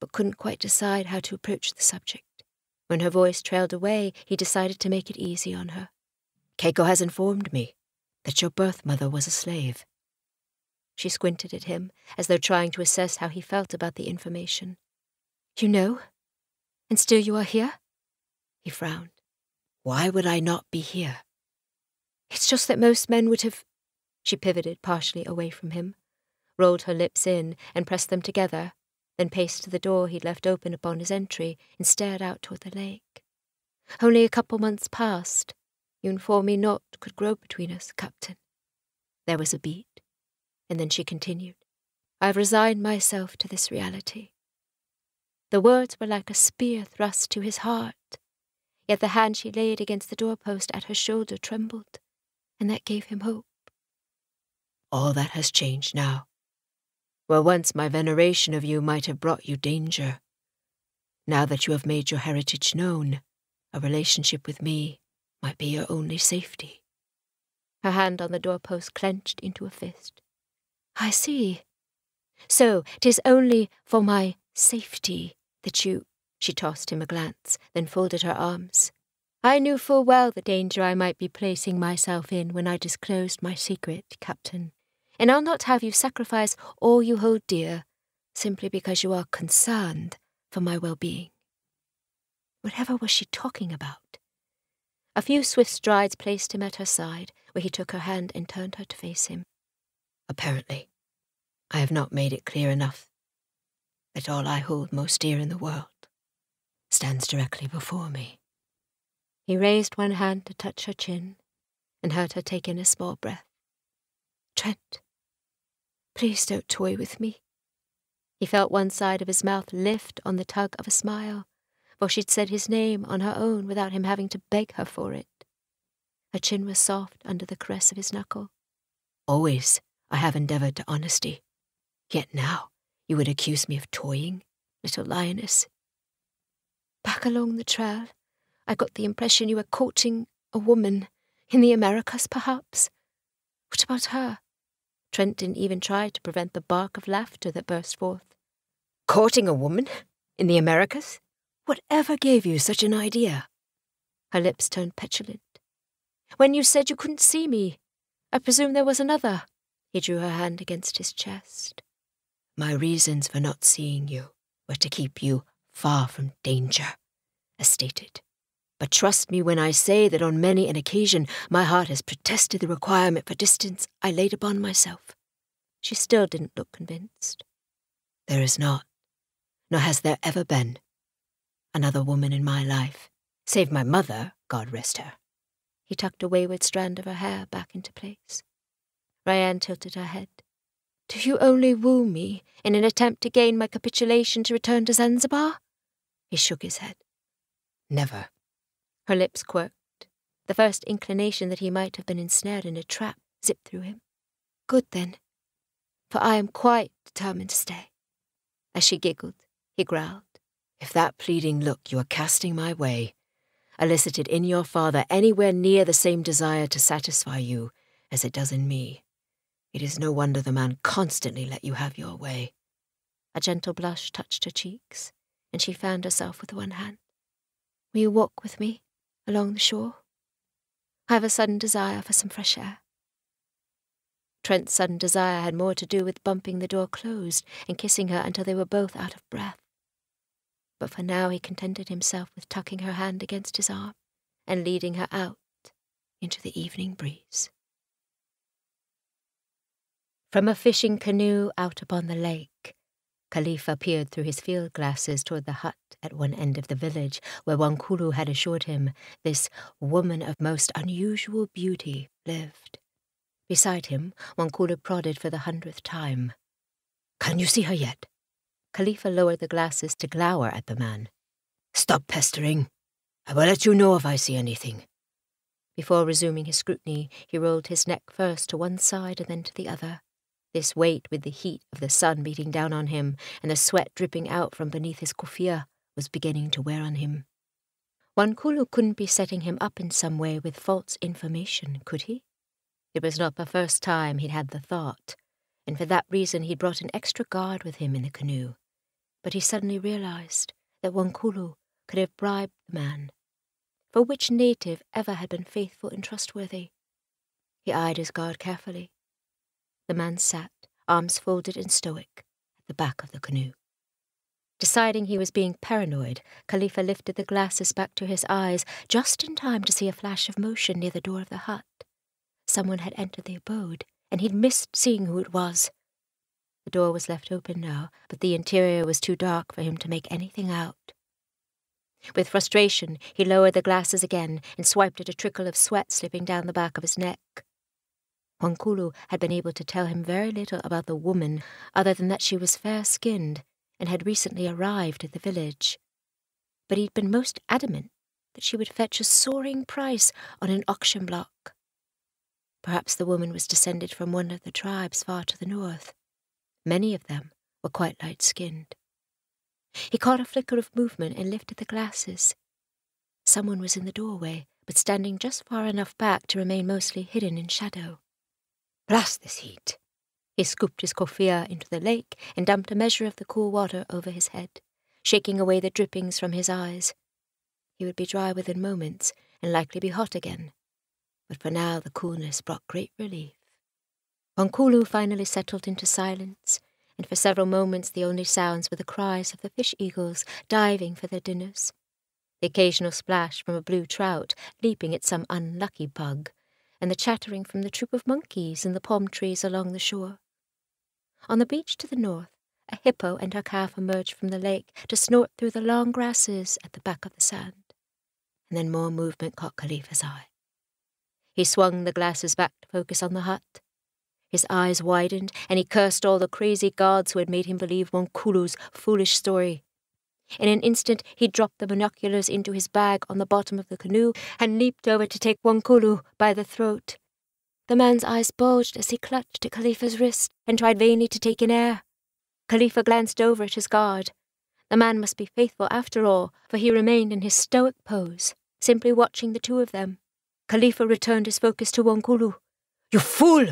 A: but couldn't quite decide how to approach the subject. When her voice trailed away, he decided to make it easy on her. Keiko has informed me that your birth mother was a slave. She squinted at him, as though trying to assess how he felt about the information. You know? And still you are here? He frowned.
B: Why would I not be here?
A: It's just that most men would have. She pivoted partially away from him, rolled her lips in and pressed them together, then paced to the door he'd left open upon his entry and stared out toward the lake. Only a couple months passed. You informed me naught could grow between us, Captain. There was a beat, and then she continued. I've resigned myself to this reality. The words were like a spear thrust to his heart, yet the hand she laid against the doorpost at her shoulder trembled, and that gave him hope.
B: All that has changed now. Where once my veneration of you might have brought you danger, now that you have made your heritage known, a relationship with me might be your only safety.
A: Her hand on the doorpost clenched into a fist. I see. So, tis only for my safety that you. She tossed him a glance, then folded her arms. I knew full well the danger I might be placing myself in when I disclosed my secret, Captain, and I'll not have you sacrifice all you hold dear simply because you are concerned for my well being. Whatever was she talking about? A few swift strides placed him at her side, where he took her hand and turned her to face him.
B: Apparently, I have not made it clear enough that all I hold most dear in the world stands directly before me.
A: He raised one hand to touch her chin and heard her take in a small breath. Trent, please don't toy with me. He felt one side of his mouth lift on the tug of a smile for she'd said his name on her own without him having to beg her for it. Her chin was soft under the caress of his knuckle.
B: Always I have endeavoured to honesty. Yet now you would accuse me of toying, little lioness.
A: Back along the trail, I got the impression you were courting a woman, in the Americas, perhaps. What about her? Trent didn't even try to prevent the bark of laughter that burst forth.
B: Courting a woman? In the Americas? Whatever gave you such an idea?
A: Her lips turned petulant. When you said you couldn't see me, I presume there was another. He drew her hand against his chest.
B: My reasons for not seeing you were to keep you far from danger, as stated. But trust me when I say that on many an occasion my heart has protested the requirement for distance I laid upon myself.
A: She still didn't look convinced.
B: There is not, nor has there ever been, another woman in my life, save my mother, God rest her.
A: He tucked a wayward strand of her hair back into place. RyAnne tilted her head. Do you only woo me in an attempt to gain my capitulation to return to Zanzibar? He shook his head.
B: Never.
A: Her lips quirked. The first inclination that he might have been ensnared in a trap zipped through him. Good then, for I am quite determined to stay. As she giggled, he growled.
B: If that pleading look you are casting my way elicited in your father anywhere near the same desire to satisfy you as it does in me, it is no wonder the man constantly let you have your way.
A: A gentle blush touched her cheeks, and she fanned herself with one hand. Will you walk with me along the shore? I have a sudden desire for some fresh air. Trent's sudden desire had more to do with bumping the door closed and kissing her until they were both out of breath but for now he contented himself with tucking her hand against his arm and leading her out into the evening breeze. From a fishing canoe out upon the lake, Khalifa peered through his field glasses toward the hut at one end of the village where Wankulu had assured him this woman of most unusual beauty lived. Beside him, Wankulu prodded for the hundredth time.
B: Can you see her yet?
A: Khalifa lowered the glasses to glower at the man.
B: Stop pestering. I will let you know if I see anything.
A: Before resuming his scrutiny, he rolled his neck first to one side and then to the other. This weight, with the heat of the sun beating down on him and the sweat dripping out from beneath his kufiyah, was beginning to wear on him. Wankulu couldn't be setting him up in some way with false information, could he? It was not the first time he'd had the thought, and for that reason he'd brought an extra guard with him in the canoe but he suddenly realized that Wankulu could have bribed the man. For which native ever had been faithful and trustworthy? He eyed his guard carefully. The man sat, arms folded and stoic, at the back of the canoe. Deciding he was being paranoid, Khalifa lifted the glasses back to his eyes just in time to see a flash of motion near the door of the hut. Someone had entered the abode, and he'd missed seeing who it was. The door was left open now, but the interior was too dark for him to make anything out. With frustration, he lowered the glasses again and swiped at a trickle of sweat slipping down the back of his neck. Wankulu had been able to tell him very little about the woman, other than that she was fair skinned and had recently arrived at the village. But he'd been most adamant that she would fetch a soaring price on an auction block. Perhaps the woman was descended from one of the tribes far to the north. Many of them were quite light skinned. He caught a flicker of movement and lifted the glasses. Someone was in the doorway, but standing just far enough back to remain mostly hidden in shadow. Blast this heat! He scooped his kofia into the lake and dumped a measure of the cool water over his head, shaking away the drippings from his eyes. He would be dry within moments and likely be hot again, but for now the coolness brought great relief. Wankulu finally settled into silence, and for several moments the only sounds were the cries of the fish eagles diving for their dinners, the occasional splash from a blue trout leaping at some unlucky bug, and the chattering from the troop of monkeys in the palm trees along the shore. On the beach to the north, a hippo and her calf emerged from the lake to snort through the long grasses at the back of the sand. And then more movement caught Khalifa's eye. He swung the glasses back to focus on the hut. His eyes widened, and he cursed all the crazy gods who had made him believe Wankulu's foolish story. In an instant, he dropped the binoculars into his bag on the bottom of the canoe and leaped over to take Wankulu by the throat. The man's eyes bulged as he clutched at Khalifa's wrist and tried vainly to take in air. Khalifa glanced over at his guard. The man must be faithful after all, for he remained in his stoic pose, simply watching the two of them. Khalifa returned his focus to Wankulu.
B: You fool!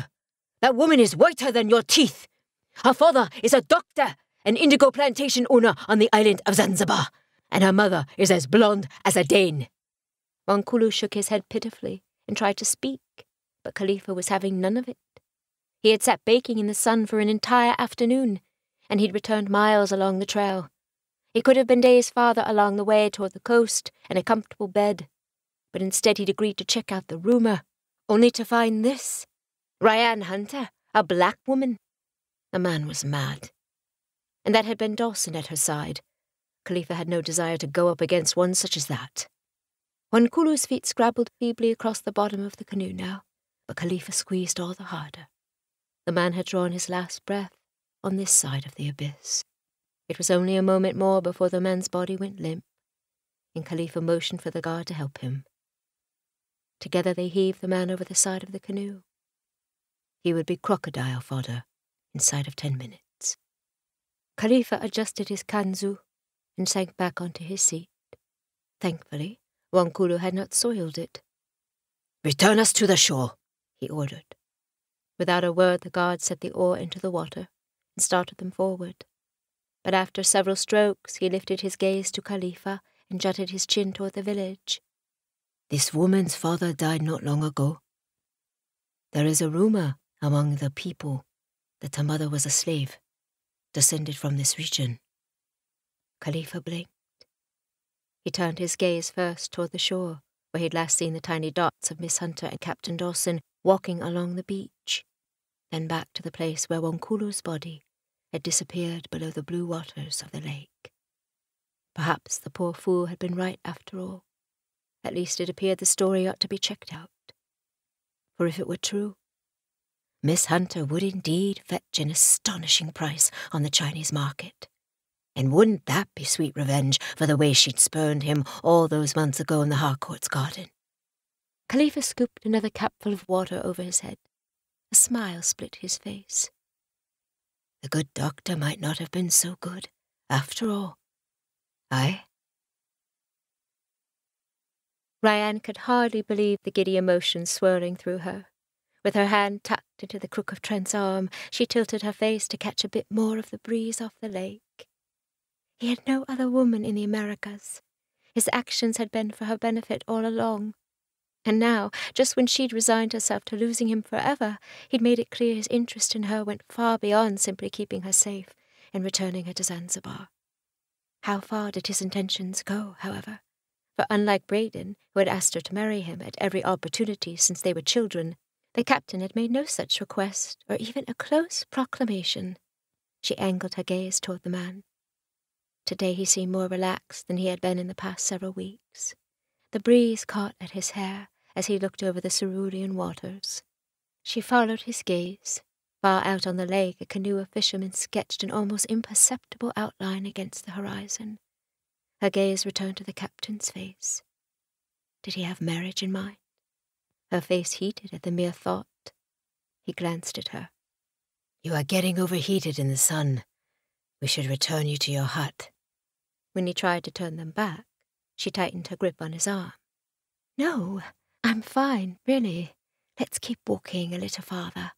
B: That woman is whiter than your teeth! Her father is a doctor, an indigo plantation owner on the island of Zanzibar, and her mother is as blonde as a Dane.
A: Wankulu shook his head pitifully and tried to speak, but Khalifa was having none of it. He had sat baking in the sun for an entire afternoon, and he'd returned miles along the trail. He could have been days farther along the way toward the coast and a comfortable bed, but instead he'd agreed to check out the rumour, only to find this. RyAnne Hunter, a black woman. The man was mad. And that had been Dawson at her side. Khalifa had no desire to go up against one such as that. Wankulu's feet scrabbled feebly across the bottom of the canoe now but Khalifa squeezed all the harder. The man had drawn his last breath on this side of the abyss. It was only a moment more before the man's body went limp, and Khalifa motioned for the guard to help him. Together they heaved the man over the side of the canoe. He would be crocodile fodder inside of ten minutes. Khalifa adjusted his kanzu and sank back onto his seat. Thankfully, Wankulu had not soiled it.
B: Return us to the shore,
A: he ordered. Without a word, the guard set the oar into the water and started them forward. But after several strokes, he lifted his gaze to Khalifa and jutted his chin toward the village.
B: This woman's father died not long ago. There is a rumor among the people that her mother was a slave, descended from this region.
A: Khalifa blinked. He turned his gaze first toward the shore, where he'd last seen the tiny dots of Miss Hunter and Captain Dawson walking along the beach, then back to the place where Wankulu's body had disappeared below the blue waters of the lake. Perhaps the poor fool had been right after all. At least it appeared the story ought to be checked out. For if it were true, Miss Hunter would indeed fetch an astonishing price on the Chinese market. And wouldn't that be sweet revenge for the way she'd spurned him all those months ago in the Harcourt's garden? Khalifa scooped another cupful of water over his head. A smile split his face.
B: The good doctor might not have been so good, after all. I.
A: RyAnne could hardly believe the giddy emotions swirling through her. With her hand tucked into the crook of Trent's arm, she tilted her face to catch a bit more of the breeze off the lake. He had no other woman in the Americas. His actions had been for her benefit all along. And now, just when she'd resigned herself to losing him forever, he'd made it clear his interest in her went far beyond simply keeping her safe and returning her to Zanzibar. How far did his intentions go, however? For unlike Braden, who had asked her to marry him at every opportunity since they were children, the captain had made no such request or even a close proclamation. She angled her gaze toward the man. Today he seemed more relaxed than he had been in the past several weeks. The breeze caught at his hair as he looked over the cerulean waters. She followed his gaze. Far out on the lake, a canoe of fishermen sketched an almost imperceptible outline against the horizon. Her gaze returned to the captain's face. Did he have marriage in mind? Her face heated at the mere thought. He glanced at her.
B: You are getting overheated in the sun. We should return you to your hut.
A: When he tried to turn them back, she tightened her grip on his arm. No, I'm fine, really. Let's keep walking a little farther.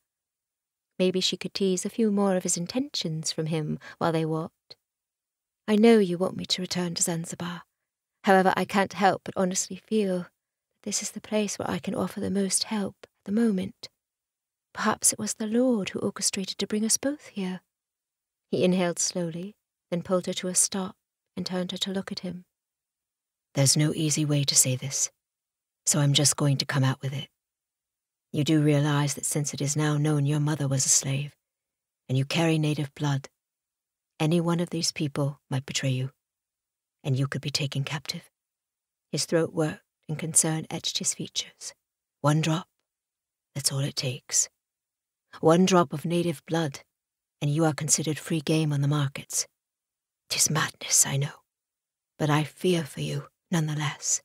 A: Maybe she could tease a few more of his intentions from him while they walked. I know you want me to return to Zanzibar. However, I can't help but honestly feel this is the place where I can offer the most help at the moment. Perhaps it was the Lord who orchestrated to bring us both here. He inhaled slowly, then pulled her to a stop and turned her to look at him.
B: There's no easy way to say this, so I'm just going to come out with it. You do realize that since it is now known your mother was a slave, and you carry native blood, any one of these people might betray you, and you could be taken captive. His throat worked, and concern etched his features. One drop, that's all it takes. One drop of native blood, and you are considered free game on the markets. Tis madness, I know, but I fear for you nonetheless.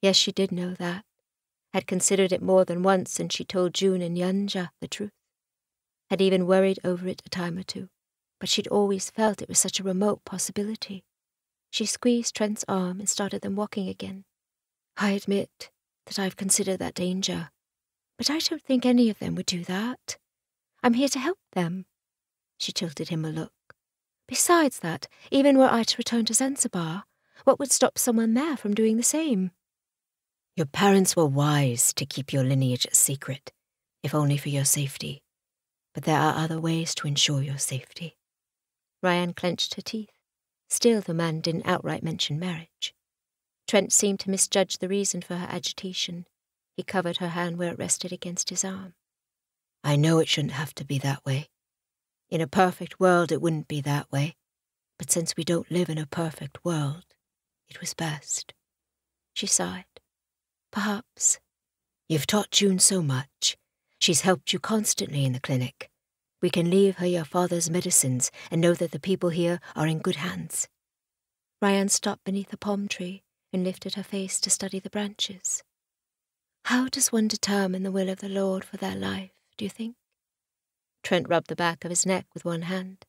A: Yes, she did know that, had considered it more than once since she told June and Nyanja the truth, had even worried over it a time or two but she'd always felt it was such a remote possibility. She squeezed Trent's arm and started them walking again. I admit that I've considered that danger, but I don't think any of them would do that. I'm here to help them. She tilted him a look. Besides that, even were I to return to Zanzibar, what would stop someone there from doing the same?
B: Your parents were wise to keep your lineage a secret, if only for your safety. But there are other ways to ensure your safety.
A: RyAnne clenched her teeth. Still, the man didn't outright mention marriage. Trent seemed to misjudge the reason for her agitation. He covered her hand where it rested against his arm.
B: I know it shouldn't have to be that way. In a perfect world, it wouldn't be that way. But since we don't live in a perfect world, it was best. She sighed. Perhaps. You've taught June so much. She's helped you constantly in the clinic. We can leave her your father's medicines and know that the people here are in good hands.
A: RyAnne stopped beneath a palm tree and lifted her face to study the branches. How does one determine the will of the Lord for their life, do you think? Trent rubbed the back of his neck with one hand.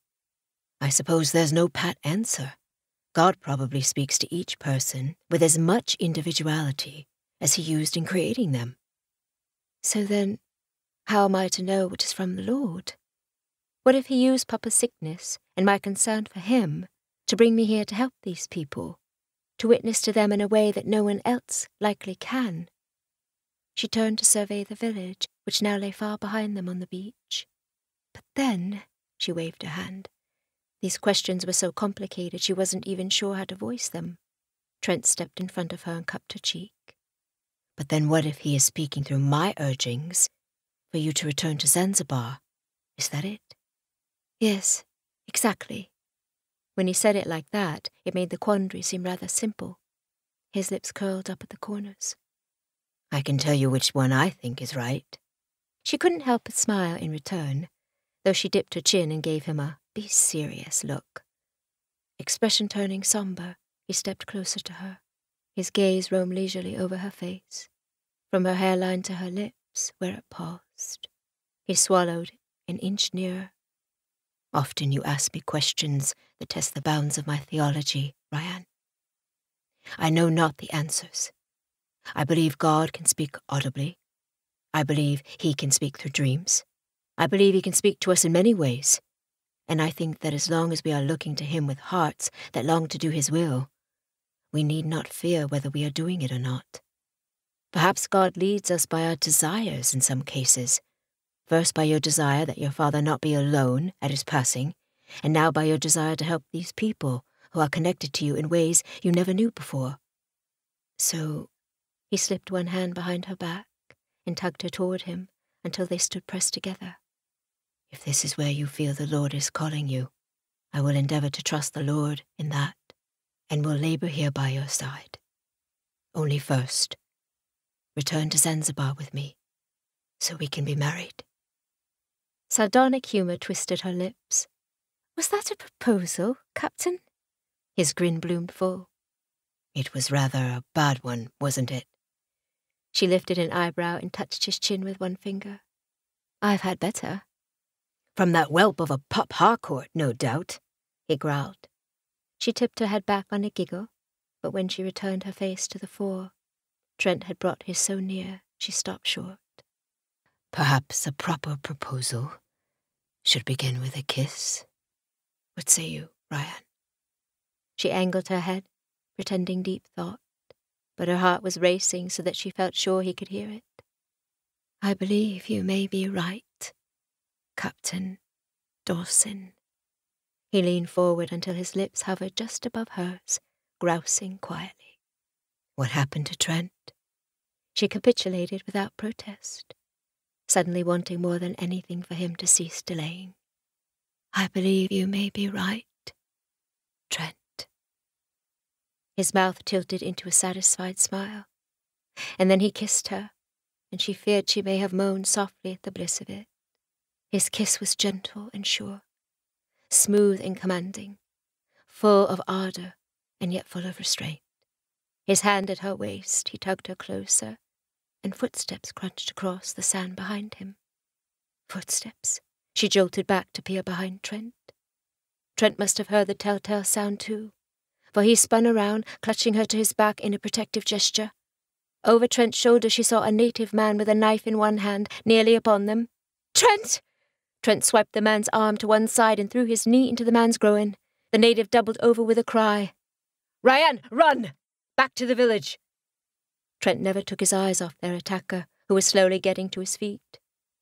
B: I suppose there's no pat answer. God probably speaks to each person with as much individuality as he used in creating them.
A: So then, how am I to know what is from the Lord? What if he used Papa's sickness and my concern for him to bring me here to help these people, to witness to them in a way that no one else likely can? She turned to survey the village, which now lay far behind them on the beach. But then, she waved her hand. These questions were so complicated she wasn't even sure how to voice them. Trent stepped in front of her and cupped her cheek.
B: But then what if he is speaking through my urgings for you to return to Zanzibar? Is that it?
A: Yes, exactly. When he said it like that, it made the quandary seem rather simple. His lips curled up at the corners.
B: I can tell you which one I think is right.
A: She couldn't help but smile in return, though she dipped her chin and gave him a be serious look. Expression turning somber, he stepped closer to her. His gaze roamed leisurely over her face, from her hairline to her lips, where it paused. He swallowed an inch nearer
B: Often you ask me questions that test the bounds of my theology, RyAnne. I know not the answers. I believe God can speak audibly. I believe He can speak through dreams. I believe He can speak to us in many ways. And I think that as long as we are looking to Him with hearts that long to do His will, we need not fear whether we are doing it or not. Perhaps God leads us by our desires in some cases, first by your desire that your father not be alone at his passing, and now by your desire to help these people
A: who are connected to you in ways you never knew before. So he slipped one hand behind her back and tugged her toward him until they stood pressed together. If this is where you feel the Lord is calling you, I will endeavor to trust the Lord in that and will labor here by your side. Only first, return to Zanzibar with me so we can be married. Sardonic humour twisted her lips. Was that a proposal, Captain? His grin bloomed full. It was rather a bad one, wasn't it? She lifted an eyebrow and touched his chin with one finger. I've had better. From that whelp of a pup Harcourt, no doubt, he growled. She tipped her head back on a giggle, but when she returned her face to the fore, Trent had brought his so near she stopped short. Perhaps a proper proposal should begin with a kiss. What say you, RyAnne? She angled her head, pretending deep thought, but her heart was racing so that she felt sure he could hear it. I believe you may be right, Captain Dawson. He leaned forward until his lips hovered just above hers, grousing quietly. What happened to Trent? She capitulated without protest suddenly wanting more than anything for him to cease delaying. I believe you may be right, Trent. His mouth tilted into a satisfied smile, and then he kissed her, and she feared she may have moaned softly at the bliss of it. His kiss was gentle and sure, smooth and commanding, full of ardour and yet full of restraint. His hand at her waist, he tugged her closer, and footsteps crunched across the sand behind him. Footsteps. She jolted back to peer behind Trent. Trent must have heard the telltale sound too, for he spun around, clutching her to his back in a protective gesture. Over Trent's shoulder she saw a native man with a knife in one hand, nearly upon them. Trent! Trent swiped the man's arm to one side and threw his knee into the man's groin. The native doubled over with a cry. RyAnne, run! Back to the village! Trent never took his eyes off their attacker, who was slowly getting to his feet.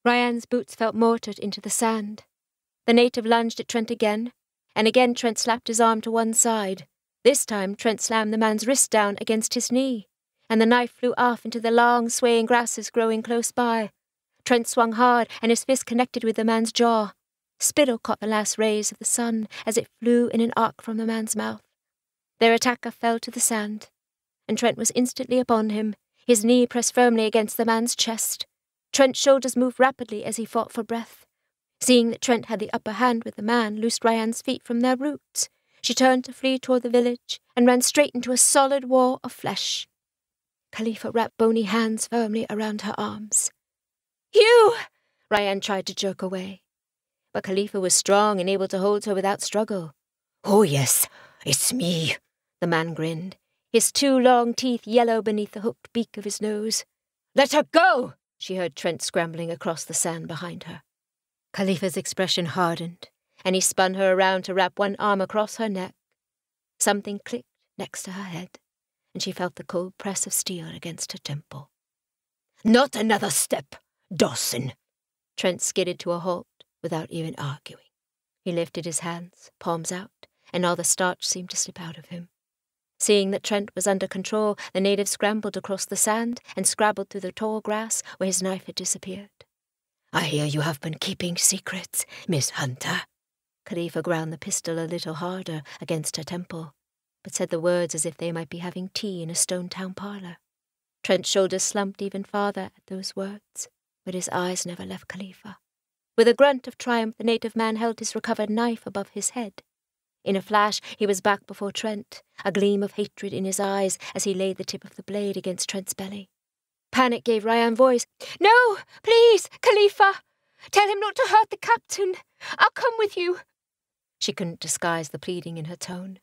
A: RyAnne's boots felt mortared into the sand. The native lunged at Trent again, and again Trent slapped his arm to one side. This time Trent slammed the man's wrist down against his knee, and the knife flew off into the long, swaying grasses growing close by. Trent swung hard, and his fist connected with the man's jaw. Spittle caught the last rays of the sun as it flew in an arc from the man's mouth. Their attacker fell to the sand, and Trent was instantly upon him, his knee pressed firmly against the man's chest. Trent's shoulders moved rapidly as he fought for breath. Seeing that Trent had the upper hand with the man, loosed RyAnne's feet from their roots. She turned to flee toward the village and ran straight into a solid wall of flesh. Khalifa wrapped bony hands firmly around her arms. You! RyAnne tried to jerk away. But Khalifa was strong and able to hold her without struggle. Oh, yes, it's me, the man grinned, his two long teeth yellow beneath the hooked beak of his nose. Let her go! she heard Trent scrambling across the sand behind her. Khalifa's expression hardened, and he spun her around to wrap one arm across her neck. Something clicked next to her head, and she felt the cold press of steel against her temple. Not another step, Dawson! Trent skidded to a halt without even arguing. He lifted his hands, palms out, and all the starch seemed to slip out of him. Seeing that Trent was under control, the native scrambled across the sand and scrabbled through the tall grass where his knife had disappeared. I hear you have been keeping secrets, Miss Hunter. Khalifa ground the pistol a little harder against her temple, but said the words as if they might be having tea in a stone town parlour. Trent's shoulders slumped even farther at those words, but his eyes never left Khalifa. With a grunt of triumph, the native man held his recovered knife above his head in a flash, he was back before Trent, a gleam of hatred in his eyes as he laid the tip of the blade against Trent's belly. Panic gave RyAnne voice. No, please, Khalifa! Tell him not to hurt the captain. I'll come with you. She couldn't disguise the pleading in her tone.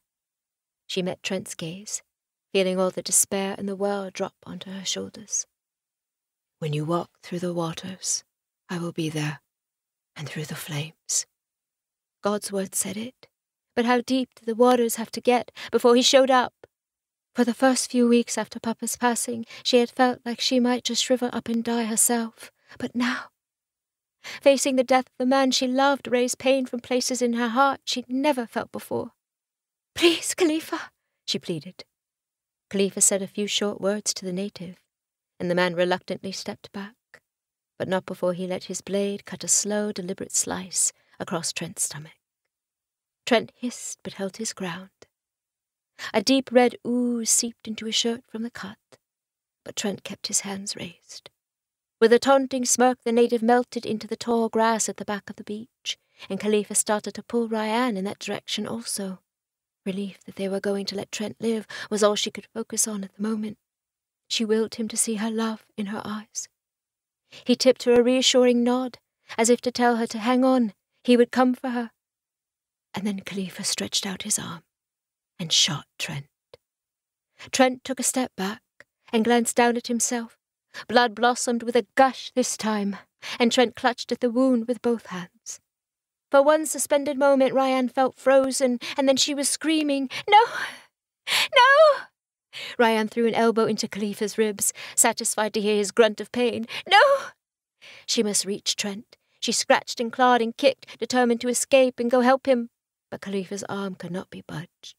A: She met Trent's gaze, feeling all the despair in the world drop onto her shoulders. When you walk through the waters, I will be there, and through the flames. God's word said it, but how deep did the waters have to get before he showed up? For the first few weeks after Papa's passing, she had felt like she might just shrivel up and die herself. But now, facing the death of the man she loved raised pain from places in her heart she'd never felt before. Please, Khalifa, she pleaded. Khalifa said a few short words to the native, and the man reluctantly stepped back, but not before he let his blade cut a slow, deliberate slice across Trent's stomach. Trent hissed but held his ground. A deep red ooze seeped into his shirt from the cut, but Trent kept his hands raised. With a taunting smirk, the native melted into the tall grass at the back of the beach, and Khalifa started to pull RyAnne in that direction also. Relief that they were going to let Trent live was all she could focus on at the moment. She willed him to see her love in her eyes. He tipped her a reassuring nod, as if to tell her to hang on, he would come for her. And then Khalifa stretched out his arm and shot Trent. Trent took a step back and glanced down at himself. Blood blossomed with a gush this time, and Trent clutched at the wound with both hands. For one suspended moment, RyAnne felt frozen, and then she was screaming, No! No! RyAnne threw an elbow into Khalifa's ribs, satisfied to hear his grunt of pain. No! She must reach Trent. She scratched and clawed and kicked, determined to escape and go help him. But Khalifa's arm could not be budged.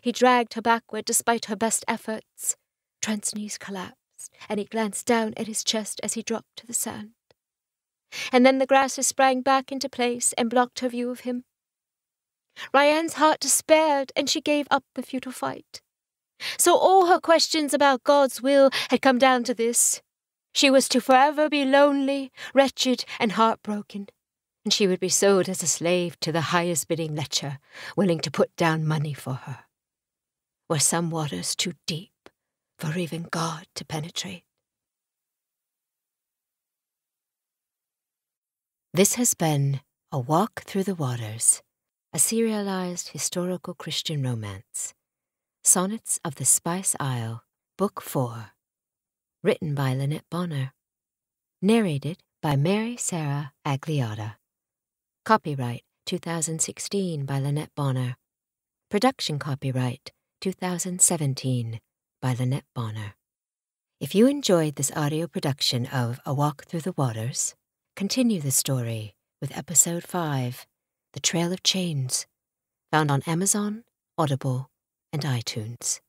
A: He dragged her backward despite her best efforts. Trent's knees collapsed, and he glanced down at his chest as he dropped to the sand. And then the grasses sprang back into place and blocked her view of him. RyAnne's heart despaired, and she gave up the futile fight. So all her questions about God's will had come down to this. She was to forever be lonely, wretched, and heartbroken, and she would be sold as a slave to the highest bidding lecher, willing to put down money for her. Were some waters too deep for even God to penetrate? This has been A Walk Through the Waters, a serialized historical Christian romance. Sonnets of the Spice Isle, Book 4. Written by Lynnette Bonner. Narrated by Mary Sarah Agliotta. Copyright 2016 by Lynnette Bonner. Production copyright 2017 by Lynnette Bonner. If you enjoyed this audio production of A Walk Through the Waters, continue the story with Episode 5 The Trail of Chains, found on Amazon, Audible, and iTunes.